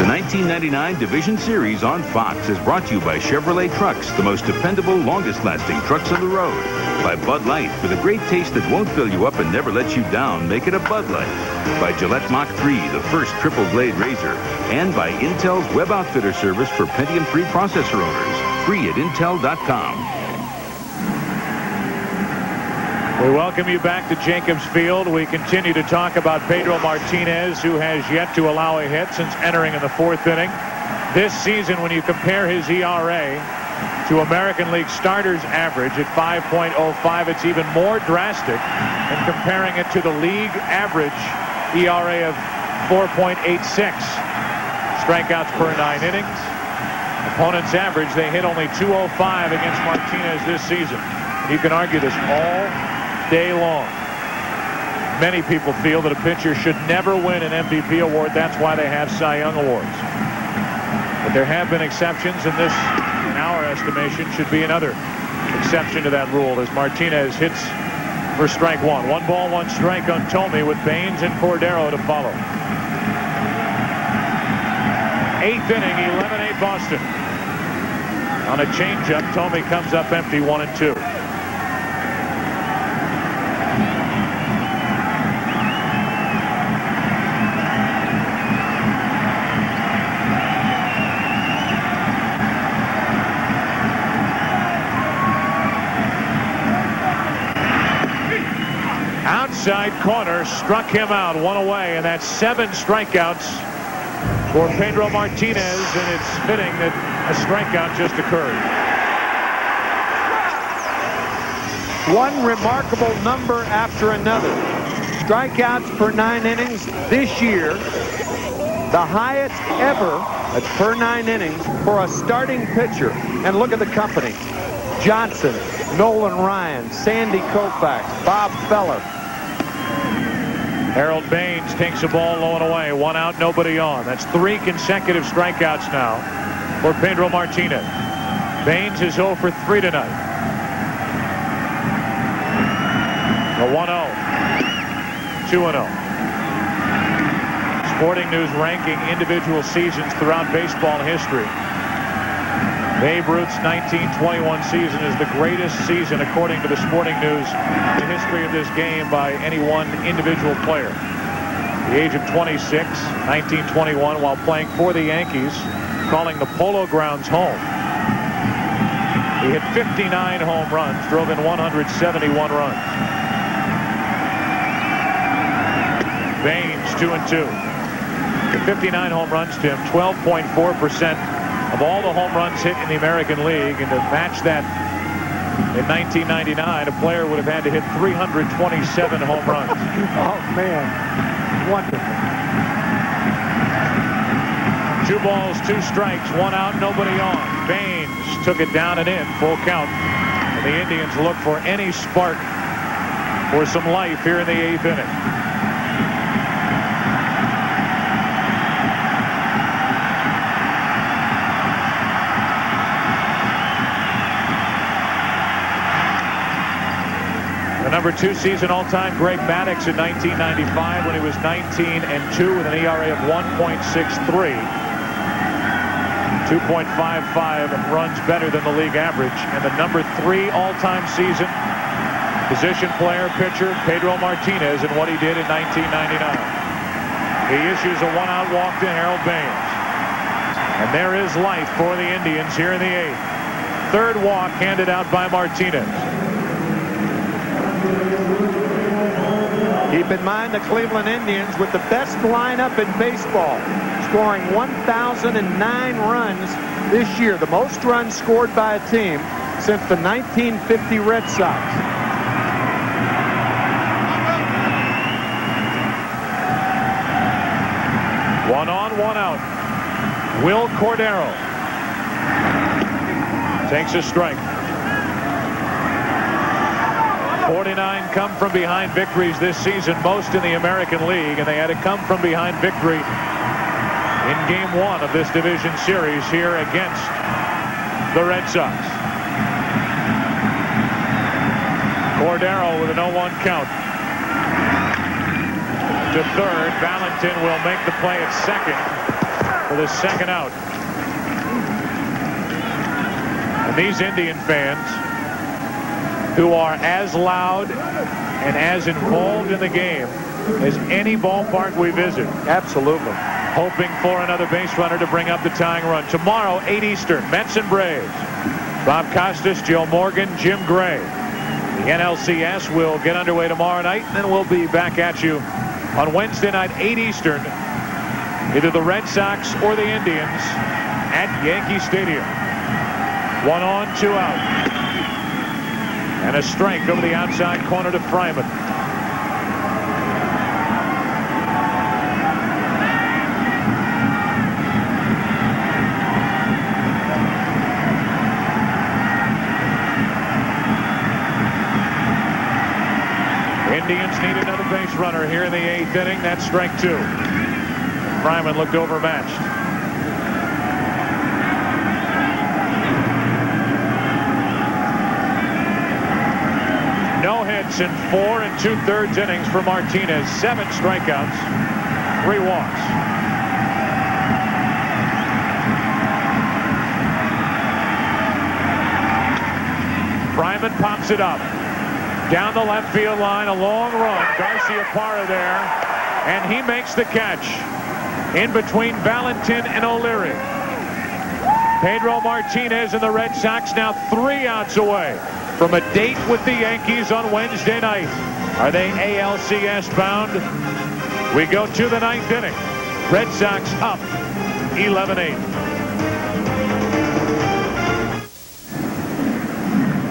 B: The 1999 Division Series on Fox is brought to you by Chevrolet Trucks, the most dependable, longest-lasting trucks on the road. By Bud Light, with a great taste that won't fill you up and never lets you down, make it a Bud Light. By Gillette Mach 3, the first triple blade razor. And by Intel's Web Outfitter service for Pentium 3 processor owners. Free at Intel.com.
C: We welcome you back to Jacobs Field. We continue to talk about Pedro Martinez, who has yet to allow a hit since entering in the fourth inning. This season, when you compare his ERA to American League starters average at 5.05, it's even more drastic than comparing it to the league average ERA of 4.86. Strikeouts per nine innings. Opponents average, they hit only 205 against Martinez this season. You can argue this all day long. Many people feel that a pitcher should never win an MVP award. That's why they have Cy Young awards. But there have been exceptions, and this, in our estimation, should be another exception to that rule as Martinez hits for strike one. One ball, one strike on Thome with Baines and Cordero to follow. Eighth inning, 11-8 Boston. On a changeup, Thome comes up empty, one and two. Outside corner struck him out one away and that's seven strikeouts for Pedro Martinez and it's fitting that a strikeout just occurred.
F: One remarkable number after another. Strikeouts per nine innings this year. The highest ever per nine innings for a starting pitcher. And look at the company. Johnson, Nolan Ryan, Sandy Koufax, Bob Feller.
C: Harold Baines takes a ball low and away. One out, nobody on. That's three consecutive strikeouts now for Pedro Martinez. Baines is 0 for 3 tonight. A 1-0. 2-0. Sporting News ranking individual seasons throughout baseball history. Babe Ruth's 1921 season is the greatest season, according to the Sporting News, in the history of this game by any one individual player. The age of 26, 1921, while playing for the Yankees, calling the Polo Grounds home. He hit 59 home runs, drove in 171 runs. Baines, 2 and 2. 59 home runs, Tim, 12.4 percent of all the home runs hit in the American League. And to match that in 1999, a player would have had to hit 327 home runs.
F: oh, man. Wonderful.
C: Two balls, two strikes, one out, nobody on. Baines took it down and in, full count. And the Indians look for any spark for some life here in the eighth inning. Number two season all-time Greg Maddux in 1995 when he was 19 and 2 with an ERA of 1.63. 2.55 runs better than the league average. And the number three all-time season position player pitcher Pedro Martinez and what he did in 1999. He issues a one-out walk to Harold Baines. And there is life for the Indians here in the eighth. Third walk handed out by Martinez.
F: Keep in mind the Cleveland Indians with the best lineup in baseball, scoring 1,009 runs this year, the most runs scored by a team since the 1950 Red Sox.
C: One on, one out. Wil Cordero takes a strike. 49 come from behind victories this season, most in the American League, and they had to come from behind victory in game one of this division series here against the Red Sox. Cordero with a 0-1 count. To third, Valentin will make the play at second for the second out. And these Indian fans who are as loud and as involved in the game as any ballpark we visit.
F: Absolutely.
C: Hoping for another base runner to bring up the tying run. Tomorrow, 8 Eastern, Mets and Braves. Bob Costas, Joe Morgan, Jim Gray. The NLCS will get underway tomorrow night, and then we'll be back at you on Wednesday night, 8 Eastern, either the Red Sox or the Indians at Yankee Stadium. One on, two out. And a strike over the outside corner to Fryman. Indians need another base runner here in the eighth inning. That's strike two. Fryman looked overmatched. No hits in four and two-thirds innings for Martinez. Seven strikeouts, three walks. Fryman pops it up. Down the left field line, a long run. Garciaparra there, and he makes the catch in between Valentin and O'Leary. Pedro Martinez and the Red Sox now three outs away from a date with the Yankees on Wednesday night. Are they ALCS bound? We go to the ninth inning. Red Sox up 11-8.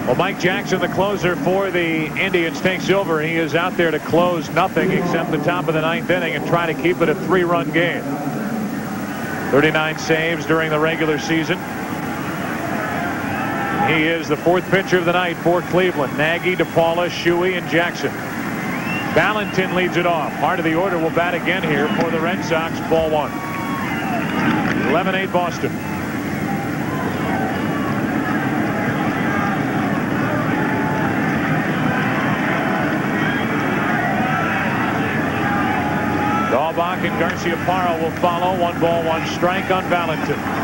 C: Well, Mike Jackson, the closer for the Indians, takes over. He is out there to close nothing except the top of the ninth inning and try to keep it a three-run game. 39 saves during the regular season. He is the fourth pitcher of the night for Cleveland. Nagy, DePaula, Shuey, and Jackson. Valentin leads it off. Heart of the order will bat again here for the Red Sox. Ball one. 11-8 Boston. Daubach and Garciaparra will follow. One ball, one strike on Valentin.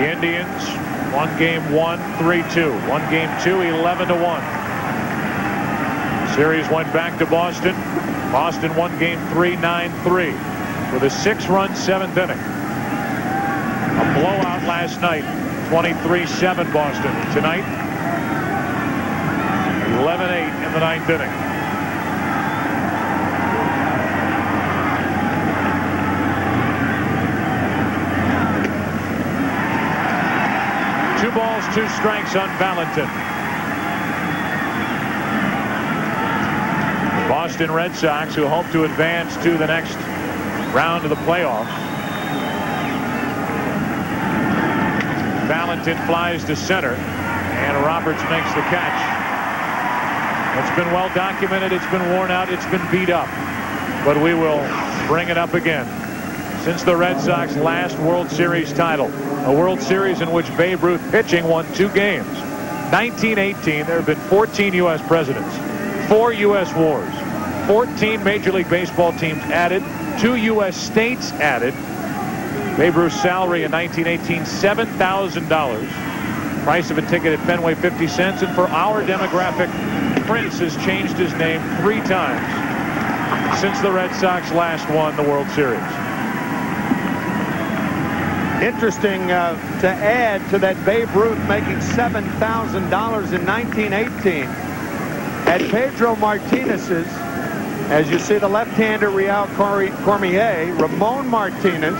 C: The Indians, one game one, three two. One game two, 11 to one. Series went back to Boston. Boston won game three, nine three, with a six-run seventh inning. A blowout last night, 23-7 Boston. Tonight, 11-8 in the ninth inning. Two strikes on Valentin. Boston Red Sox, who hope to advance to the next round of the playoffs. Valentin flies to center, and Roberts makes the catch. It's been well documented. It's been worn out. It's been beat up. But we will bring it up again. Since the Red Sox last World Series title, a World Series in which Babe Ruth pitching won two games. 1918, there have been 14 U.S. presidents, four U.S. wars, 14 Major League Baseball teams added, two U.S. states added. Babe Ruth's salary in 1918, $7,000. Price of a ticket at Fenway, 50 cents. And for our demographic, Prince has changed his name three times since the Red Sox last won the World Series.
F: Interesting uh, to add to that Babe Ruth making $7,000 in 1918. At Pedro Martinez's, as you see the left-hander Rheal Cormier, Ramon Martinez,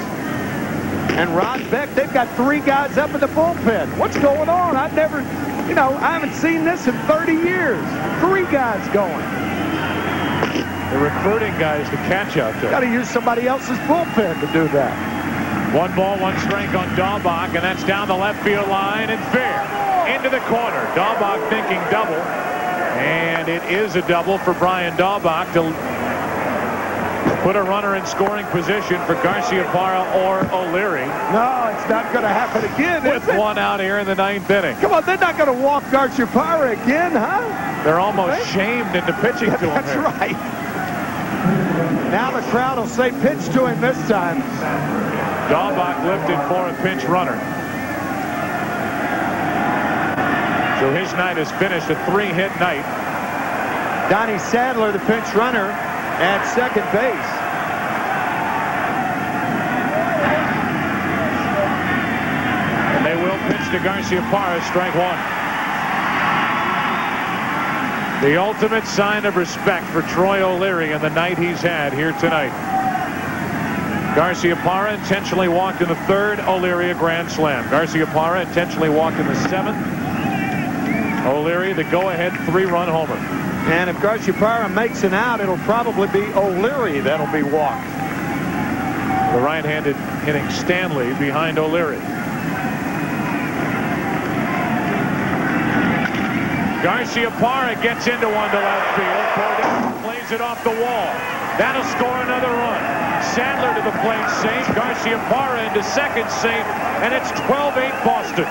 F: and Rod Beck, they've got three guys up in the bullpen. What's going on? I've never, you know, I haven't seen this in 30 years. Three guys going.
C: They're recruiting guys to catch out there.
F: Got to use somebody else's bullpen to do that.
C: One ball, one strike on Daubach, and that's down the left field line and fair. Into the corner. Daubach thinking double. And it is a double for Brian Daubach to put a runner in scoring position for Garciaparra or O'Leary.
F: No, it's not going to happen again,
C: With one out here in the ninth inning.
F: Come on, they're not going to walk Garciaparra again, huh?
C: They're almost shamed into pitching to him.
F: That's
C: here.
F: right. Now the crowd will say pitch to him this time.
C: Daubach lifted for a pinch runner. So his night is finished, a three-hit night.
F: Donnie Sadler, the pinch runner, at second base.
C: And they will pitch to Garciaparra, strike one. The ultimate sign of respect for Troy O'Leary and the night he's had here tonight. Garciaparra intentionally walked in the third, O'Leary a grand slam. Garciaparra intentionally walked in the seventh. O'Leary the go-ahead three-run homer.
F: And if Garciaparra makes an out, it'll probably be O'Leary that'll be walked.
C: The right-handed hitting Stanley behind O'Leary. Garciaparra gets into one to left field. Plays it off the wall. That'll score another run. Sadler to the plate safe. Garciaparra into second safe. And it's 12-8 Boston.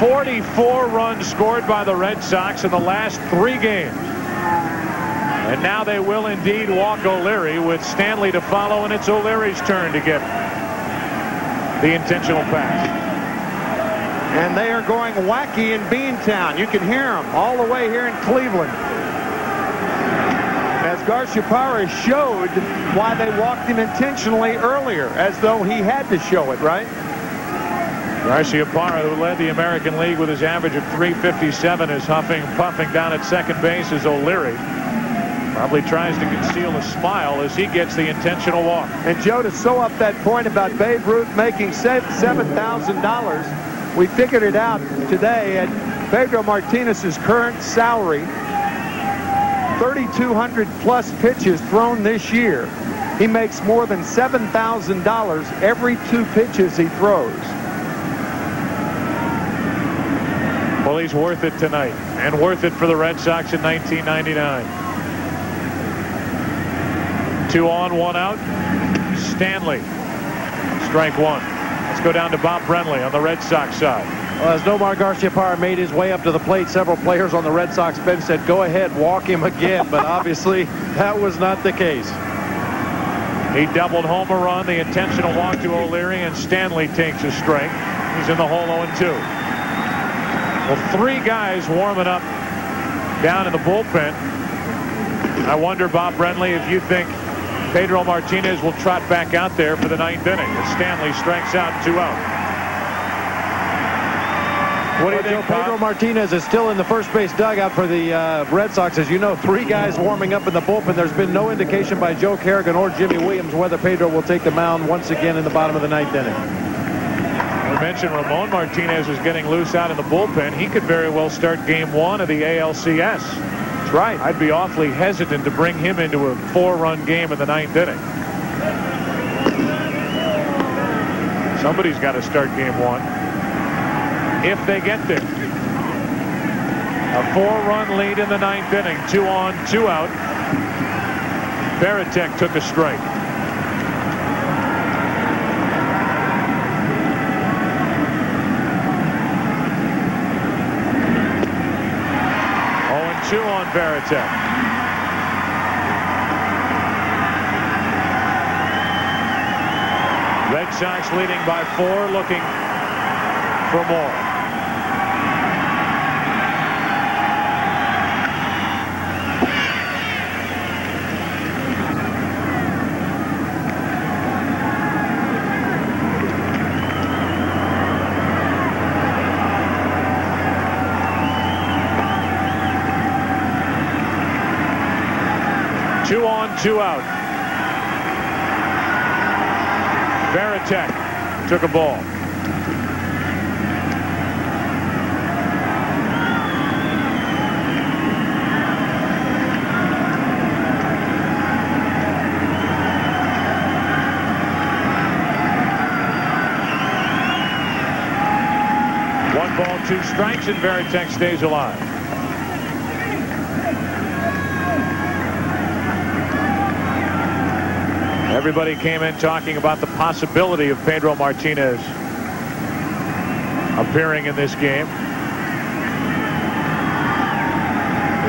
C: Forty-four runs scored by the Red Sox in the last three games. And now they will indeed walk O'Leary with Stanley to follow, and it's O'Leary's turn to get the intentional pass.
F: And they are going wacky in Beantown. You can hear them all the way here in Cleveland. As Garciaparra showed why they walked him intentionally earlier, as though he had to show it, right?
C: Garciaparra, who led the American League with his average of 357, is huffing and puffing down at second base as O'Leary probably tries to conceal a smile as he gets the intentional walk.
F: And Joe, to sew up that point about Babe Ruth making $7,000, we figured it out today at Pedro Martinez's current salary, 3,200 plus pitches thrown this year. He makes more than $7,000 every two pitches he throws.
C: Well, he's worth it tonight and worth it for the Red Sox in 1999. Two on, one out. Stanley. Strike one. Go down to Bob Brenly on the Red Sox side.
G: Well, as Nomar Garciaparra made his way up to the plate, several players on the Red Sox bench said, go ahead, walk him again. But obviously, that was not the case.
C: He doubled home a run, the intentional walk to O'Leary, and Stanley takes a strike. He's in the hole 0-2. Well, three guys warming up down in the bullpen. I wonder, Bob Brenly, if you think Pedro Martinez will trot back out there for the ninth inning as Stanley strikes out two out. What do you think,
G: Joe, Pedro? Martinez is still in the first base dugout for the uh, Red Sox. As you know, three guys warming up in the bullpen. There's been no indication by Joe Kerrigan or Jimy Williams whether Pedro will take the mound once again in the bottom of the ninth inning.
C: We mentioned Ramon Martinez is getting loose out in the bullpen. He could very well start game one of the ALCS.
F: Right.
C: I'd be awfully hesitant to bring him into a four-run game in the ninth inning. Somebody's got to start game one. If they get there. A four-run lead in the ninth inning. Two on, two out. Varitek took a strike. Oh, and two on Varitek. Red Sox leading by four, looking for more. Two out. Varitek took a ball. One ball, two strikes, and Varitek stays alive. Everybody came in talking about the possibility of Pedro Martinez appearing in this game.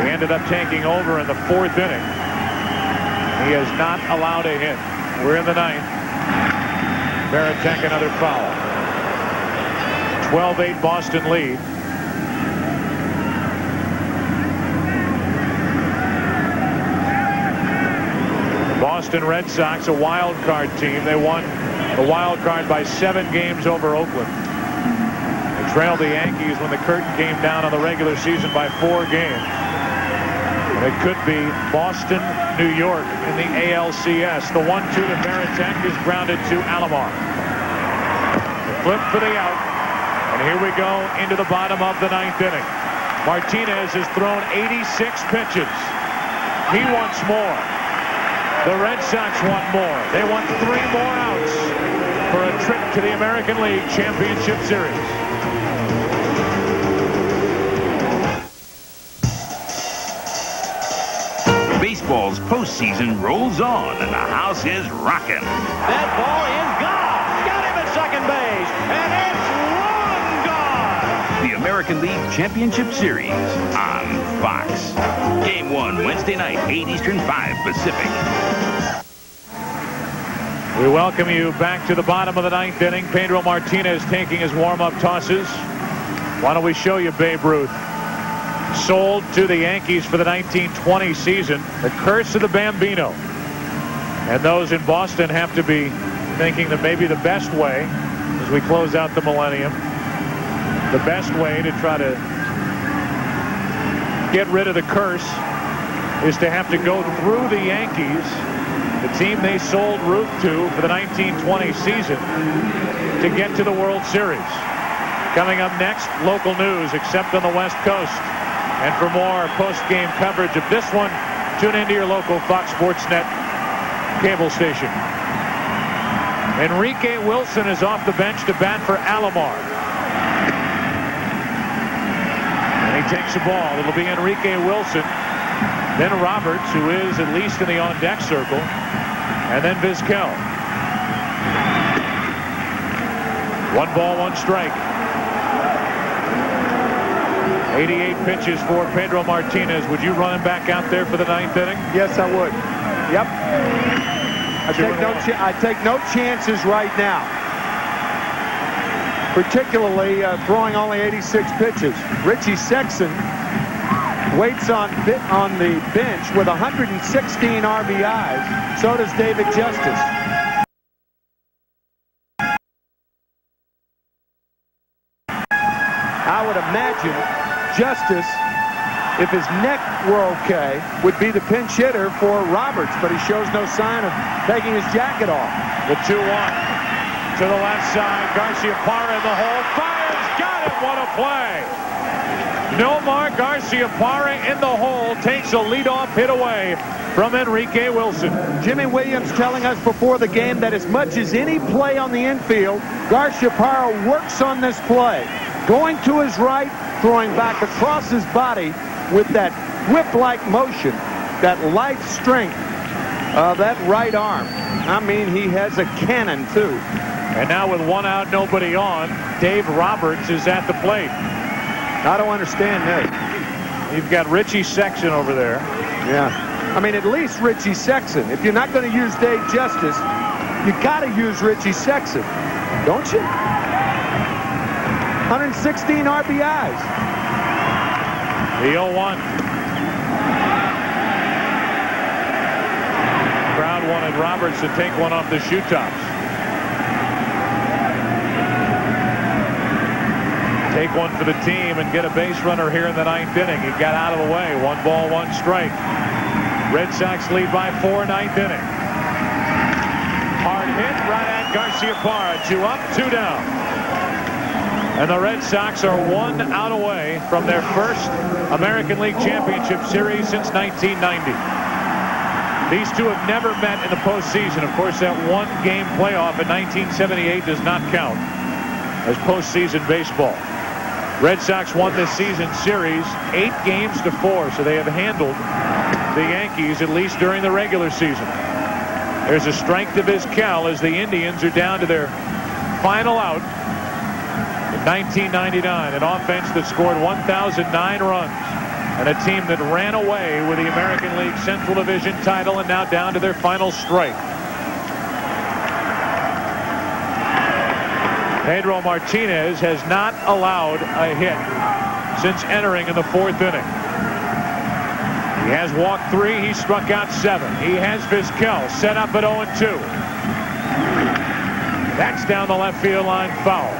C: He ended up taking over in the fourth inning. He has not allowed a hit. We're in the ninth. Varitek another foul. 12-8 Boston lead. Boston Red Sox, a wild card team. They won the wild card by seven games over Oakland. They trailed the Yankees when the curtain came down on the regular season by four games. It could be Boston, New York in the ALCS. The 1-2 to Varitek is grounded to Alomar. The flip for the out. And here we go into the bottom of the ninth inning. Martinez has thrown 86 pitches. He wants more. The Red Sox want more. They want three more outs for a trip to the American League Championship Series.
B: Baseball's postseason rolls on, and the house is rocking.
K: That ball is gone. Got him at second base, and it's long gone.
B: The American League Championship Series on Fox. Game one, Wednesday night, 8 Eastern, 5 Pacific.
C: We welcome you back to the bottom of the ninth inning. Pedro Martinez taking his warm-up tosses. Why don't we show you Babe Ruth? Sold to the Yankees for the 1920 season. The curse of the Bambino. And those in Boston have to be thinking that maybe the best way, as we close out the millennium, the best way to try to get rid of the curse is to have to go through the Yankees the team they sold Ruth to for the 1920 season to get to the World Series. Coming up next, local news, except on the West Coast. And for more post-game coverage of this one, tune into your local Fox Sports Net cable station. Enrique Wilson is off the bench to bat for Alomar. And he takes the ball. It'll be Enrique Wilson then Roberts, who is at least in the on-deck circle, and then Vizquel. One ball, one strike. 88 pitches for Pedro Martinez. Would you run him back out there for the ninth inning?
F: Yes, I would. Yep. I take no I take no chances right now. Particularly uh, throwing only 86 pitches. Richie Sexson waits on on the bench with 116 RBIs. So does David Justice. I would imagine Justice, if his neck were okay, would be the pinch hitter for Roberts, but he shows no sign of taking his jacket off.
C: The 2-1 to the left side. Garcia Parra in the hole. Fires. Got it. What a play. Nomar Garcia Parra in the hole takes a leadoff hit away from Enrique Wilson.
F: Jimy Williams telling us before the game that as much as any play on the infield, Garciaparra works on this play. Going to his right, throwing back across his body with that whip-like motion, that light strength of that right arm. I mean, he has a cannon, too.
C: And now with one out, nobody on, Dave Roberts is at the plate.
F: I don't understand that.
C: You've got Richie Sexson over there.
F: Yeah. I mean, at least Richie Sexson. If you're not going to use Dave Justice, you got to use Richie Sexson, don't you? 116 RBIs.
C: The 0-1. Crowd wanted Roberts to take one off the shoe tops. Take one for the team and get a base runner here in the ninth inning. He got out of the way. One ball, one strike. Red Sox lead by four, ninth inning. Hard hit right at Garciaparra. Two up, two down. And the Red Sox are one out away from their first American League Championship Series since 1990. These two have never met in the postseason. Of course, that one-game playoff in 1978 does not count as postseason baseball. Red Sox won this season series eight games to four, so they have handled the Yankees at least during the regular season. There's a strength of Vizquel as the Indians are down to their final out in 1999, an offense that scored 1,009 runs and a team that ran away with the American League Central Division title and now down to their final strike. Pedro Martinez has not allowed a hit since entering in the fourth inning. He has walked three. He struck out seven. He has Vizquel set up at 0-2. That's down the left field line foul.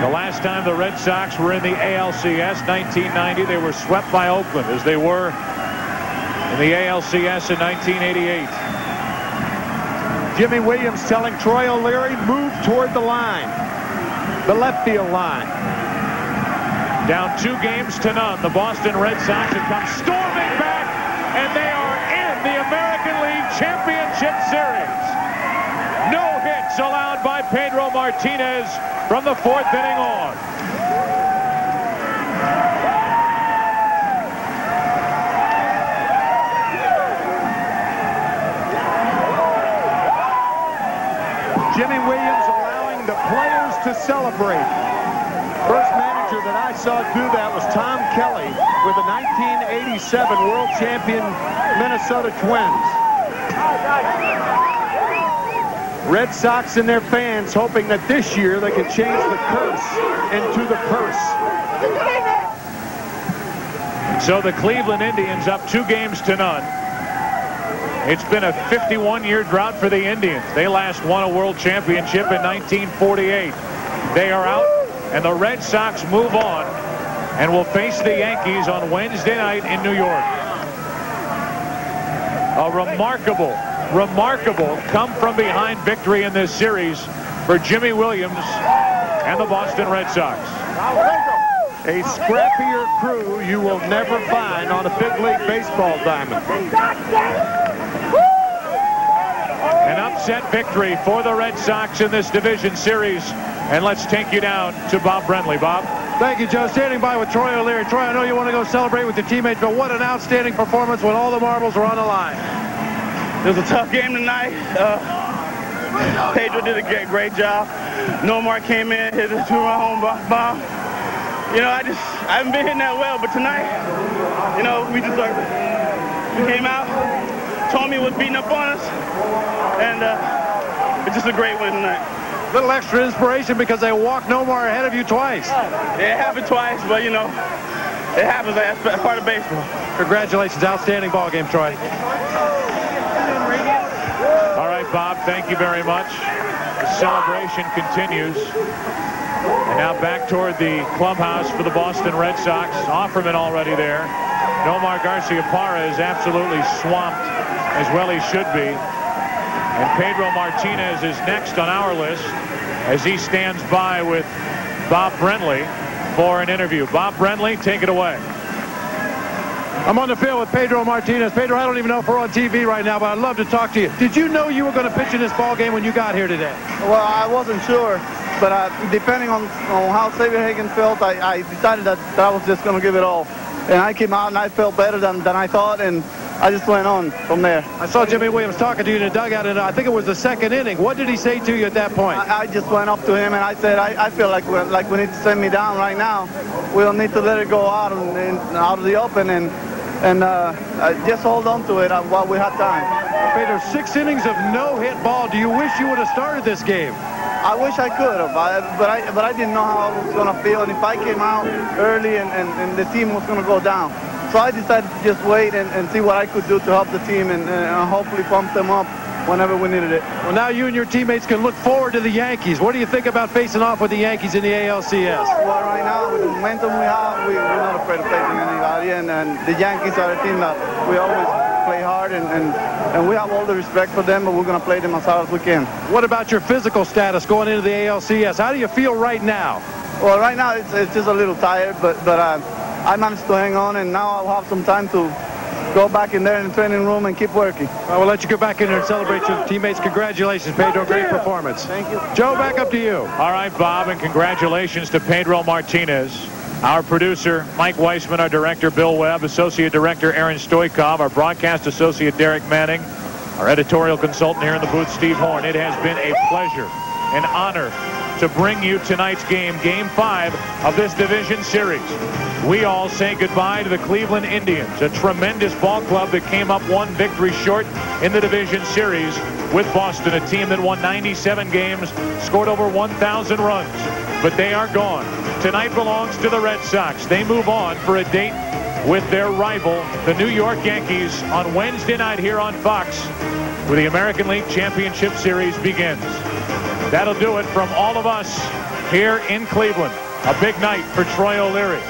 C: The last time the Red Sox were in the ALCS, 1990, they were swept by Oakland as they were in the ALCS in 1988.
F: Jimy Williams telling Troy O'Leary, move toward the line, the left field line.
C: Down two games to none, the Boston Red Sox have come storming back, and they are in the American League Championship Series. No hits allowed by Pedro Martinez from the fourth inning on.
F: Jimy Williams allowing the players to celebrate. First manager that I saw do that was Tom Kelly with the 1987 world champion Minnesota Twins. Red Sox and their fans hoping that this year they can change the curse into the purse.
C: So the Cleveland Indians up two games to none. It's been a 51-year drought for the Indians. They last won a world championship in 1948. They are out, and the Red Sox move on and will face the Yankees on Wednesday night in New York. A remarkable, remarkable come-from-behind victory in this series for Jimy Williams and the Boston Red Sox.
F: A scrappier crew you will never find on a big league baseball diamond.
C: An upset victory for the Red Sox in this division series. And let's take you down to Bob Brenly. Bob?
G: Thank you, Joe. Standing by with Troy O'Leary. Troy, I know you want to go celebrate with your teammates, but what an outstanding performance when all the marbles are on the line.
L: It was a tough game tonight. Uh, Pedro did a great, great job. Nomar came in, hit a two-run home bomb. You know, I just, I haven't been hitting that well, but tonight, you know, we deserve it. We came out, Thome was beating up on us, and uh, it's just a great win tonight.
G: Little extra inspiration because they walked Nomar ahead of you twice.
L: Yeah, it happened twice, but you know, it happens. That's part of baseball.
G: Congratulations. Outstanding ball game, Troy.
C: All right, Bob, thank you very much. The celebration continues. And now back toward the clubhouse for the Boston Red Sox. Offerman already there. Nomar Garciaparra is absolutely swamped, as well he should be. And Pedro Martinez is next on our list as he stands by with Bob Brenly for an interview. Bob Brenly, take it away.
G: I'm on the field with Pedro Martinez. Pedro, I don't even know if we're on TV right now, but I'd love to talk to you. Did you know you were going to pitch in this ball game when you got here today?
I: Well, I wasn't sure, but uh, depending on, on how Saberhagen felt, I, I decided that, that I was just going to give it all. And I came out and I felt better than, than I thought, and I just went on from there.
G: I saw Jimy Williams talking to you in the dugout, and I think it was the second inning. What did he say to you at that point?
I: I, I just went up to him and I said, I, I feel like we like we need to send me down right now. We don't need to let it go out and, and out of the open and and uh, uh, just hold on to it while we have time.
G: Pedro, six innings of no-hit ball. Do you wish you would have started this game?
I: I wish I could have, but I but I didn't know how I was going to feel, and if I came out early and, and, and the team was going to go down. So I decided to just wait and, and see what I could do to help the team and, and hopefully pump them up whenever we needed it.
G: Well, now you and your teammates can look forward to the Yankees. What do you think about facing off with the Yankees in the ALCS?
I: Well, right now, with the momentum we have, we, we're not afraid of facing anybody, and, and the Yankees are a team that we always play hard, and, and, and we have all the respect for them, but we're going to play them as hard as we can.
G: What about your physical status going into the ALCS? How do you feel right now?
I: Well, right now, it's, it's just a little tired, but, but uh, I managed to hang on, and now I'll have some time to go back in there in the training room and keep working.
G: I will let you go back in there and celebrate your teammates. Congratulations, Pedro. Great performance.
I: Thank you.
G: Joe, back up to you.
C: All right, Bob, and congratulations to Pedro Martinez. Our producer, Mike Weisman, our director, Bill Webb, associate director, Aaron Stoikov, our broadcast associate, Derek Manning, our editorial consultant here in the booth, Steve Horn. It has been a pleasure, an honor to bring you tonight's game, Game 5 of this division series. We all say goodbye to the Cleveland Indians, a tremendous ball club that came up one victory short in the division series with Boston, a team that won 97 games, scored over 1,000 runs. But they are gone. Tonight belongs to the Red Sox. They move on for a date with their rival, the New York Yankees, on Wednesday night here on Fox, where the American League Championship Series begins. That'll do it from all of us here in Cleveland. A big night for Troy O'Leary.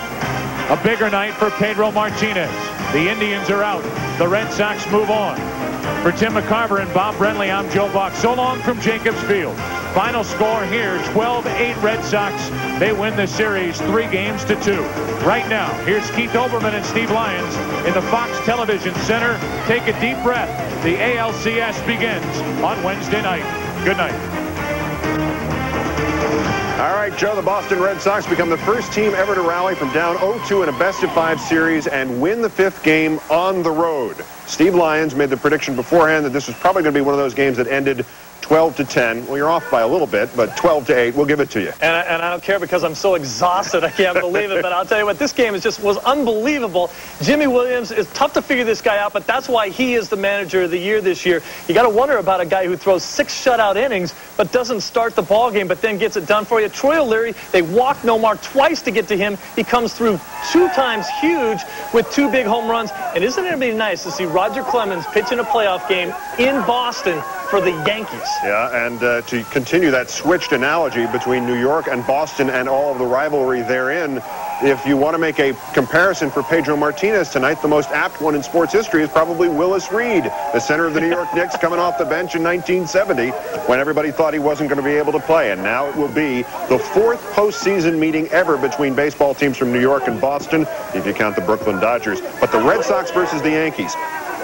C: A bigger night for Pedro Martinez. The Indians are out. The Red Sox move on. For Tim McCarver and Bob Brenly, I'm Joe Buck. So long from Jacobs Field. Final score here, 12-8 Red Sox. They win the series three games to two. Right now, here's Keith Olbermann and Steve Lyons in the Fox Television Center. Take a deep breath. The ALCS begins on Wednesday night. Good night.
D: All right, Joe, the Boston Red Sox become the first team ever to rally from down 0-2 in a best-of-five series and win the fifth game on the road. Steve Lyons made the prediction beforehand that this was probably going to be one of those games that ended 12 to 10. Well, you're off by a little bit, but 12 to 8. We'll give it to you.
E: And I, and I don't care because I'm so exhausted. I can't believe it. But I'll tell you what, this game is just was unbelievable. Jimy Williams is tough to figure this guy out, but that's why he is the manager of the year this year. You got to wonder about a guy who throws six shutout innings but doesn't start the ball game, but then gets it done for you. Troy O'Leary, they walked Nomar twice to get to him. He comes through two times huge with two big home runs. And isn't it going to be nice to see Roger Clemens pitch in a playoff game in Boston for the Yankees?
D: Yeah, and uh, to continue that switched analogy between New York and Boston and all of the rivalry therein, if you want to make a comparison for Pedro Martinez tonight, the most apt one in sports history is probably Willis Reed, the center of the New York Knicks coming off the bench in 1970 when everybody thought he wasn't going to be able to play. And now it will be the fourth postseason meeting ever between baseball teams from New York and Boston, if you count the Brooklyn Dodgers. But the Red Sox versus the Yankees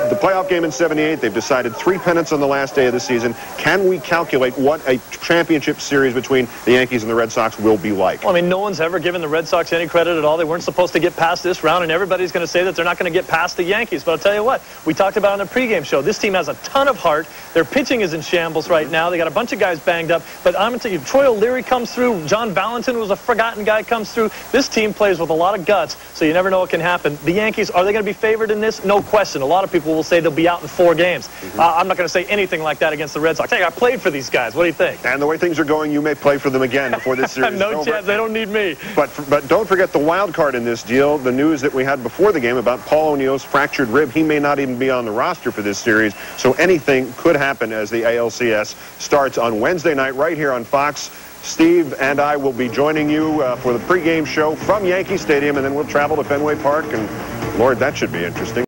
D: the playoff game in 78, they've decided three pennants on the last day of the season. Can we calculate what a championship series between the Yankees and the Red Sox will be like?
E: Well, I mean, no one's ever given the Red Sox any credit at all. They weren't supposed to get past this round, and everybody's going to say that they're not going to get past the Yankees. But I'll tell you what, we talked about on the pregame show. This team has a ton of heart. Their pitching is in shambles right now. They got a bunch of guys banged up. But I'm going to tell you, Troy O'Leary comes through. John Valentin was a forgotten guy, comes through. This team plays with a lot of guts, so you never know what can happen. The Yankees, are they going to be favored in this? No question. A lot of people will say they'll be out in four games. Mm-hmm. Uh, I'm not going to say anything like that against the Red Sox. Hey, I played for these guys. What do you think?
D: And the way things are going, you may play for them again before this series
E: no
D: is over.
E: chance. They don't need me.
D: But but don't forget the wild card in this deal. The news that we had before the game about Paul O'Neill's fractured rib. He may not even be on the roster for this series. So anything could happen as the ALCS starts on Wednesday night right here on Fox. Steve and I will be joining you uh, for the pregame show from Yankee Stadium, and then we'll travel to Fenway Park. And Lord, that should be interesting.